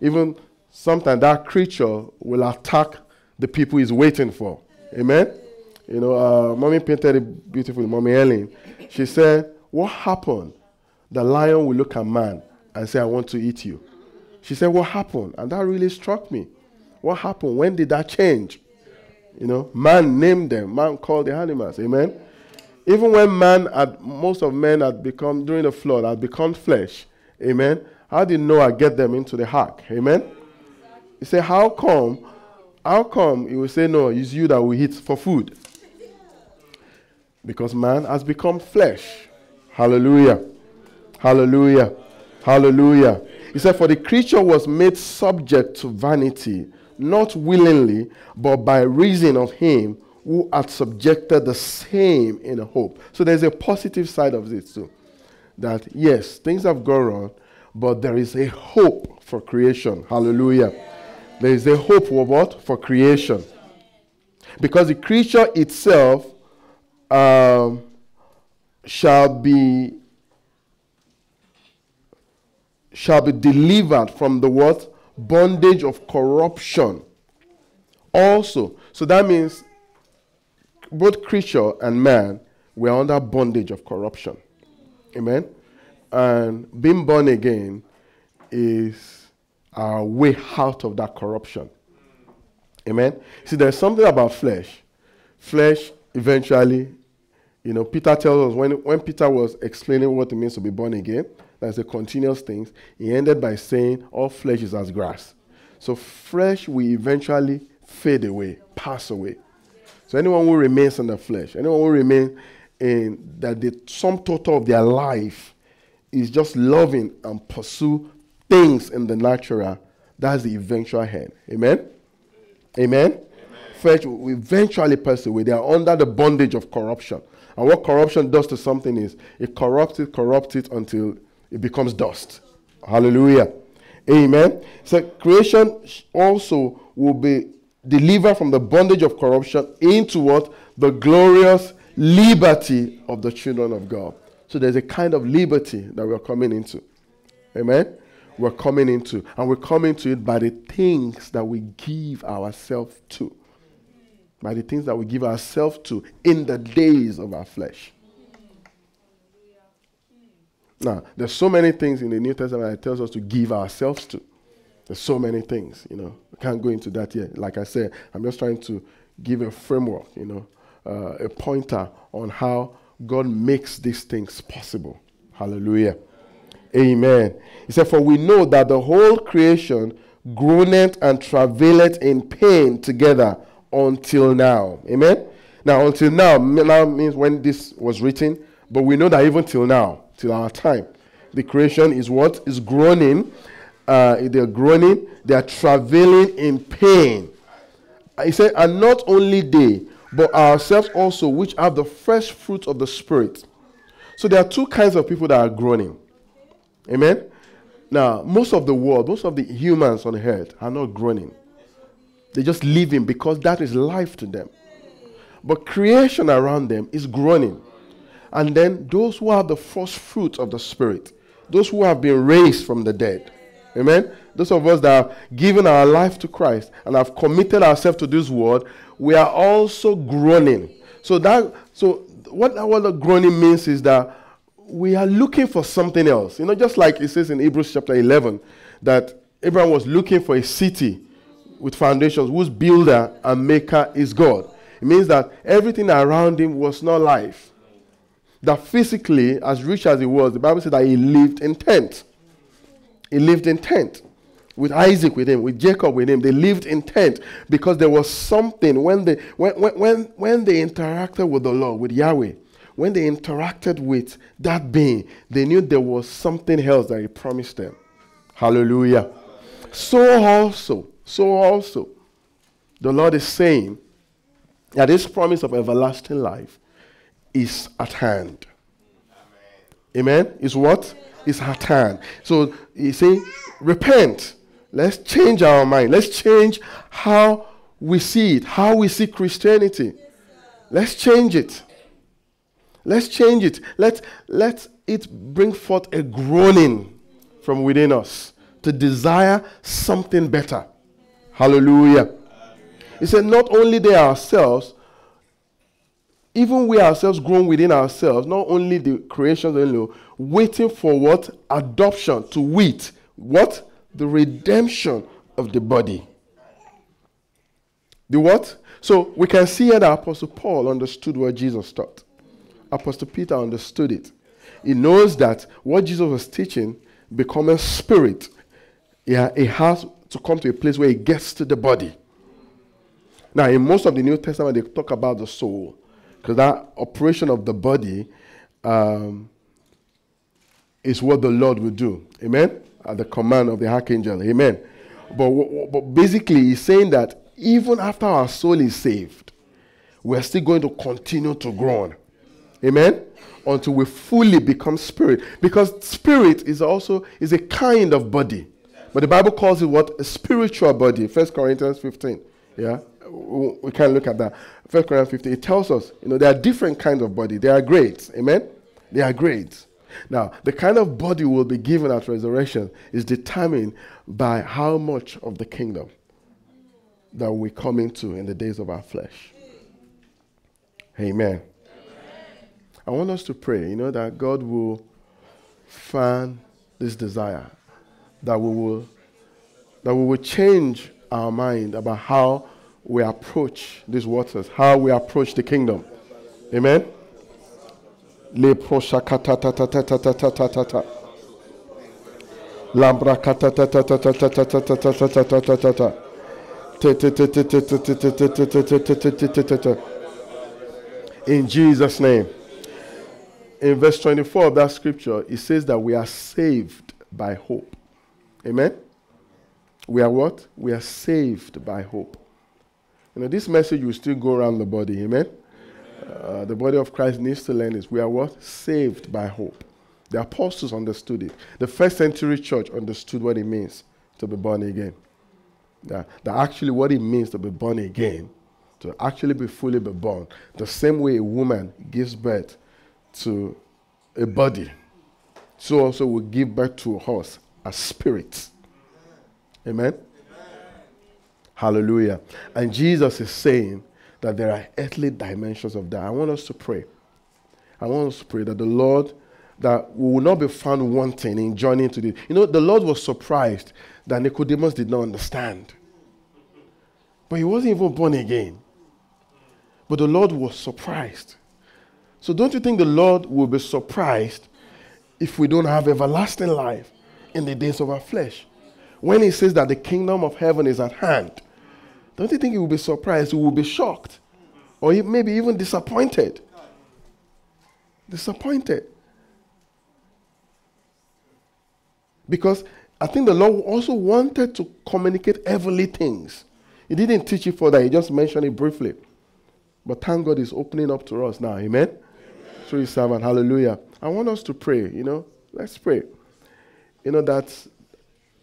Even sometimes that creature will attack the people he's waiting for. Amen. You know, uh, mommy painted it beautifully, mommy Ellen. She said, What happened? The lion will look at man and say, I want to eat you. She said, What happened? And that really struck me. What happened? When did that change? You know, man named them, man called the animals. Amen. even when man had most of men had become during the flood had become flesh, amen. How did Noah get them into the ark? Amen. He said, How come? How come he will say, No, it's you that will eat for food? Because man has become flesh. Hallelujah. Hallelujah. Hallelujah. He said, For the creature was made subject to vanity, not willingly, but by reason of him who had subjected the same in a hope. So there's a positive side of this too. That yes, things have gone wrong, but there is a hope for creation. Hallelujah. There is a hope for what? For creation. Because the creature itself um, shall be shall be delivered from the what? Bondage of corruption. Also, so that means both creature and man were under bondage of corruption. Amen. And being born again is our way out of that corruption. Amen. See, there's something about flesh. Flesh eventually, you know, Peter tells us when, when Peter was explaining what it means to be born again, that's a continuous thing. He ended by saying, All flesh is as grass. So flesh will eventually fade away, pass away. So anyone who remains in the flesh, anyone who remains in that the sum total of their life is just loving and pursue things in the natural, that's the eventual end. Amen? Amen? Amen. Flesh will eventually pass away. They are under the bondage of corruption. And what corruption does to something is it corrupts it, corrupts it until it becomes dust. Hallelujah. Amen. So creation also will be delivered from the bondage of corruption into what? The glorious liberty of the children of God. So there's a kind of liberty that we're coming into. Amen. We're coming into. And we're coming to it by the things that we give ourselves to. By the things that we give ourselves to in the days of our flesh. Now, there's so many things in the New Testament that tells us to give ourselves to. There's so many things, you know. I can't go into that yet. Like I said, I'm just trying to give a framework, you know, uh, a pointer on how God makes these things possible. Hallelujah. Amen. He said, For we know that the whole creation groaneth and travaileth in pain together until now. Amen. Now, until now, now means when this was written, but we know that even till now, till our time. The creation is what? Is groaning. Uh, they're groaning. They are traveling in pain. He said, and not only they, but ourselves also, which have the fresh fruit of the Spirit. So there are two kinds of people that are groaning. Amen? Now, most of the world, most of the humans on earth are not groaning. They're just living because that is life to them. But creation around them is groaning. And then those who have the first fruit of the Spirit, those who have been raised from the dead. Amen. Those of us that have given our life to Christ and have committed ourselves to this word, we are also groaning. So that so what, what the groaning means is that we are looking for something else. You know, just like it says in Hebrews chapter 11 that Abraham was looking for a city with foundations whose builder and maker is God. It means that everything around him was not life that physically, as rich as he was, the Bible said that he lived in tent. He lived in tent with Isaac with him, with Jacob with him. They lived in tent because there was something when they when, when, when they interacted with the Lord, with Yahweh, when they interacted with that being, they knew there was something else that he promised them. Hallelujah. So also, so also, the Lord is saying that this promise of everlasting life is at hand. Amen. Amen? Is what? Is at hand. So you say, repent. Let's change our mind. Let's change how we see it, how we see Christianity. Let's change it. Let's change it. Let, let it bring forth a groaning from within us to desire something better. Hallelujah. He said, not only they ourselves, even we ourselves grown within ourselves, not only the creations only, waiting for what? Adoption to wit. What? The redemption of the body. The what? So we can see here that Apostle Paul understood what Jesus taught. Apostle Peter understood it. He knows that what Jesus was teaching, becoming spirit, yeah, it has to come to a place where it gets to the body. Now, in most of the New Testament, they talk about the soul, because that operation of the body um, is what the Lord will do. Amen? At the command of the archangel. Amen. But, but basically, he's saying that even after our soul is saved, we're still going to continue to grow on. Amen? Until we fully become spirit. Because spirit is also is a kind of body. But the Bible calls it what? A spiritual body. First Corinthians 15. Yeah? We can look at that. First Corinthians 15. It tells us, you know, there are different kinds of body. There are grades. Amen? There are grades. Now, the kind of body will be given at resurrection is determined by how much of the kingdom that we come into in the days of our flesh. Amen. I want us to pray, you know, that God will fan this desire, that we will, that we will change our mind about how we approach these waters, how we approach the kingdom. Amen. Lambra. In Jesus' name. In verse 24 of that scripture, it says that we are saved by hope. Amen? We are what? We are saved by hope. You know, this message will still go around the body. Amen? Uh, the body of Christ needs to learn this. We are what? Saved by hope. The apostles understood it. The first century church understood what it means to be born again. That, that actually what it means to be born again, to actually be fully be born, the same way a woman gives birth to a body, so also will give birth to us a spirit. Amen? Hallelujah. And Jesus is saying that there are earthly dimensions of that. I want us to pray. I want us to pray that the Lord, that we will not be found wanting in joining to this. You know, the Lord was surprised that Nicodemus did not understand. But he wasn't even born again. But the Lord was surprised. So don't you think the Lord will be surprised if we don't have everlasting life in the days of our flesh? When he says that the kingdom of heaven is at hand, don't you think he will be surprised? He will be shocked. Or maybe even disappointed. Disappointed. Because I think the Lord also wanted to communicate heavenly things. He didn't teach it further, he just mentioned it briefly. But thank God is opening up to us now. Amen? Amen. Through his servant. Hallelujah. I want us to pray, you know. Let's pray. You know that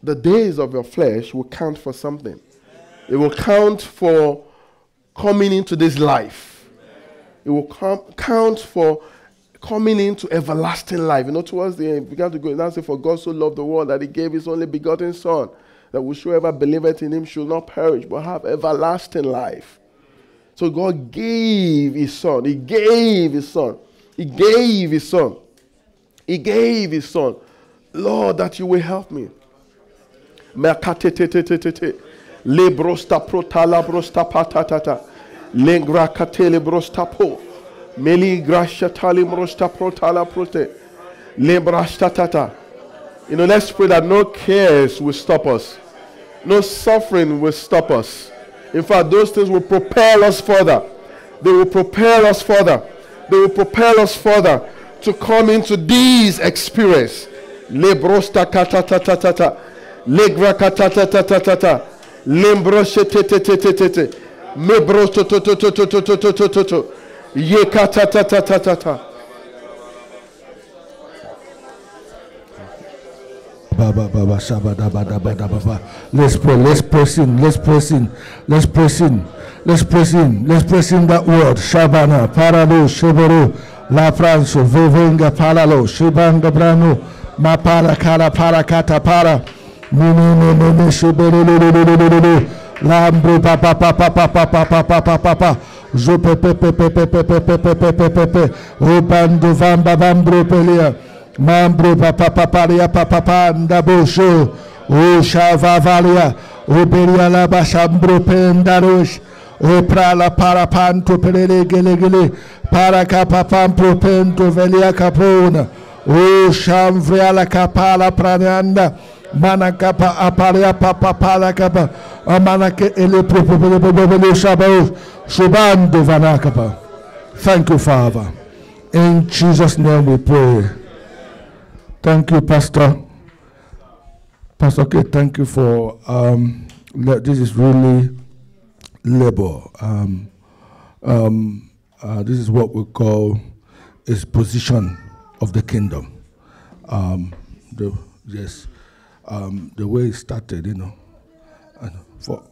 the days of your flesh will count for something. It will count for coming into this life. It will com- count for coming into everlasting life. You know, towards the end, we began to go. Now say, For God so loved the world that he gave his only begotten Son, that whosoever believeth in him should not perish, but have everlasting life. So God gave his Son. He gave his Son. He gave his Son. He gave his Son. Lord, that you will help me. Lebrosta protala brosta patatata. Lengra katele brosta po. Meli grasha tali brosta protala prote. Lebrasta tata. You know, let's pray that no cares will stop us. No suffering will stop us. In fact, those things will propel us further. They will propel us further. They will propel us further to come into these experience. Lebrosta katatatata. Legra katatatata. Lembro te te te te te te. Mebro to to to to to to to to to to ta ta ta ta ta. Let's pray, let's press in, let's press in, let's press in, let's press in, let's press in that word. Shabana, Paralo, Sheboro, La Franco, Vevenga Palalo, Shibanga Brano, Ma para cara para kata para. Lambro mambro pa pa pa pa ria pa pa pa anda bosho o shava valia o beria la basambro pendaros O prala para panto pelele gele gele. Para capa pampro pento velia capona. O chamvria la capala prananda. Capa aparia papa para capa. Amana ke ele. Shubando vanakapa. Thank you, Father. In Jesus' name we pray. Thank you, Pastor. Pastor K, thank you for um, this is really labor. Um, um, uh, this is what we call is position of the kingdom. Um, the yes, um, the way it started, you know, and for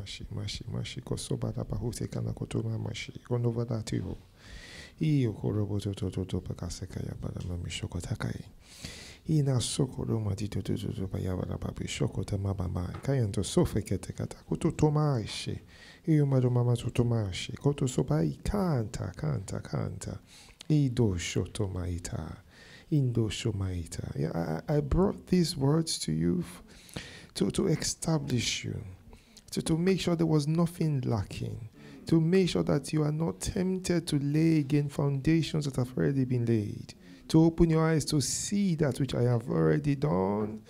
Mashi, mashi, mashi, kosoba da bahute kana kotuma mashi, konova da tiho. Iyo korobo to to to to pakaseka ya bada mami shoko takai. Ina soko roma di to to to to pa ya bada babi shoko ta mama ma. Kayanto sofe kete kata kuto toma ishe. Iyo mado mama to toma ishe. Koto soba i kanta, kanta, kanta. Ido shoto maita. Indo shomaita. Yeah, I, I brought these words to you to, to establish you to, to make sure there was nothing lacking, to make sure that you are not tempted to lay again foundations that have already been laid, to open your eyes to see that which I have already done,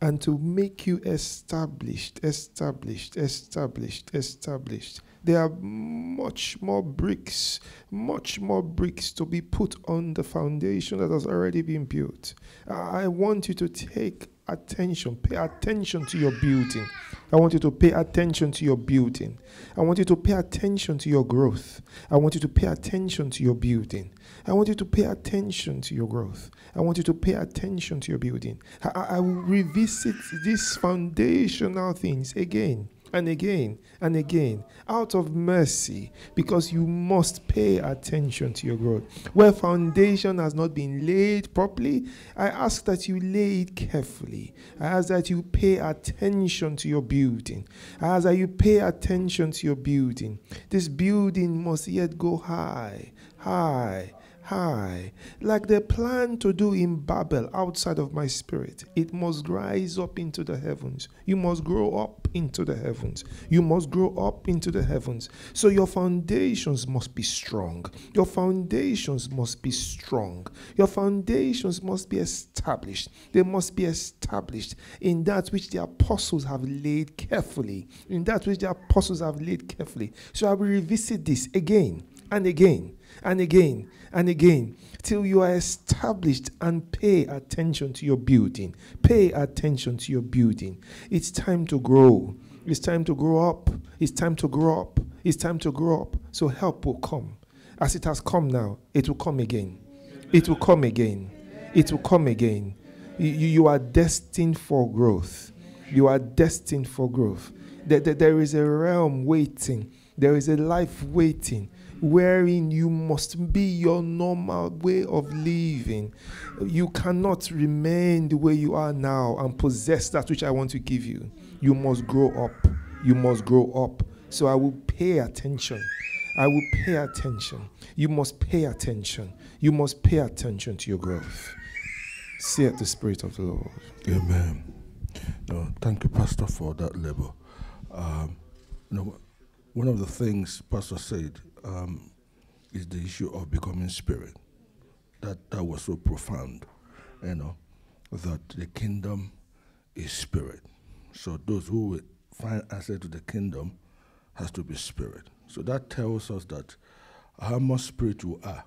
and to make you established, established, established, established. There are much more bricks, much more bricks to be put on the foundation that has already been built. I I want you to take attention, pay attention to your building. I want you to pay attention to your building. I want you to pay attention to your growth. I want you to pay attention to your building. I want you to pay attention to your growth. I want you to pay attention to your building. I, I- I will revisit these foundational things again and again and again out of mercy because you must pay attention to your growth. Where foundation has not been laid properly, I ask that you lay it carefully. I ask that you pay attention to your building. I ask that you pay attention to your building. This building must yet go high, high, high, like they plan to do in Babel outside of my spirit. It must rise up into the heavens. You must grow up into the heavens. You must grow up into the heavens. So your foundations must be strong. Your foundations must be strong. Your foundations must be established. They must be established in that which the apostles have laid carefully. In that which the apostles have laid carefully. So I will revisit this again and again and again and again till you are established and pay attention to your building. Pay attention to your building. It's time to grow. It's time to grow up. It's time to grow up. It's time to grow up. So help will come. As it has come now, it will come again. It will come again. It will come again. You, you are destined for growth. You are destined for growth. There, there- there is a realm waiting. There is a life waiting wherein you must be your normal way of living. You cannot remain the way you are now and possess that which I want to give you. You must grow up. You must grow up. So I will pay attention. I will pay attention. You must pay attention. You must pay attention to your growth. Say the Spirit of the Lord. Amen. No, thank you, Pastor, for that labor. Um, know, one of the things Pastor said um, is the issue of becoming spirit. That that was so profound, you know, that the kingdom is spirit. So those who will find access to the kingdom has to be spirit. So that tells us that how much spirit you are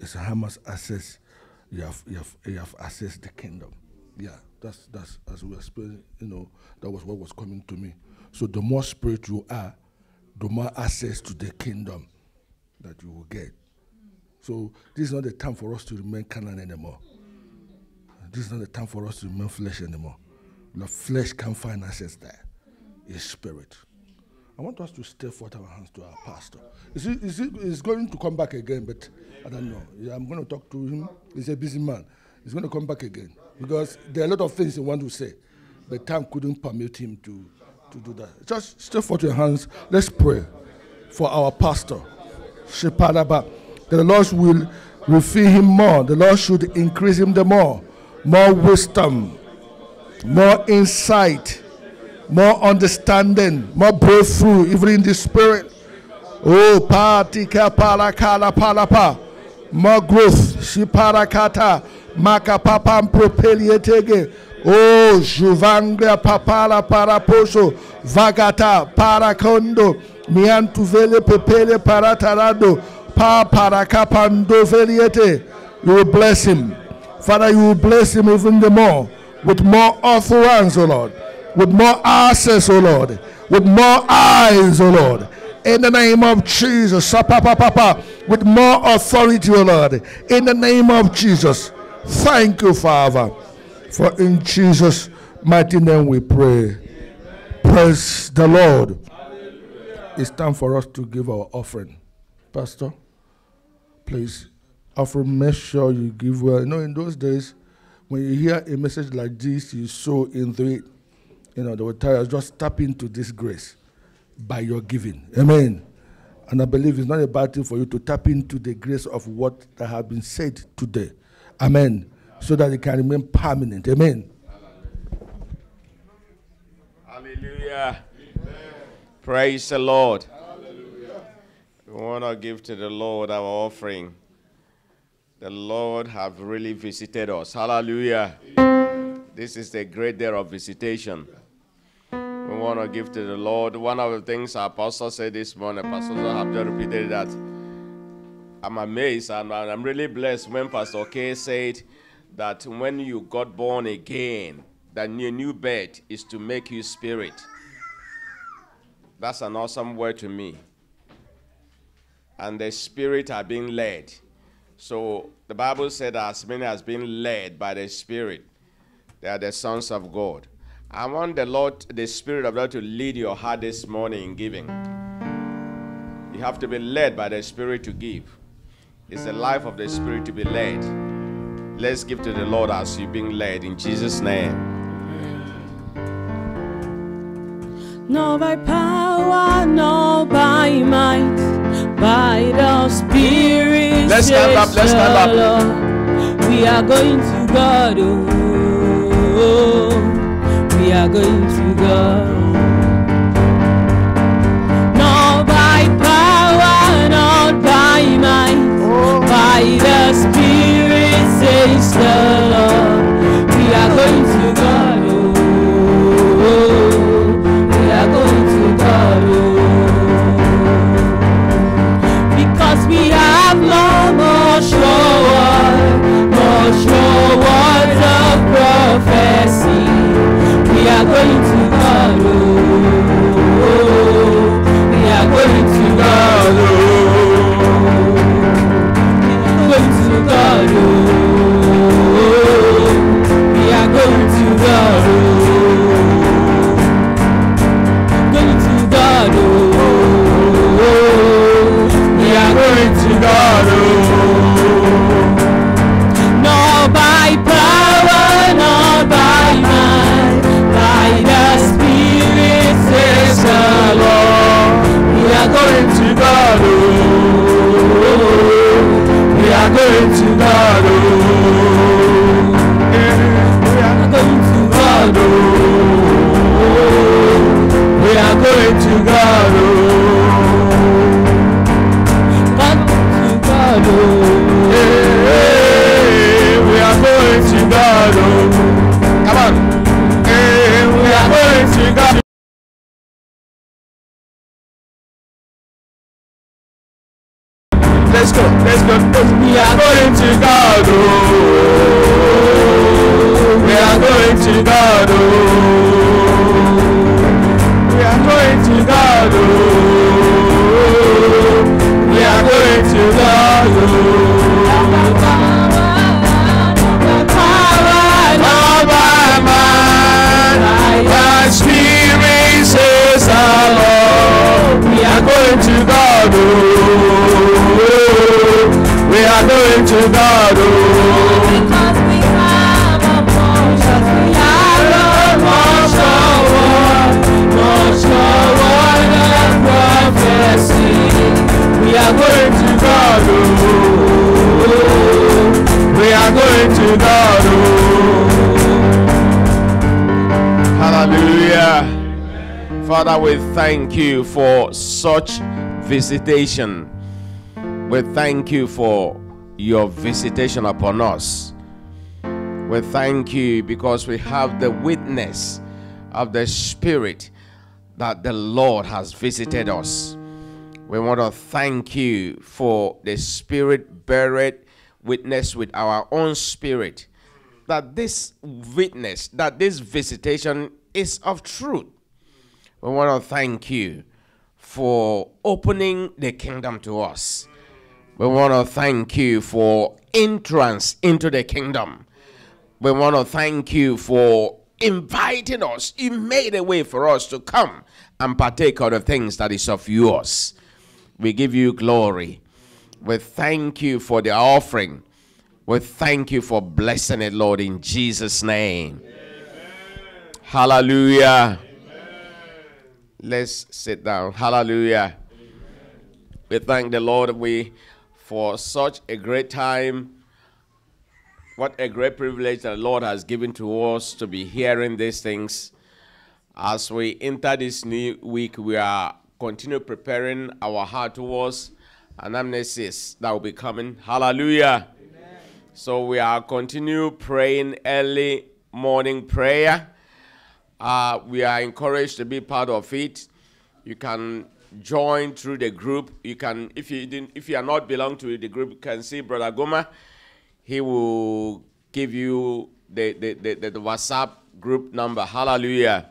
is how much access you have you have you have accessed the kingdom. Yeah, that's that's as we explained, you know, that was what was coming to me. So the more spirit you are, the more access to the kingdom that you will get. So this is not the time for us to remain carnal anymore. This is not the time for us to remain flesh anymore. The flesh can't find access there. It's spirit. I want us to stay forth our hands to our pastor. Is he, is he is going to come back again, but I don't know. I'm going to talk to him. He's a busy man. He's going to come back again because there are a lot of things he wants to say, but time couldn't permit him to, to do that. Just stay forth your hands. Let's pray for our pastor, Sheparaba. That the Lord will refill him more. The Lord should increase him the more. More wisdom, more insight, more understanding, more breakthrough, even in the spirit. Oh, patika palakala palapa. More growth. Shiparakata. Makapapam propelietege. Oh, Juvanglia papala paraposo. Vagata parakondo. Miantuvele pepele paratarado. Pa parakapando veliete. You will bless him. Father, you will bless him even the more. With more utterance, O Lord. With more access, O Lord. With more eyes, O Lord in the name of Jesus. With more authority, O Lord, in the name of Jesus. Thank you, Father, for in Jesus' mighty name we pray. Praise the Lord. It's time for us to give our offering. Pastor, please, offering, make sure you give well. You know, in those days, when you hear a message like this, you sow into it. You know, they will just tap into this grace by your giving. Amen. And I believe it's not a bad thing for you to tap into the grace of what that have been said today. Amen. So that it can remain permanent. Amen. Hallelujah. Praise the Lord. Hallelujah. We want to give to the Lord our offering. The Lord have really visited us. Hallelujah. This is the great day of visitation. We want to give to the Lord. One of the things our pastor said this morning, Pastor have just repeated that. I'm amazed and I'm really blessed when Pastor K said that when you got born again, that your new birth is to make you spirit. That's an awesome word to me. And the spirit are being led. So the Bible said as many as been led by the spirit, they are the sons of God. I want the Lord, the Spirit of God, to lead your heart this morning in giving. You have to be led by the Spirit to give. It's the life of the Spirit to be led. Let's give to the Lord as you're being led in Jesus' name. Not by power, not by might, by the Spirit. Let's stand up, let's stand up. up. We are going to God. Oh, we are going to God. Not by power, not by might, oh. by the Spirit, says the Lord. We are going to God. Oh, we are going to God. Oh, because we have more, more sure word, more sure words of prophecy. We are going to Let's go, let's go. We are going to God. Oh, we are going to God. Oh, we are going to God. Oh, we are going to God. Oh, going to God. Oh. Because we have a portion, we have a portion, portion, word of prophecy. We are going to God. Oh. We are going to God. Oh. Hallelujah. Father, we thank you for such visitation. We thank you for your visitation upon us. We thank you because we have the witness of the Spirit that the Lord has visited us. We want to thank you for the Spirit buried witness with our own spirit that this witness, that this visitation is of truth. We want to thank you for opening the kingdom to us. We want to thank you for entrance into the kingdom. We want to thank you for inviting us. You made a way for us to come and partake of the things that is of yours. We give you glory. We thank you for the offering. We thank you for blessing it, Lord, in Jesus' name. Hallelujah. Let's sit down. Hallelujah. We thank the Lord that we for such a great time. What a great privilege that the Lord has given to us to be hearing these things. As we enter this new week, we are continue preparing our heart towards an amnesis that will be coming. Hallelujah. So we are continue praying early morning prayer. Uh, we are encouraged to be part of it. You can join through the group. You can, if you didn't, if you are not belong to the group, you can see Brother Goma. He will give you the the, the, the, WhatsApp group number. Hallelujah.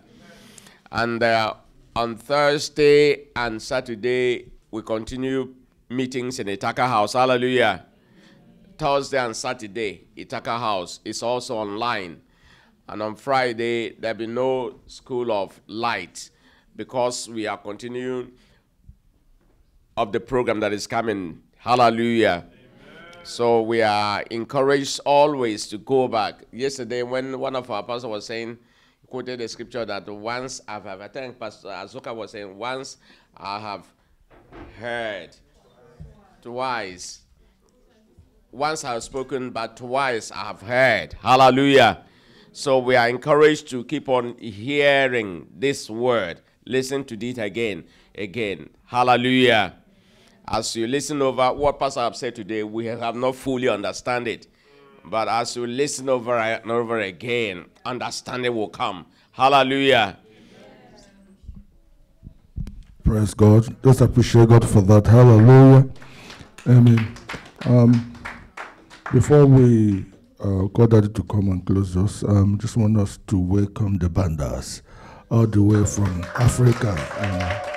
And uh, on Thursday and Saturday, we continue meetings in Itaka House. Hallelujah. Thursday and Saturday, Itaka House is also online. And on Friday, there'll be no School of Light because we are continuing of the program that is coming. Hallelujah. So we are encouraged always to go back. Yesterday, when one of our pastors was saying, quoted the scripture that once I've, I think Pastor Azuka was saying, once I have heard, twice. Once I have spoken, but twice I have heard. Hallelujah. So we are encouraged to keep on hearing this word. Listen to it again, again. Hallelujah. As you listen over what Pastor have said today, we have not fully understand it. But as you listen over and over again, understanding will come. Hallelujah. Praise God. Just appreciate God for that. Hallelujah. Amen. Um, before we uh, call Daddy to come and close us, um, just want us to welcome the bandas all the way from Africa. Uh,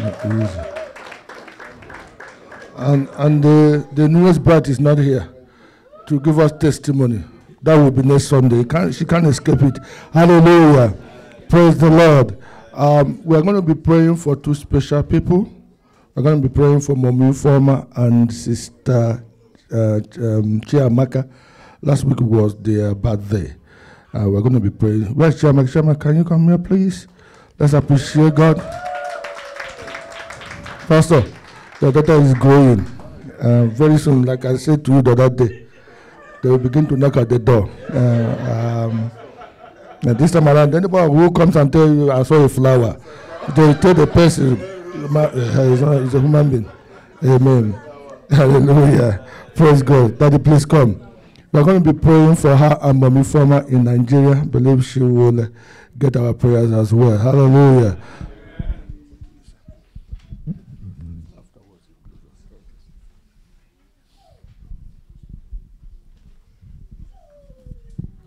not easy. And, and the, the newest bride is not here to give us testimony. That will be next Sunday. Can't, she can't escape it. Hallelujah. Praise the Lord. Um, we're going to be praying for two special people. We're going to be praying for Momi Ufoma and Sister uh, um, Chiamaka. Last week was their birthday. Uh, we're going to be praying. Where's Chiamaka? Chiamaka, can you come here, please? Let's appreciate God. Pastor, the daughter is growing. Uh, very soon, like I said to you the other day, they will begin to knock at the door. Uh, um, and this time around, anybody who comes and tell you, I saw a flower, they tell the person, "Ma- uh, a human being. Amen. Hallelujah. Praise God. Daddy, please come. We're going to be praying for her and mommy Ufoma in Nigeria. Believe she will get our prayers as well. Hallelujah.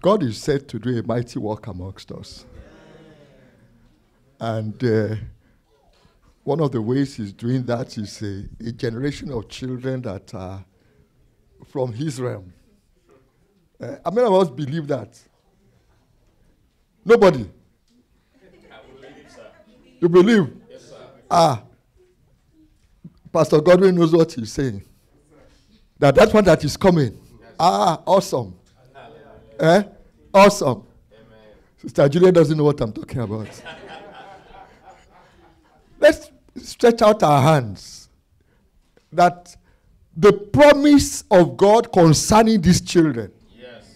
God is said to do a mighty work amongst us. And uh, one of the ways he's doing that is a, a generation of children that are from his realm. Uh, how many of us believe that? Nobody. You believe? Yes, sir. ah. Pastor Godwin knows what he's saying. That that one that is coming. Ah, awesome. Eh? Awesome. Sister Julia doesn't know what I'm talking about. Let's stretch out our hands. That the promise of God concerning these children, yes.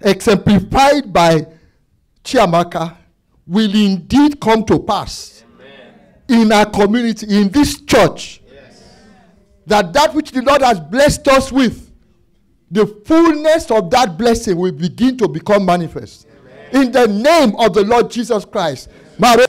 exemplified by Chiamaka, will indeed come to pass in our community, in this church. That that which the Lord has blessed us with, the fullness of that blessing will begin to become manifest. In the name of the Lord Jesus Christ. Mare-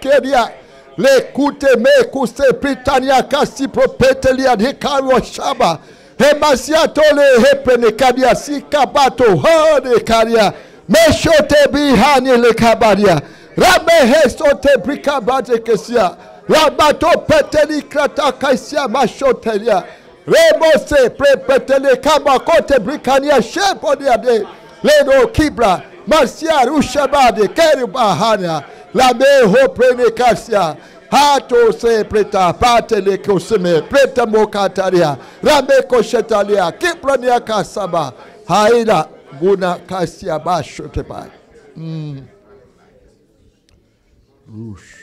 Keria, le kute me kuse pritania kasi propetelia de karo shaba. Hemasia tole hepene kadia sikabato hode karia. Meshote bihani le kabaria. Rabe hesote brikabate kesia. Rabato peteli krata kaisia mashotelia. Remose prepetele kamakote brikania shepodia de. Leno kibra. Masia rushabade kerubahania. La meho prene kasia. Hato se preta patele koseme preta mokataria. Rame koshetalia. Kiprania kasaba. Haina guna kasia bashotepa. Mm. Rush.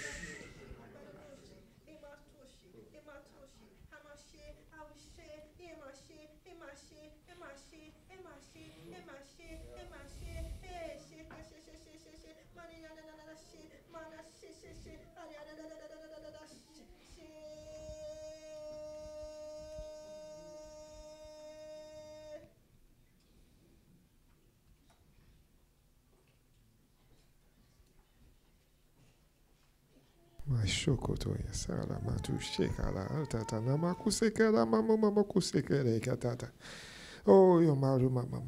Kusekele katata. Oh, yo maru mama.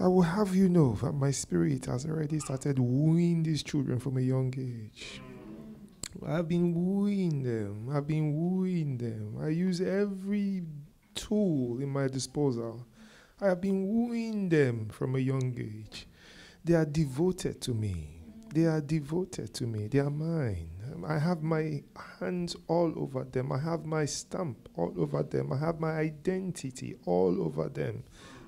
I will have you know that my spirit has already started wooing these children from a young age. I've been wooing them. I've been wooing them. I use every tool in my disposal. I have been wooing them from a young age. They are devoted to me. They are devoted to me. They are mine. Um, I have my hands all over them. I have my stamp all over them. I have my identity all over them.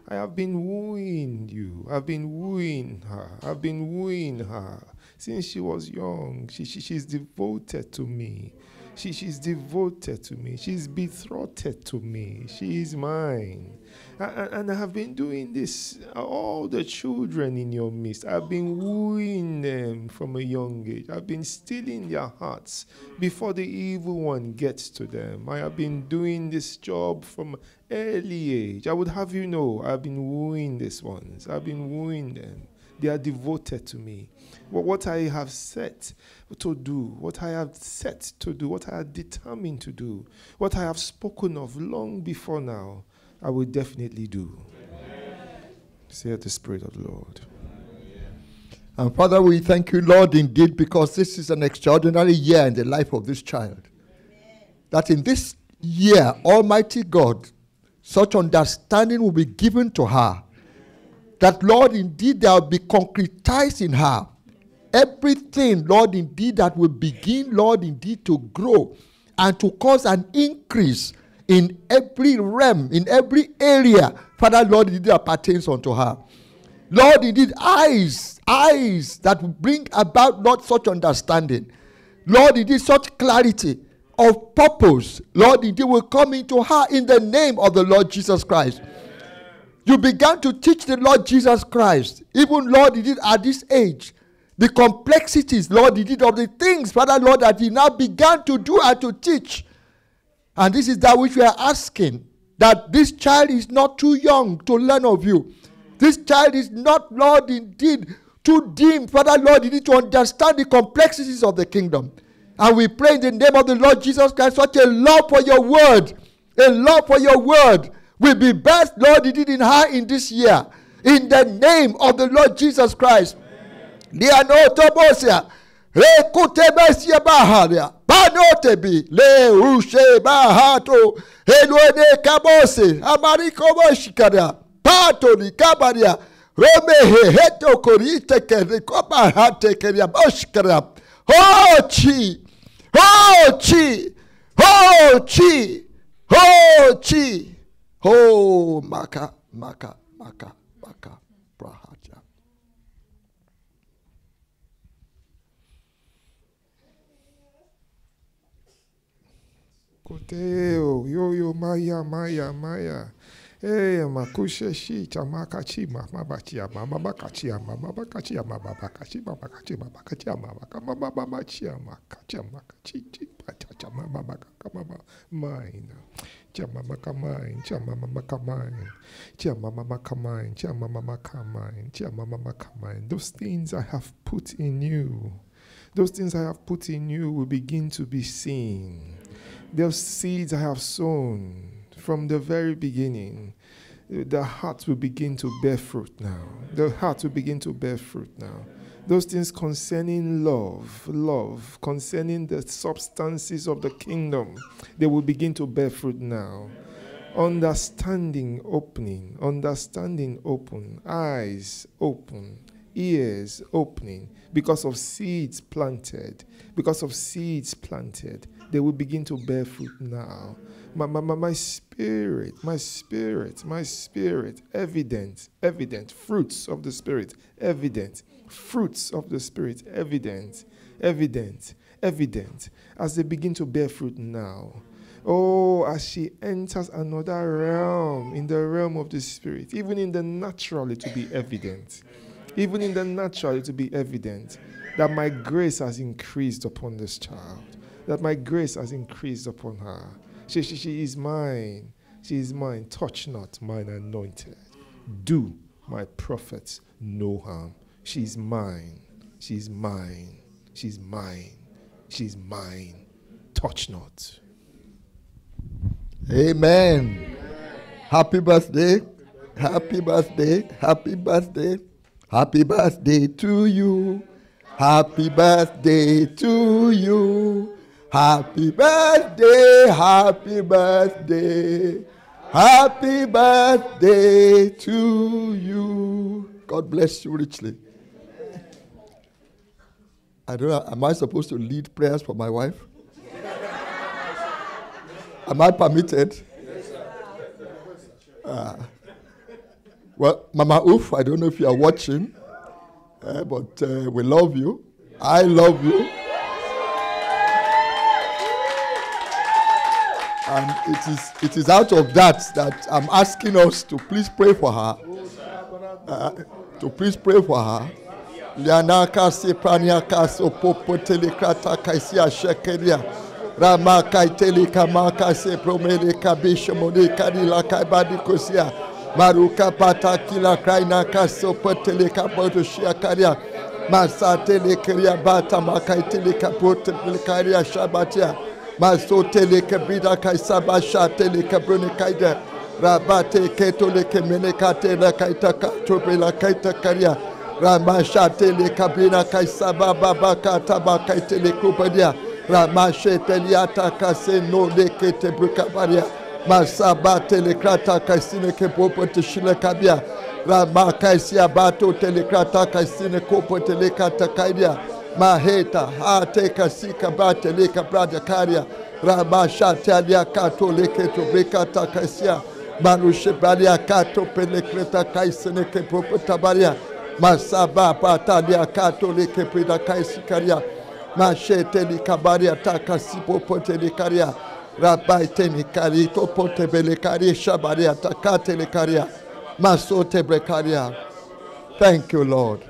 I have been wooing you. I've been wooing her. I've been wooing her since she was young. She, she, she's devoted to me. She, she's devoted to me. She's betrothed to me. She is mine. And I have been doing this. All the children in your midst, I've been wooing them from a young age. I've been stealing their hearts before the evil one gets to them. I have been doing this job from early age. I would have you know, I've been wooing these ones. I've been wooing them. They are devoted to me. But what I have set to do, what I have set to do, what I have determined to do, what I have spoken of long before now, I will definitely do. Say the Spirit of the Lord. And Father, we thank you, Lord, indeed, because this is an extraordinary year in the life of this child. That in this year, Almighty God, such understanding will be given to her. That, Lord, indeed, there will be concretized in her everything, Lord, indeed, that will begin, Lord, indeed, to grow and to cause an increase in every realm, in every area, Father, Lord, indeed, that pertains unto her. Lord, indeed, eyes, eyes that will bring about not such understanding. Lord, indeed, such clarity of purpose, Lord, indeed, will come into her in the name of the Lord Jesus Christ. You began to teach the Lord Jesus Christ, even Lord, indeed, at this age, the complexities, Lord, indeed, of the things, Father, Lord, that He now began to do and to teach. And this is that which we are asking that this child is not too young to learn of you. This child is not, Lord, indeed, too dim, Father, Lord, you need to understand the complexities of the kingdom. And we pray in the name of the Lord Jesus Christ, such a love for your word, a love for your word will be best, Lord, indeed, in her in this year. In the name of the Lord Jesus Christ. Lianotobosia. Rekutebesia baharia. Panotebi. Le ushe bahato. Eluene kabose. Amariko boshikaria. Pato ni kabaria. Rome heheto korite kere koba hate keria boshikaria. Oh chi. Ho chi. Ho chi. Ho chi. Ho maka maka maka maka Koteo, yo yo maya maya maya. Eh, makushe shi chamaka chi mama bachi mama bakachi mama bakachi mama bakachi mama bakachi mama bakachi mama kama mama bachi mama kachi mama kachi chi pacha mama mama kama mine. Chama mama mine, chama mama mine, chama mama mine, chama mama mine, chama mama mine. Those things I have put in you, those things I have put in you will begin to be seen. Those seeds I have sown from the very beginning, the heart will begin to bear fruit now. The heart will begin to bear fruit now. Those things concerning love, love, concerning the substances of the kingdom, they will begin to bear fruit now. Understanding opening, understanding open, eyes open, ears opening because of seeds planted, because of seeds planted they will begin to bear fruit now. My, my, my spirit, my spirit, my spirit, evident, evident, fruits of the spirit, evident, fruits of the spirit, evident, evident, evident, as they begin to bear fruit now. Oh, as she enters another realm, in the realm of the spirit, even in the natural, it will be evident. Even in the natural, it will be evident that my grace has increased upon this child that my grace has increased upon her. She, she, she is mine. She is mine. Touch not mine anointed. Do my prophets no harm. She is mine. She is mine. She is mine. She is mine. Touch not. Amen. Happy birthday. Happy birthday. Happy birthday. Happy birthday to you. Happy birthday to you. Happy birthday, happy birthday, happy birthday to you. God bless you richly. I don't know, am I supposed to lead prayers for my wife? am I permitted? Uh, well, Mama Oof, I don't know if you are watching, uh, but uh, we love you. I love you. And it is, it is out of that that I'm asking us to please pray for her. Uh, to please pray for her. Lianaka se praniaka so popo telekrata kaisia shekeria. Rama kaiteli kamaka se promele kabisha mone kadila kaibadi kosia. Maruka pata kila kraina kaso potele kapoto shiakaria. Masa telekeria bata makaiteli kapote karia shabatia. Masotele kebrida kaisaba shatele kebrune kaida. Rabate ketole kemene katela kaita katope la kaita karia. Ramashatele kabrina kaisaba baba kataba kaitele kupadia. Ramasheteliata kase no lekete brukabaria. Masaba telekrata kaisine kepopo tishile kabia. Ramakaisia bato telekrata kaisine kopo telekata kaidia. maheta hatekasika batelika bradakaria rabashataliakatoleketobekatakasia barushebariakatopelekretakai masabapataliakatolekepedakaisikaria takate takasipopotelikaria masote brekaria Thank you, Lord.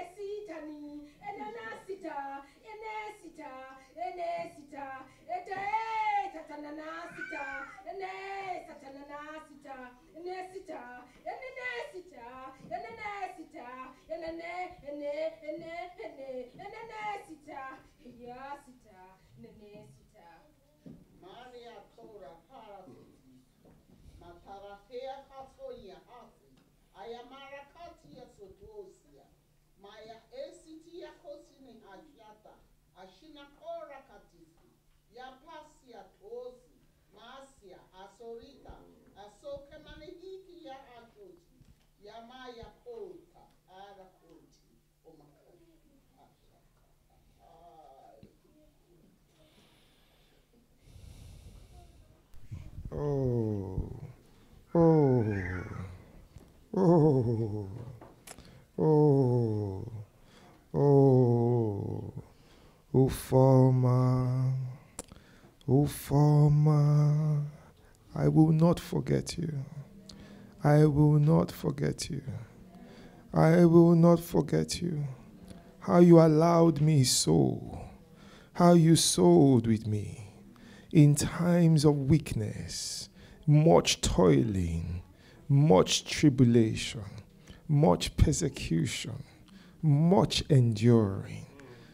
esitani enanasita enesita enesita ete tatananasita ene tatananasita enesita enenesita enenesita enene ene ene ene enenesita yasita nenesita Hea katoia hasi. Ayamara A soca manehiki ya akoti ya maya polka ara koti o makoti Oh, oh, oh, oh, oh, o forma, o forma. I will not forget you. I will not forget you. I will not forget you. How you allowed me so, how you sold with me in times of weakness, much toiling, much tribulation, much persecution, much enduring,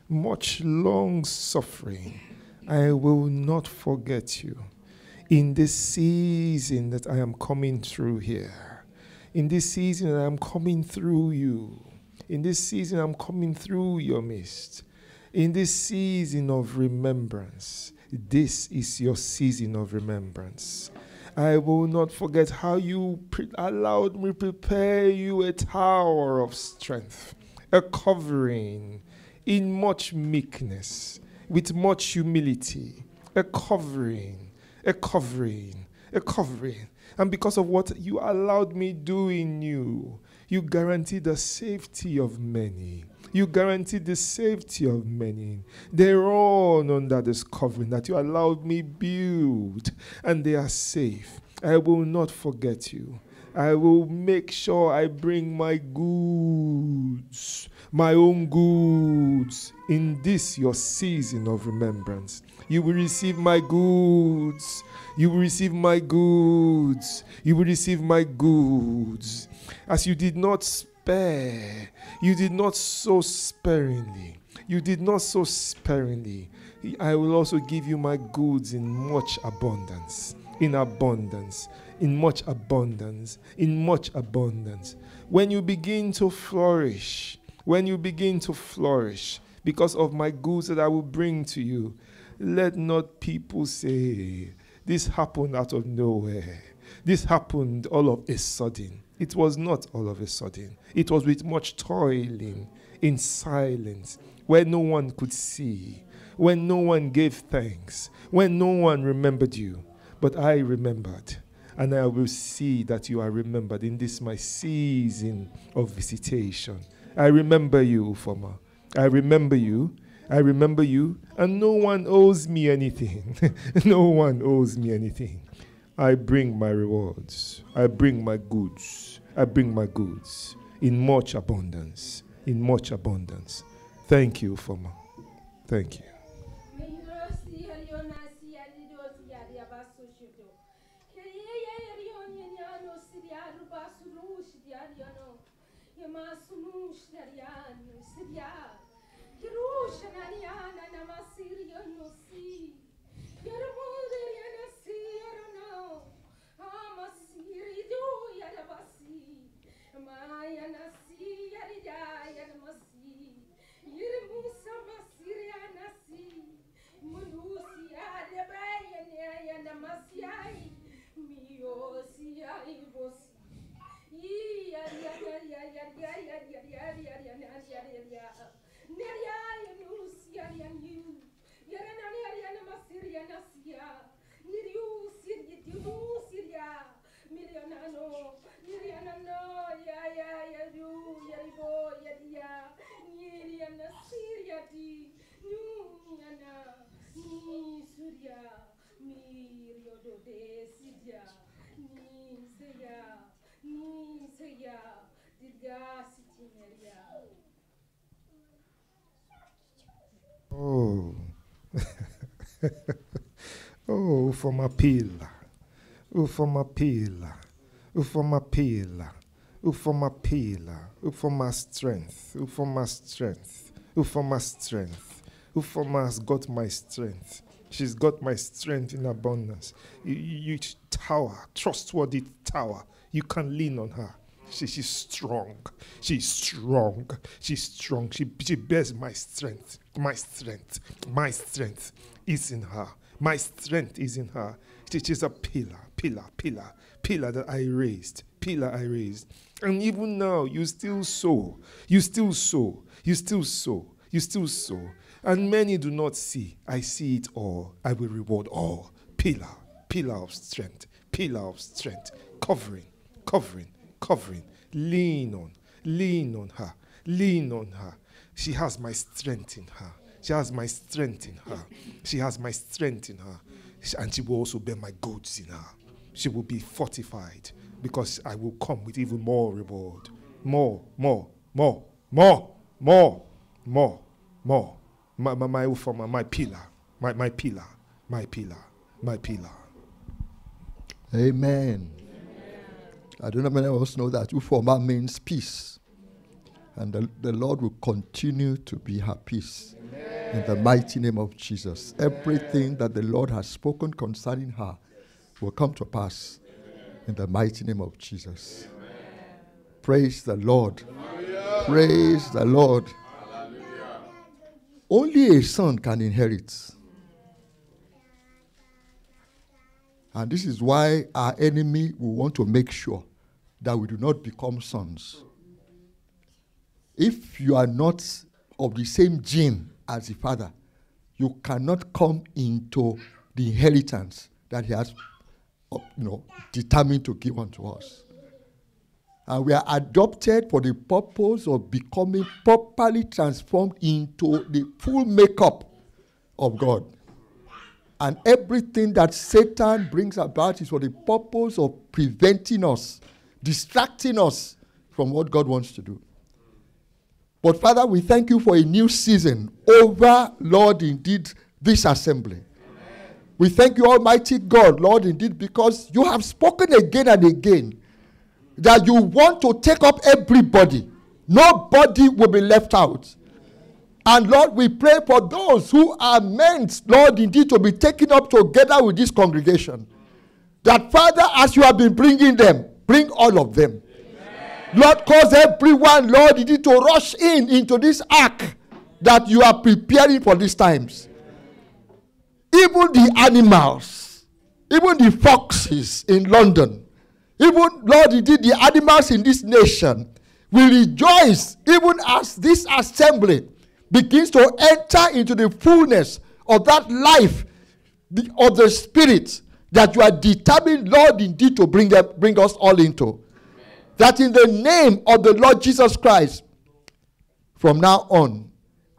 much long suffering. I will not forget you in this season that I am coming through here. In this season that I'm coming through you. In this season I'm coming through your midst. In this season of remembrance. This is your season of remembrance. I will not forget how you allowed me prepare you a tower of strength, a covering in much meekness, with much humility, a covering, a covering, a covering. And because of what you allowed me do in you, you guaranteed the safety of many. You guaranteed the safety of many. They run under this covering that you allowed me build, and they are safe. I will not forget you. I will make sure I bring my goods, my own goods, in this your season of remembrance. You will receive my goods. You will receive my goods. You will receive my goods. As you did not spare, you did not sow sparingly. You did not sow sparingly. I will also give you my goods in much abundance. In abundance. In much abundance. In much abundance. When you begin to flourish, when you begin to flourish because of my goods that I will bring to you, let not people say, This happened out of nowhere. This happened all of a sudden. It was not all of a sudden. It was with much toiling, in silence, where no one could see, when no one gave thanks, when no one remembered you. But I remembered, and I will see that you are remembered in this my season of visitation. I remember you, Ufoma. I remember you. I remember you, and no one owes me anything. no one owes me anything. I bring my rewards. I bring my goods. I bring my goods in much abundance. In much abundance. Thank you, Foma. Thank you. Yana masiyai miyosi ai bosi yar yar yar yar yar yar yar yar yar yar yar yar yar yar yar nerya yanus yar yan yu yar nan yar yan masiriya nasiya niryu sir yitu sirya Mirianano, Mirianano, ya ya ya du, ya ibo, ya dia, Miriana Syria di, Nunyana, ni Oh, oh, for my pila, oh, for my pila, oh, for my pila, oh, for my pila, oh, for my strength, oh, for my strength, oh, for my strength, oh, for my got my strength. She's got my strength in abundance. You, you, tower, trustworthy tower. You can lean on her. She, she's strong. She's strong. She's strong. She, she bears my strength. My strength. My strength is in her. My strength is in her. She, she's a pillar, pillar, pillar, pillar that I raised. Pillar I raised. And even now, you still sow. You still sow. You still sow. You still sow. And many do not see. I see it all. I will reward all. Pillar, pillar of strength, pillar of strength, covering, covering, covering. Lean on, lean on her, lean on her. She has my strength in her. She has my strength in her. She has my strength in her. And she will also bear my goods in her. She will be fortified because I will come with even more reward. More, more, more, more, more, more, more. My, my, my, my, my pillar, my, my pillar, my pillar, my pillar. Amen. I don't know many of us know that Ufoma means peace. And the, the Lord will continue to be her peace. In the mighty name of Jesus. Everything that the Lord has spoken concerning her will come to pass. In the mighty name of Jesus. Praise the Lord. Praise the Lord. Only a son can inherit. And this is why our enemy will want to make sure that we do not become sons. If you are not of the same gene as the father, you cannot come into the inheritance that he has you know, determined to give unto us. And we are adopted for the purpose of becoming properly transformed into the full makeup of God. And everything that Satan brings about is for the purpose of preventing us, distracting us from what God wants to do. But Father, we thank you for a new season over, Lord, indeed, this assembly. We thank you, Almighty God, Lord, indeed, because you have spoken again and again that you want to take up everybody. Nobody will be left out. And Lord, we pray for those who are meant, Lord, indeed, to be taken up together with this congregation. That, Father, as you have been bringing them, bring all of them. Amen. Lord, cause everyone, Lord, indeed, to rush in into this ark that you are preparing for these times. Even the animals, even the foxes in London, even, Lord, indeed, the animals in this nation will rejoice even as this assembly begins to enter into the fullness of that life the, of the Spirit that you are determined, Lord, indeed, to bring, them, bring us all into. That in the name of the Lord Jesus Christ, from now on,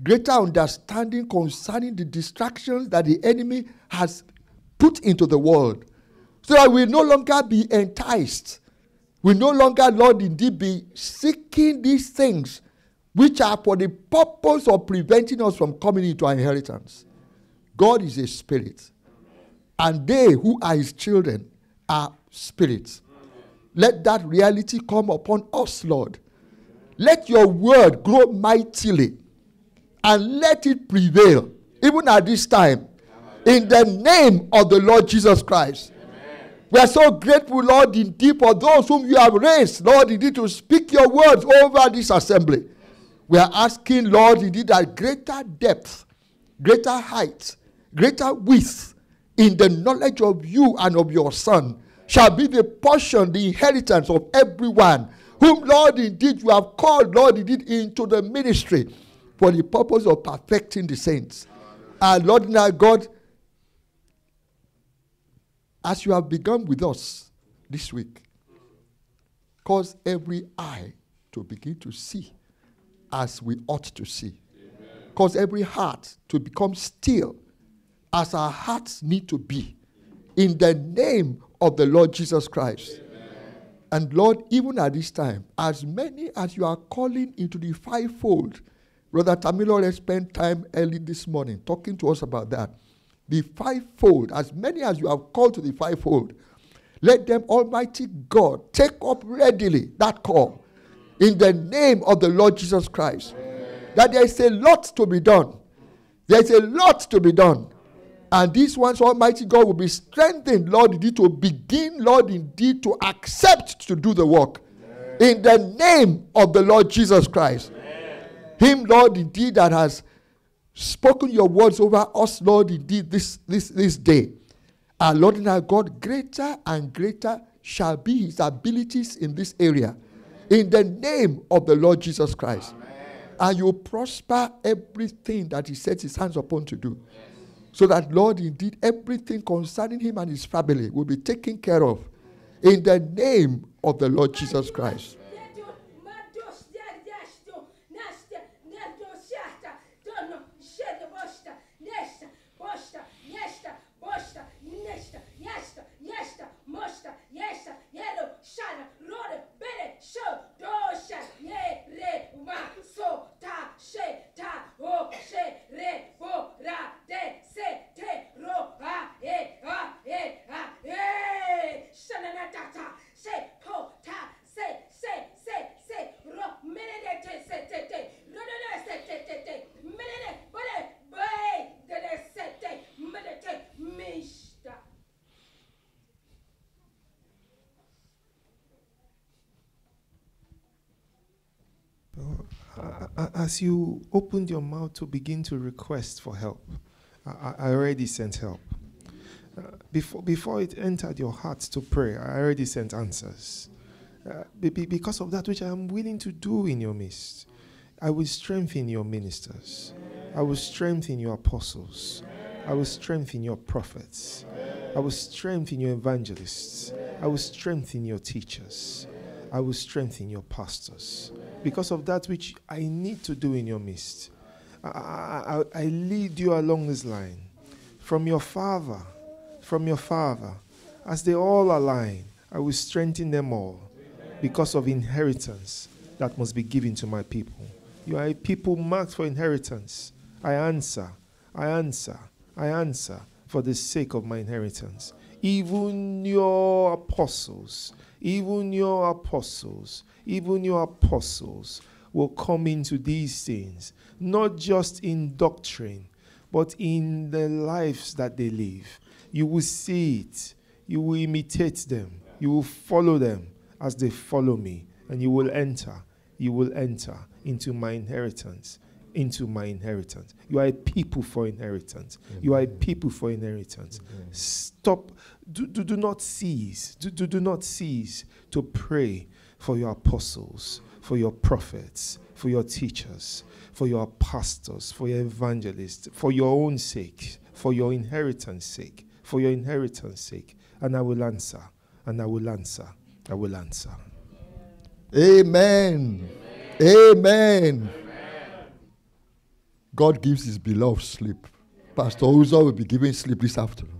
greater understanding concerning the distractions that the enemy has put into the world so that we no longer be enticed. We no longer, Lord, indeed be seeking these things which are for the purpose of preventing us from coming into our inheritance. God is a spirit, and they who are his children are spirits. Let that reality come upon us, Lord. Let your word grow mightily and let it prevail, even at this time, in the name of the Lord Jesus Christ. We are so grateful, Lord, indeed, for those whom you have raised, Lord, indeed, to speak your words over this assembly. We are asking, Lord, indeed, that greater depth, greater height, greater width in the knowledge of you and of your Son shall be the portion, the inheritance of everyone whom, Lord, indeed, you have called, Lord, indeed, into the ministry for the purpose of perfecting the saints. And Lord, now, God, as you have begun with us this week, cause every eye to begin to see as we ought to see. Amen. Cause every heart to become still as our hearts need to be. In the name of the Lord Jesus Christ. Amen. And Lord, even at this time, as many as you are calling into the fivefold, Brother Tamilore spent time early this morning talking to us about that the fivefold, as many as you have called to the fivefold, let them, Almighty God, take up readily that call in the name of the Lord Jesus Christ. Amen. That there is a lot to be done. There is a lot to be done. And these ones, Almighty God, will be strengthened, Lord, indeed, to begin, Lord, indeed, to accept to do the work. In the name of the Lord Jesus Christ. Him, Lord, indeed, that has spoken your words over us, Lord, indeed, this, this, this day. Our Lord and our God, greater and greater shall be his abilities in this area. In the name of the Lord Jesus Christ. And you prosper everything that he sets his hands upon to do. So that, Lord, indeed, everything concerning him and his family will be taken care of. In the name of the Lord Jesus Christ. ba, so, ta, she, ta, ho, she, re, ho, ra, de, se, te, ro, ha, e, ha, e, ha, e, shanana, ta, ta, she, po, ta, se, se, se, se, ro, mene, de, te, se, te, te, ro, de, de, se, te, te, te, mene, de, bole, as you opened your mouth to begin to request for help, I, I already sent help. Uh, before, before it entered your heart to pray, I already sent answers. Uh, be, because of that which I am willing to do in your midst, I will strengthen your ministers. I will strengthen your apostles. I will strengthen your prophets. I will strengthen your evangelists. I will strengthen your teachers. I will strengthen your pastors because of that which I need to do in your midst. I, I, I, lead you along this line from your father, from your father. As they all align, I will strengthen them all because of inheritance that must be given to my people. You are a people marked for inheritance. I answer, I answer, I answer for the sake of my inheritance. Even your apostles, even your apostles, even your apostles will come into these things, not just in doctrine, but in the lives that they live. You will see it, you will imitate them, you will follow them as they follow me, and you will enter, you will enter into my inheritance. Into my inheritance. You are a people for inheritance. You are a people for inheritance. Stop. Do, do, do not cease. Do, do, do not cease to pray for your apostles, for your prophets, for your teachers, for your pastors, for your evangelists, for your own sake, for your inheritance sake, for your inheritance sake. And I will answer, and I will answer, I will answer. Amen. Amen. Amen. God gives his beloved sleep. Pastor Ozo will be giving sleep this afternoon.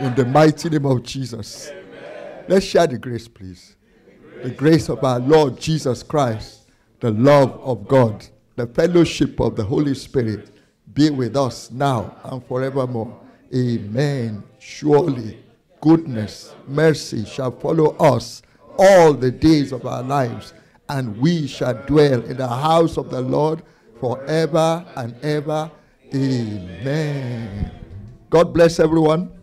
In the mighty name of Jesus. Amen. Let's share the grace, please the grace of our Lord Jesus Christ, the love of God, the fellowship of the Holy Spirit be with us now and forevermore. Amen. Surely goodness, mercy shall follow us all the days of our lives, and we shall dwell in the house of the Lord forever and ever. Amen. God bless everyone.